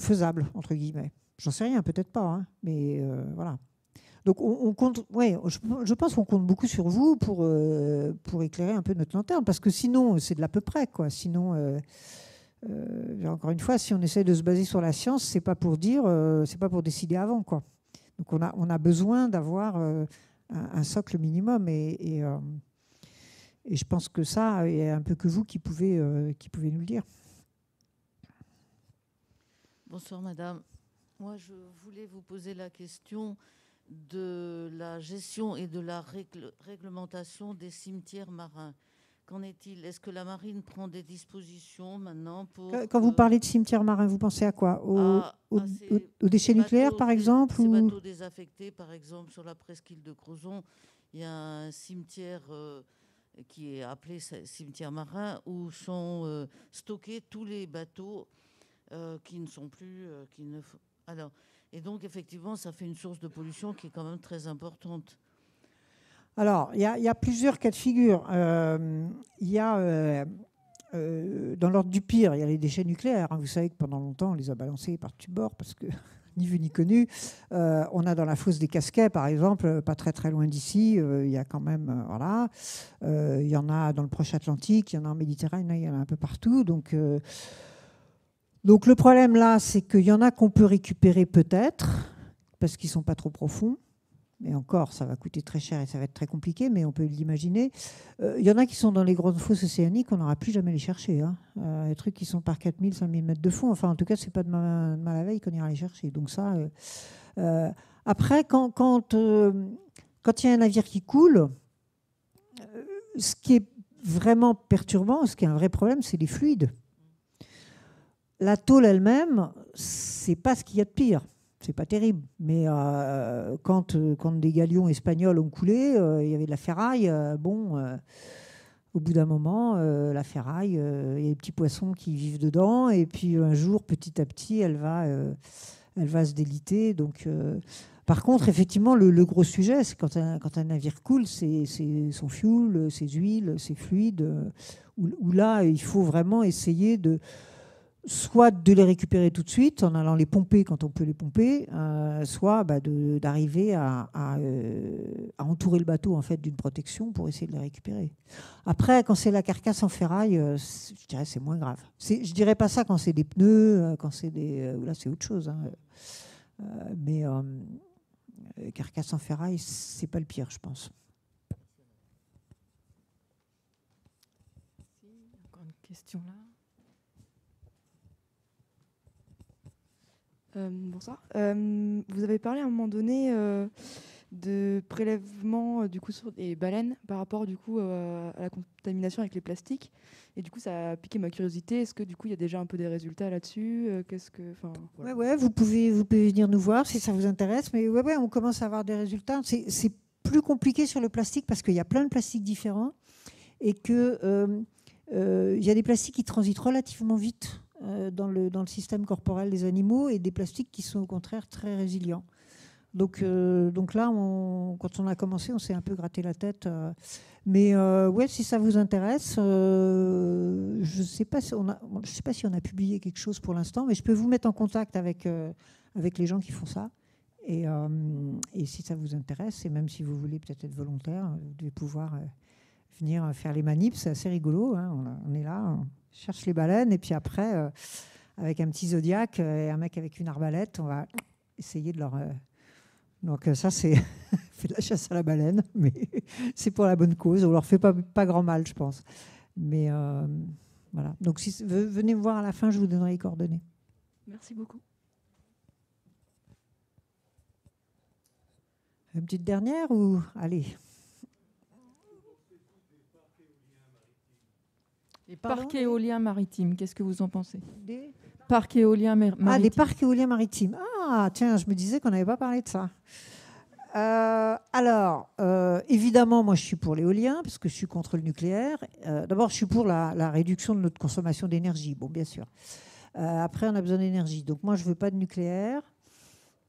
faisables, entre guillemets. J'en sais rien, peut-être pas, hein, mais voilà. Donc on, compte, ouais, je, pense qu'on compte beaucoup sur vous pour, euh, pour éclairer un peu notre lanterne, parce que sinon c'est de l'à peu près, quoi. Sinon, euh, euh, encore une fois, si on essaie de se baser sur la science, c'est pas pour dire, c'est pas pour décider avant, quoi. Donc on a, on a besoin d'avoir un, socle minimum, et, et, je pense que ça, il y a un peu que vous qui pouvez, qui pouvez nous le dire. Bonsoir, madame. Moi, je voulais vous poser la question de la gestion et de la réglementation des cimetières marins. Qu'en est-il? Est-ce que la marine prend des dispositions maintenant pour... Quand vous parlez de cimetières marins, vous pensez à quoi? Aux, déchets nucléaires, par exemple Ces bateaux désaffectés, par exemple, sur la presqu'île de Crozon, il y a un cimetière euh, qui est appelé cimetière marin où sont euh, stockés tous les bateaux euh, qui ne sont plus... qui ne... Alors, et donc, effectivement, ça fait une source de pollution qui est quand même très importante. Alors, il y, a plusieurs cas de figure. Euh, il y a, euh, euh, dans l'ordre du pire, il y a les déchets nucléaires. Hein. Vous savez que pendant longtemps, on les a balancés par-dessus bord parce que ni vu ni connu. on a dans la fosse des Casquets, par exemple, pas très très loin d'ici, il y a quand même, voilà, il y en a dans le proche Atlantique, il y en a en Méditerranée, il y en a un peu partout. Donc le problème là, c'est qu'il y en a qu'on peut récupérer peut-être, parce qu'ils ne sont pas trop profonds. Mais encore, ça va coûter très cher et ça va être très compliqué, mais on peut l'imaginer. Euh, il y en a qui sont dans les grandes fosses océaniques, on n'aura plus jamais les chercher. Hein. Euh, les trucs qui sont par 4000, 5000 mètres de fond. Enfin, en tout cas, ce n'est pas de mal, à veille qu'on ira les chercher. Donc ça. Euh, après, quand quand quand il y a un navire qui coule, ce qui est vraiment perturbant, ce qui est un vrai problème, c'est les fluides la tôle elle-même, c'est pas ce qu'il y a de pire. C'est pas terrible. Mais euh, quand, euh, quand des galions espagnols ont coulé, euh, il y avait de la ferraille. bon, au bout d'un moment, la ferraille, il y a des petits poissons qui vivent dedans. Et puis un jour, petit à petit, elle va, elle va se déliter. Donc. Par contre, effectivement, le, gros sujet, c'est quand un, quand un navire coule, c'est son fuel, ses huiles, ses fluides, où, là, il faut vraiment essayer de, soit de les récupérer tout de suite en allant les pomper quand on peut les pomper, euh, soit bah, d'arriver à, euh, à, entourer le bateau en fait d'une protection pour essayer de les récupérer. Après, quand c'est la carcasse en ferraille, euh, je dirais c'est moins grave. Je dirais pas ça quand c'est des pneus, quand c'est des là c'est autre chose. Hein. mais carcasse en ferraille, c'est pas le pire, je pense. Encore une question là. Bonsoir. Euh, vous avez parlé à un moment donné euh, de prélèvement du coup sur baleines par rapport du coup à la contamination avec les plastiques. Et du coup ça a piqué ma curiosité. Est-ce que du coup il y a déjà un peu des résultats là-dessus qu'est-ce que ouais ouais vous pouvez vous pouvez venir nous voir si ça vous intéresse. Mais ouais ouais on commence à avoir des résultats. C'est plus compliqué sur le plastique parce qu'il y a plein de plastiques différents et que il y a des plastiques qui transitent relativement vite. euh, dans, le, dans le système corporel des animaux et des plastiques qui sont au contraire très résilients. Donc, euh, donc là, quand on a commencé, on s'est un peu gratté la tête. Euh. mais ouais, si ça vous intéresse, je ne sais, pas si on a, sais pas si on a publié quelque chose pour l'instant, mais je peux vous mettre en contact avec, avec les gens qui font ça. Et, et, si ça vous intéresse, et même si vous voulez peut-être être volontaire, vous devez pouvoir venir faire les manips. C'est assez rigolo. Hein. On, on, est là, cherche les baleines, et puis après, euh, avec un petit zodiaque euh, et un mec avec une arbalète, on va essayer de leur, euh, Donc euh, ça, c'est fait de la chasse à la baleine, mais c'est pour la bonne cause. On leur fait pas, pas grand mal, je pense. Mais euh, voilà. Donc si, venez me voir à la fin, je vous donnerai les coordonnées. Merci beaucoup. Une petite dernière ou allez Les parcs éoliens maritimes, qu'est-ce que vous en pensez Des parcs éoliens maritimes. Ah, des parcs éoliens maritimes. Ah, tiens, je me disais qu'on n'avait pas parlé de ça. Euh, alors, euh, évidemment, moi, je suis pour l'éolien, parce que je suis contre le nucléaire. Euh, d'abord, je suis pour la, réduction de notre consommation d'énergie, bon, bien sûr. après, on a besoin d'énergie. Donc, moi, je ne veux pas de nucléaire,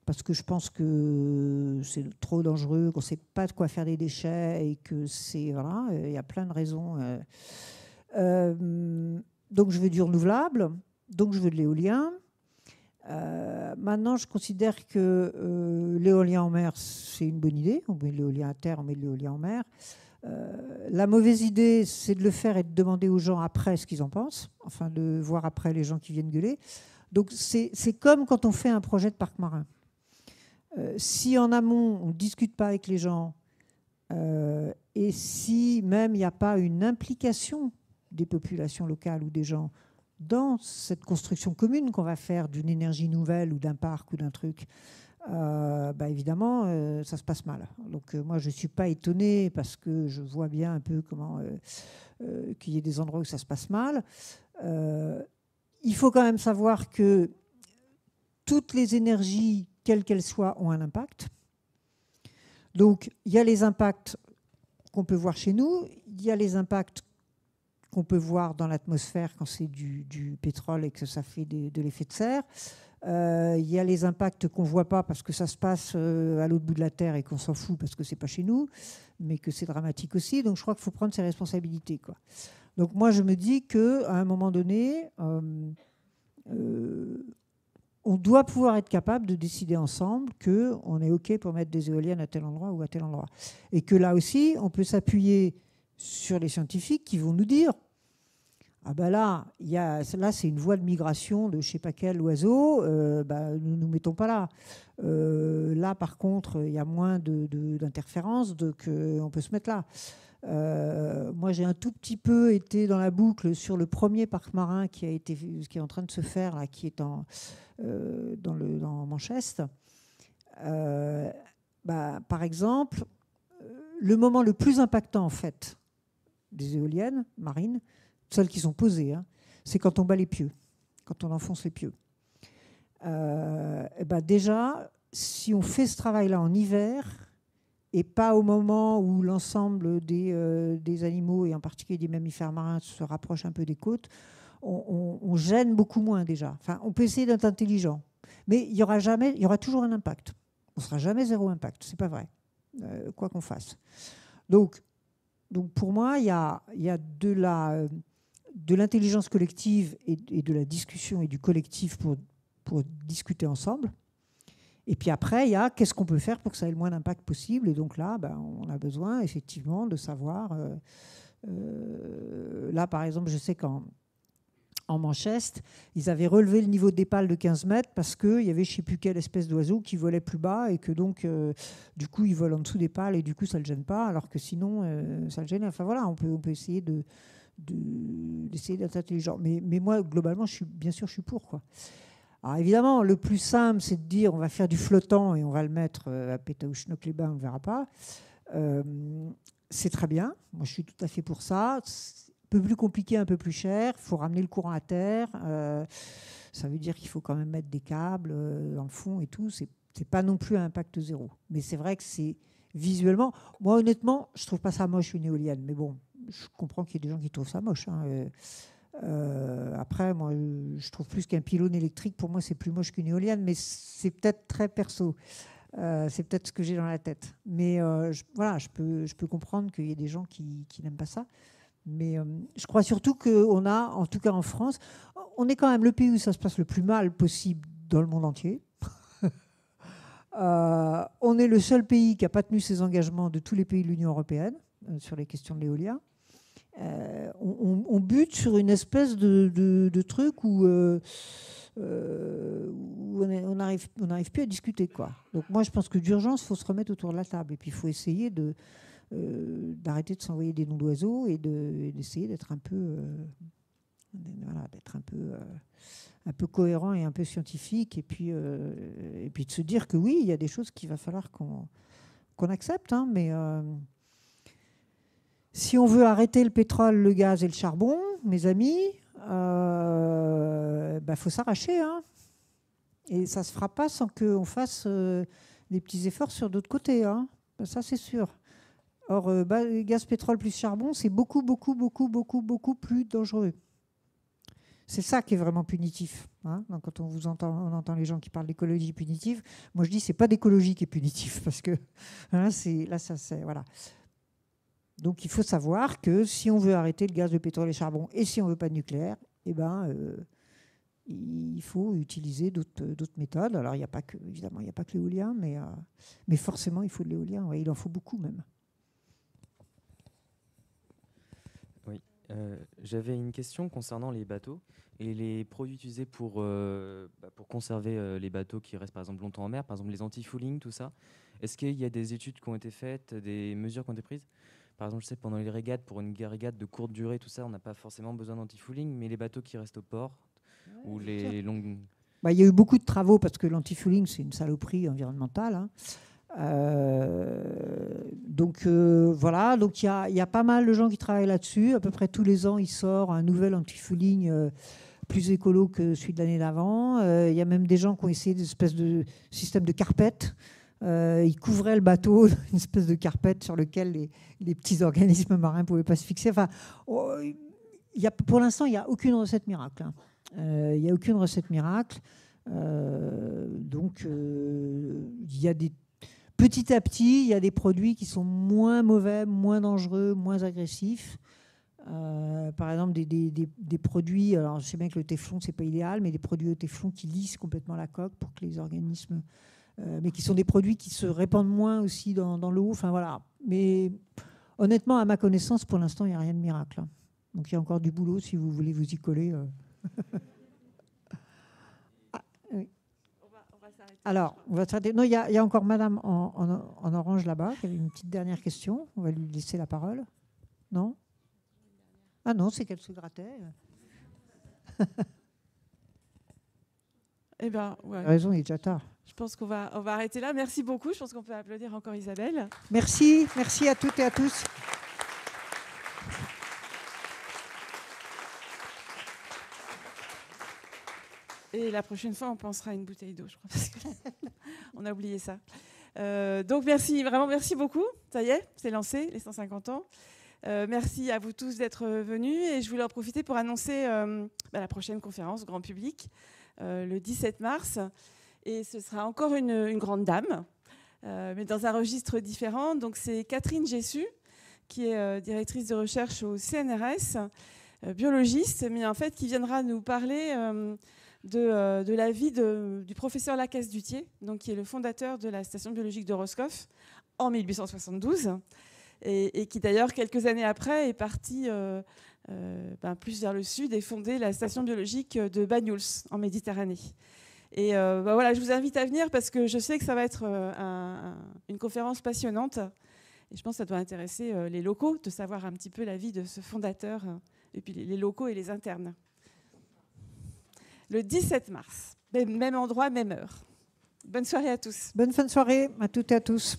parce que je pense que c'est trop dangereux, qu'on ne sait pas de quoi faire des déchets, et que c'est... Voilà, il y a plein de raisons. Donc, je veux du renouvelable. Donc je veux de l'éolien. Euh, maintenant, je considère que euh, l'éolien en mer, c'est une bonne idée. On met l'éolien à terre, on met l'éolien en mer. Euh, la mauvaise idée, c'est de le faire et de demander aux gens après ce qu'ils en pensent, enfin de voir après les gens qui viennent gueuler. Donc c'est comme quand on fait un projet de parc marin. si en amont, on ne discute pas avec les gens, et si même il n'y a pas une implication des populations locales ou des gens dans cette construction commune qu'on va faire d'une énergie nouvelle ou d'un parc ou d'un truc, euh, bah évidemment, euh, ça se passe mal. Donc euh, moi, je ne suis pas étonnée parce que je vois bien un peu comment qu'il y ait des endroits où ça se passe mal. il faut quand même savoir que toutes les énergies, quelles qu'elles soient, ont un impact. Donc il y a les impacts qu'on peut voir chez nous, il y a les impacts qu'on peut voir dans l'atmosphère quand c'est du, pétrole et que ça fait de, l'effet de serre. Euh, il y a les impacts qu'on ne voit pas parce que ça se passe euh, à l'autre bout de la Terre et qu'on s'en fout parce que c'est pas chez nous, mais que c'est dramatique aussi. Donc je crois qu'il faut prendre ses responsabilités. Quoi. Donc moi je me dis qu'à un moment donné, euh, on doit pouvoir être capable de décider ensemble qu'on est OK pour mettre des éoliennes à tel endroit ou à tel endroit. Et que là aussi, on peut s'appuyer sur les scientifiques qui vont nous dire ah ben là, y a, là c'est une voie de migration de je sais pas quel oiseau, euh, bah, nous ne nous mettons pas là. Euh, là par contre, il y a moins d'interférences, de, de, on peut se mettre là. Euh, moi j'ai un tout petit peu été dans la boucle sur le premier parc marin qui, a été, qui est en train de se faire, là, qui est en, dans, le, dans Manchester. Bah, par exemple, le moment le plus impactant en fait des éoliennes marines, celles qui sont posées, hein, c'est quand on bat les pieux, quand on enfonce les pieux. Euh, et ben déjà, si on fait ce travail-là en hiver, et pas au moment où l'ensemble des, euh, des, animaux, et en particulier des mammifères marins, se rapprochent un peu des côtes, on, gêne beaucoup moins déjà. Enfin, on peut essayer d'être intelligent, mais il y aura jamais, il y aura toujours un impact. On sera jamais zéro impact, c'est pas vrai, euh, quoi qu'on fasse. Donc, donc pour moi, il y a, de la de l'intelligence collective et, de la discussion et du collectif pour, pour discuter ensemble. Et puis après, il y a qu'est-ce qu'on peut faire pour que ça ait le moins d'impact possible. Et donc là, ben, on a besoin effectivement de savoir. Euh, euh, là, par exemple, je sais qu'en en Manchester, ils avaient relevé le niveau des pales de 15 mètres parce qu'il y avait je ne sais plus quelle espèce d'oiseau qui volait plus bas et que donc, euh, du coup, ils volent en dessous des pales et du coup, ça ne le gêne pas, alors que sinon, euh, ça le gêne. Enfin voilà, on peut, essayer de d'essayer d'être intelligent. Mais, moi, globalement, bien sûr, je suis pour. Alors évidemment, le plus simple, c'est de dire on va faire du flottant et on va le mettre euh, à Pétaouchnok-les-Bains, on ne verra pas. c'est très bien. Moi, je suis tout à fait pour ça peu plus compliqué, un peu plus cher. Il faut ramener le courant à terre. Euh, ça veut dire qu'il faut quand même mettre des câbles euh, dans le fond et tout. C'est n'est pas non plus un impact zéro. Mais c'est vrai que c'est visuellement. Moi, honnêtement, je trouve pas ça moche une éolienne. Mais bon, je comprends qu'il y ait des gens qui trouvent ça moche. Hein. Euh, après, moi, je trouve plus qu'un pylône électrique, pour moi, c'est plus moche qu'une éolienne, mais c'est peut-être très perso. c'est peut-être ce que j'ai dans la tête. Mais voilà, je peux, comprendre qu'il y ait des gens qui n'aiment pas ça. Mais euh, je crois surtout qu'on a, en tout cas en France, on est quand même le pays où ça se passe le plus mal possible dans le monde entier. Euh, on est le seul pays qui n'a pas tenu ses engagements de tous les pays de l'Union européenne euh, sur les questions de l'éolien. On, bute sur une espèce de, truc où on n'arrive plus à discuter. Donc moi, je pense que d'urgence, il faut se remettre autour de la table. Et puis, il faut essayer de, d'arrêter de s'envoyer des noms d'oiseaux et d'essayer d'être un peu... voilà, d'être un peu un peu cohérent et un peu scientifique, et puis, et puis de se dire que oui, il y a des choses qu'il va falloir qu'on qu'on accepte, hein, mais si on veut arrêter le pétrole, le gaz et le charbon, mes amis, il euh, bah, faut s'arracher. Hein. Et ça ne se fera pas sans qu'on fasse euh, des petits efforts sur d'autres côtés. Hein. Ça, c'est sûr. Or, euh, gaz, pétrole plus charbon, c'est beaucoup, beaucoup, beaucoup, beaucoup, beaucoup plus dangereux. C'est ça qui est vraiment punitif. Hein. quand on vous entend, on entend les gens qui parlent d'écologie punitive, moi je dis c'est pas d'écologie qui est punitif parce que hein, c'est là ça c'est voilà. Donc il faut savoir que si on veut arrêter le gaz, le pétrole et le charbon, et si on ne veut pas de nucléaire, eh ben, euh, il faut utiliser d'autres méthodes. Alors il n'y a pas que, évidemment, il n'y a pas que l'éolien, mais, euh, mais forcément il faut de l'éolien. Il en faut beaucoup même. Oui, euh, j'avais une question concernant les bateaux et les produits utilisés pour, bah, pour conserver les bateaux qui restent par exemple longtemps en mer, par exemple les anti-fouling, tout ça. Est-ce qu'il y a des études qui ont été faites, des mesures qui ont été prises? Par exemple, je sais pendant les régates, pour une régate de courte durée, tout ça, on n'a pas forcément besoin d'anti-fouling, mais les bateaux qui restent au port ou les longues. Bah, il y a eu beaucoup de travaux parce que l'anti-fouling, c'est une saloperie environnementale. Hein. Euh, donc euh, voilà, donc il y, a pas mal de gens qui travaillent là-dessus. À peu près tous les ans, il sort un nouvel anti-fouling euh, plus écolo que celui de l'année d'avant. Il y a même des gens qui ont essayé des espèces de système de carpette euh, il couvrait le bateau d'une espèce de carpette sur lequel les, petits organismes marins ne pouvaient pas se fixer. Enfin, oh, pour l'instant, il n'y a aucune recette miracle. Hein. Il n'y a aucune recette miracle. Donc, il y a des petit à petit, il y a des produits qui sont moins mauvais, moins dangereux, moins agressifs. par exemple, des, produits, alors je sais bien que le téflon, c'est pas idéal, mais des produits au téflon qui lissent complètement la coque pour que les organismes euh, mais qui sont des produits qui se répandent moins aussi dans, l'eau. Enfin voilà. Mais honnêtement, à ma connaissance, pour l'instant, il n'y a rien de miracle. Donc il y a encore du boulot si vous voulez vous y coller. Euh. Ah, Alors, on va traiter. Non, il y, a encore Madame en, orange là-bas qui avait une petite dernière question. On va lui laisser la parole. Non? Ah non, c'est qu'elle se grattait. eh bien, ouais. raison, il est déjà tard. Je pense qu'on va, on va arrêter là. Merci beaucoup. Je pense qu'on peut applaudir encore Isabelle. Merci. Merci à toutes et à tous. Et la prochaine fois, on pensera à une bouteille d'eau, je crois, parce qu'on a oublié ça. Euh, donc merci, vraiment merci beaucoup. Ça y est, c'est lancé, les 150 ans. Euh, merci à vous tous d'être venus et je voulais en profiter pour annoncer euh, bah, la prochaine conférence grand public le 17 mars. Et ce sera encore une, grande dame, mais dans un registre différent. Donc c'est Catherine Jessu, qui est directrice de recherche au CNRS, biologiste, mais en fait qui viendra nous parler de, la vie du professeur Lacasse Dutier, donc qui est le fondateur de la station biologique de Roscoff en 1872, et, qui d'ailleurs quelques années après est parti ben, plus vers le sud et fondé la station biologique de Banyuls en Méditerranée. Et euh, bah voilà, je vous invite à venir parce que je sais que ça va être euh, une conférence passionnante. Et je pense que ça doit intéresser euh, les locaux de savoir un petit peu la vie de ce fondateur, et puis les locaux et les internes. Le 17 mars, même endroit, même heure. Bonne soirée à tous. Bonne fin de soirée à toutes et à tous.